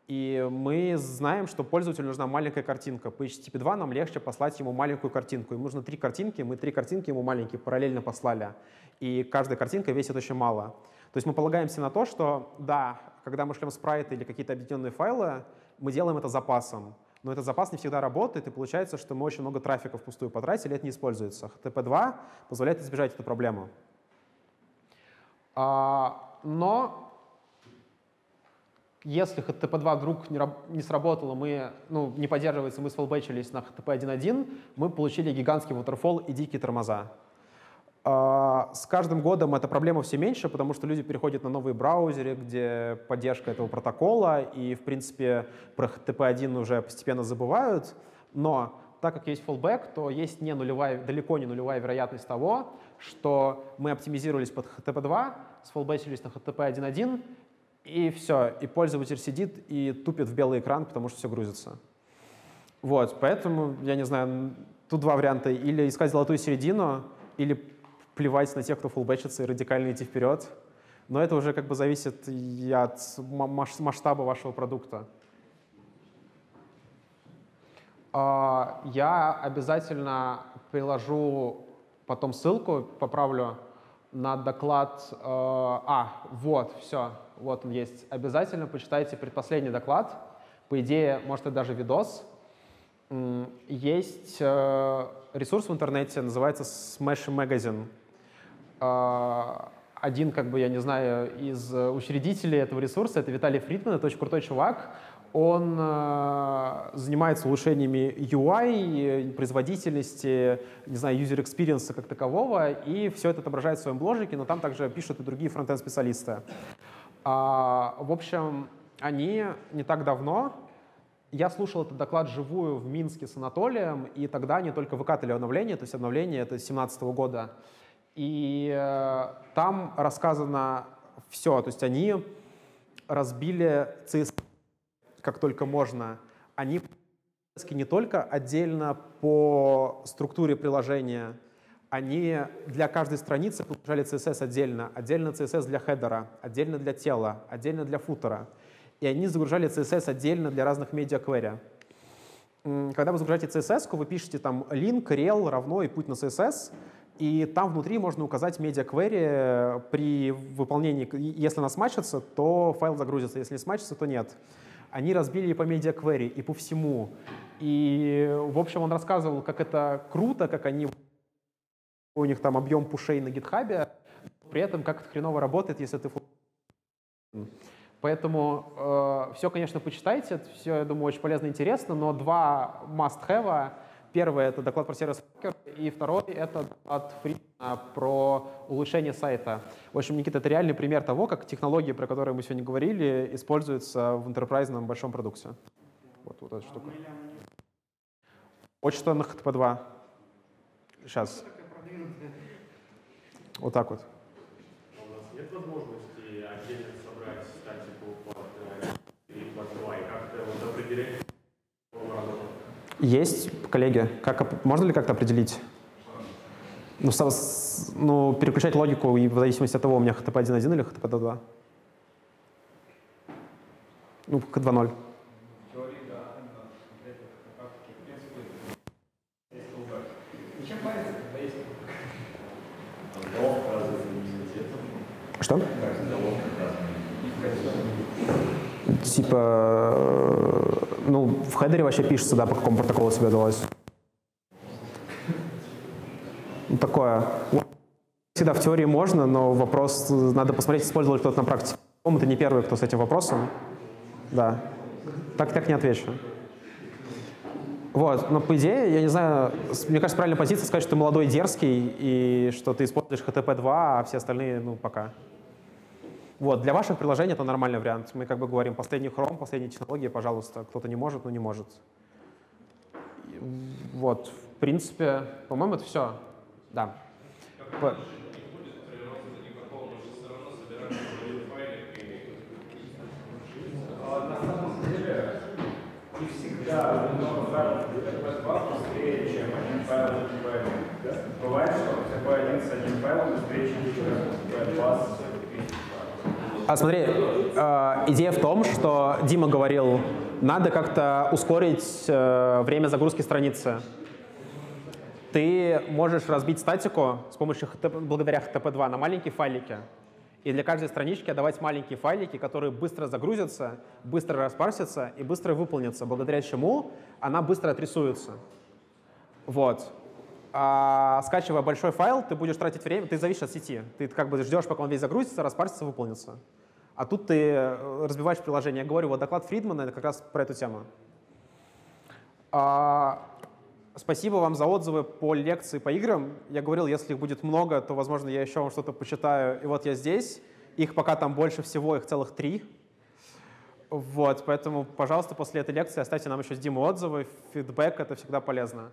и мы знаем, что пользователю нужна маленькая картинка. По HTTP 2 нам легче послать ему маленькую картинку. Ему нужно три картинки, мы три картинки ему маленькие параллельно послали. И каждая картинка весит очень мало. То есть мы полагаемся на то, что да, когда мы шлем спрайты или какие-то объединенные файлы, мы делаем это запасом. Но этот запас не всегда работает, и получается, что мы очень много трафика впустую потратили, это не используется. HTTP 2 позволяет избежать эту проблему. А, но если HTTP2 вдруг не, не сработало, мы, ну, не поддерживается, мы сфолбэчились на HTTP 1.1, мы получили гигантский waterfall и дикие тормоза. А, с каждым годом эта проблема все меньше, потому что люди переходят на новые браузеры, где поддержка этого протокола, и, в принципе, про HTTP1 уже постепенно забывают. Но так как есть fallback, то есть не нулевая, далеко не нулевая вероятность того, что мы оптимизировались под HTTP2, сфолбэчились на HTTP 1.1, и все, и пользователь сидит и тупит в белый экран, потому что все грузится. Вот, поэтому, я не знаю, тут два варианта. Или искать золотую середину, или плевать на тех, кто фулбэчится и радикально идти вперед. Но это уже как бы зависит от масштаба вашего продукта. А, я обязательно приложу потом ссылку, поправлю на доклад. Э, а, вот, все, вот он есть. Обязательно почитайте предпоследний доклад. По идее, может, это даже видос. Есть э, ресурс в интернете, называется Smash Magazine. Э, один, как бы, я не знаю, из учредителей этого ресурса, это Виталий Фридман, это очень крутой чувак. Он э, занимается улучшениями UI, производительности, не знаю, user experience как такового, и все это отображает в своем бложике, но там также пишут и другие фронтенд-специалисты. А, в общем, они не так давно, я слушал этот доклад живую в Минске с Анатолием, и тогда они только выкатывали обновление, то есть обновление это 2017 года. И э, там рассказано все, то есть они разбили CSS как только можно. Они не только отдельно по структуре приложения, они для каждой страницы получали CSS отдельно, отдельно CSS для header а, отдельно для тела, отдельно для footer а. И они загружали CSS отдельно для разных media query. Когда вы загружаете CSS, вы пишете там link, rel равно и путь на CSS, и там внутри можно указать media query при выполнении. Если она смачится, то файл загрузится, если не смачится, то нет. Они разбили по медиа и по всему. И, в общем, он рассказывал, как это круто, как они у них там объем пушей на гитхабе, при этом как это хреново работает, если ты Поэтому э, все, конечно, почитайте, это все, я думаю, очень полезно и интересно, но два must-have. Первый — это доклад про сервис и второй — это доклад Фридмана про улучшение сайта. В общем, Никита, это реальный пример того, как технологии, про которые мы сегодня говорили, используются в интерпрайзном большом продукте. Вот, вот эта штука. Почта на HTTP2. Сейчас. Вот так вот. А у нас нет возможности отдельно собрать статику под э, и под два, как-то вот определять есть, коллеги? Как, можно ли как-то определить? Ну, сам, ну, переключать логику и в зависимости от того, у меня HTTP 1.1 или HTTP 2.2? Ну, H2.0. Что? Типа, э, ну, в хедере вообще пишется, да, по какому протоколу тебе удалось. Ну, такое. Всегда в теории можно, но вопрос, надо посмотреть, использовал ли кто-то на практике. По-моему, не первый, кто с этим вопросом. Да. Так, так не отвечу. Вот, но по идее, я не знаю, мне кажется, правильная позиция сказать, что ты молодой, дерзкий, и что ты используешь HTTP2, а все остальные, ну, пока. Вот, для ваших приложений это нормальный вариант. Мы как бы говорим, последний Chrome, последние технологии, пожалуйста. Кто-то не может, ну не может. Вот, в принципе, по-моему, это все. Да. П- на самом деле всегда много файлов FTP2 быстрее, чем один файл FTP1. Бывает, что FTP1 с одним файлом быстрее, чем FTP2 с тысячей файлов. А смотри, э, идея в том, что Дима говорил, надо как-то ускорить э, время загрузки страницы. Ты можешь разбить статику с помощью благодаря HTTP2 на маленькие файлики. И для каждой странички отдавать маленькие файлики, которые быстро загрузятся, быстро распарсятся и быстро выполнятся, благодаря чему она быстро отрисуется. Вот. А скачивая большой файл, ты будешь тратить время, ты зависишь от сети. Ты как бы ждешь, пока он весь загрузится, распарсится, выполнится. А тут ты э, разбиваешь приложение. Я говорю, вот доклад Фридмана — это как раз про эту тему. А, спасибо вам за отзывы по лекции по играм. Я говорил, если их будет много, то, возможно, я еще вам что-то почитаю. И вот я здесь. Их пока там больше всего, их целых три. Вот, поэтому, пожалуйста, после этой лекции оставьте нам еще с Димой отзывы. Фидбэк — это всегда полезно.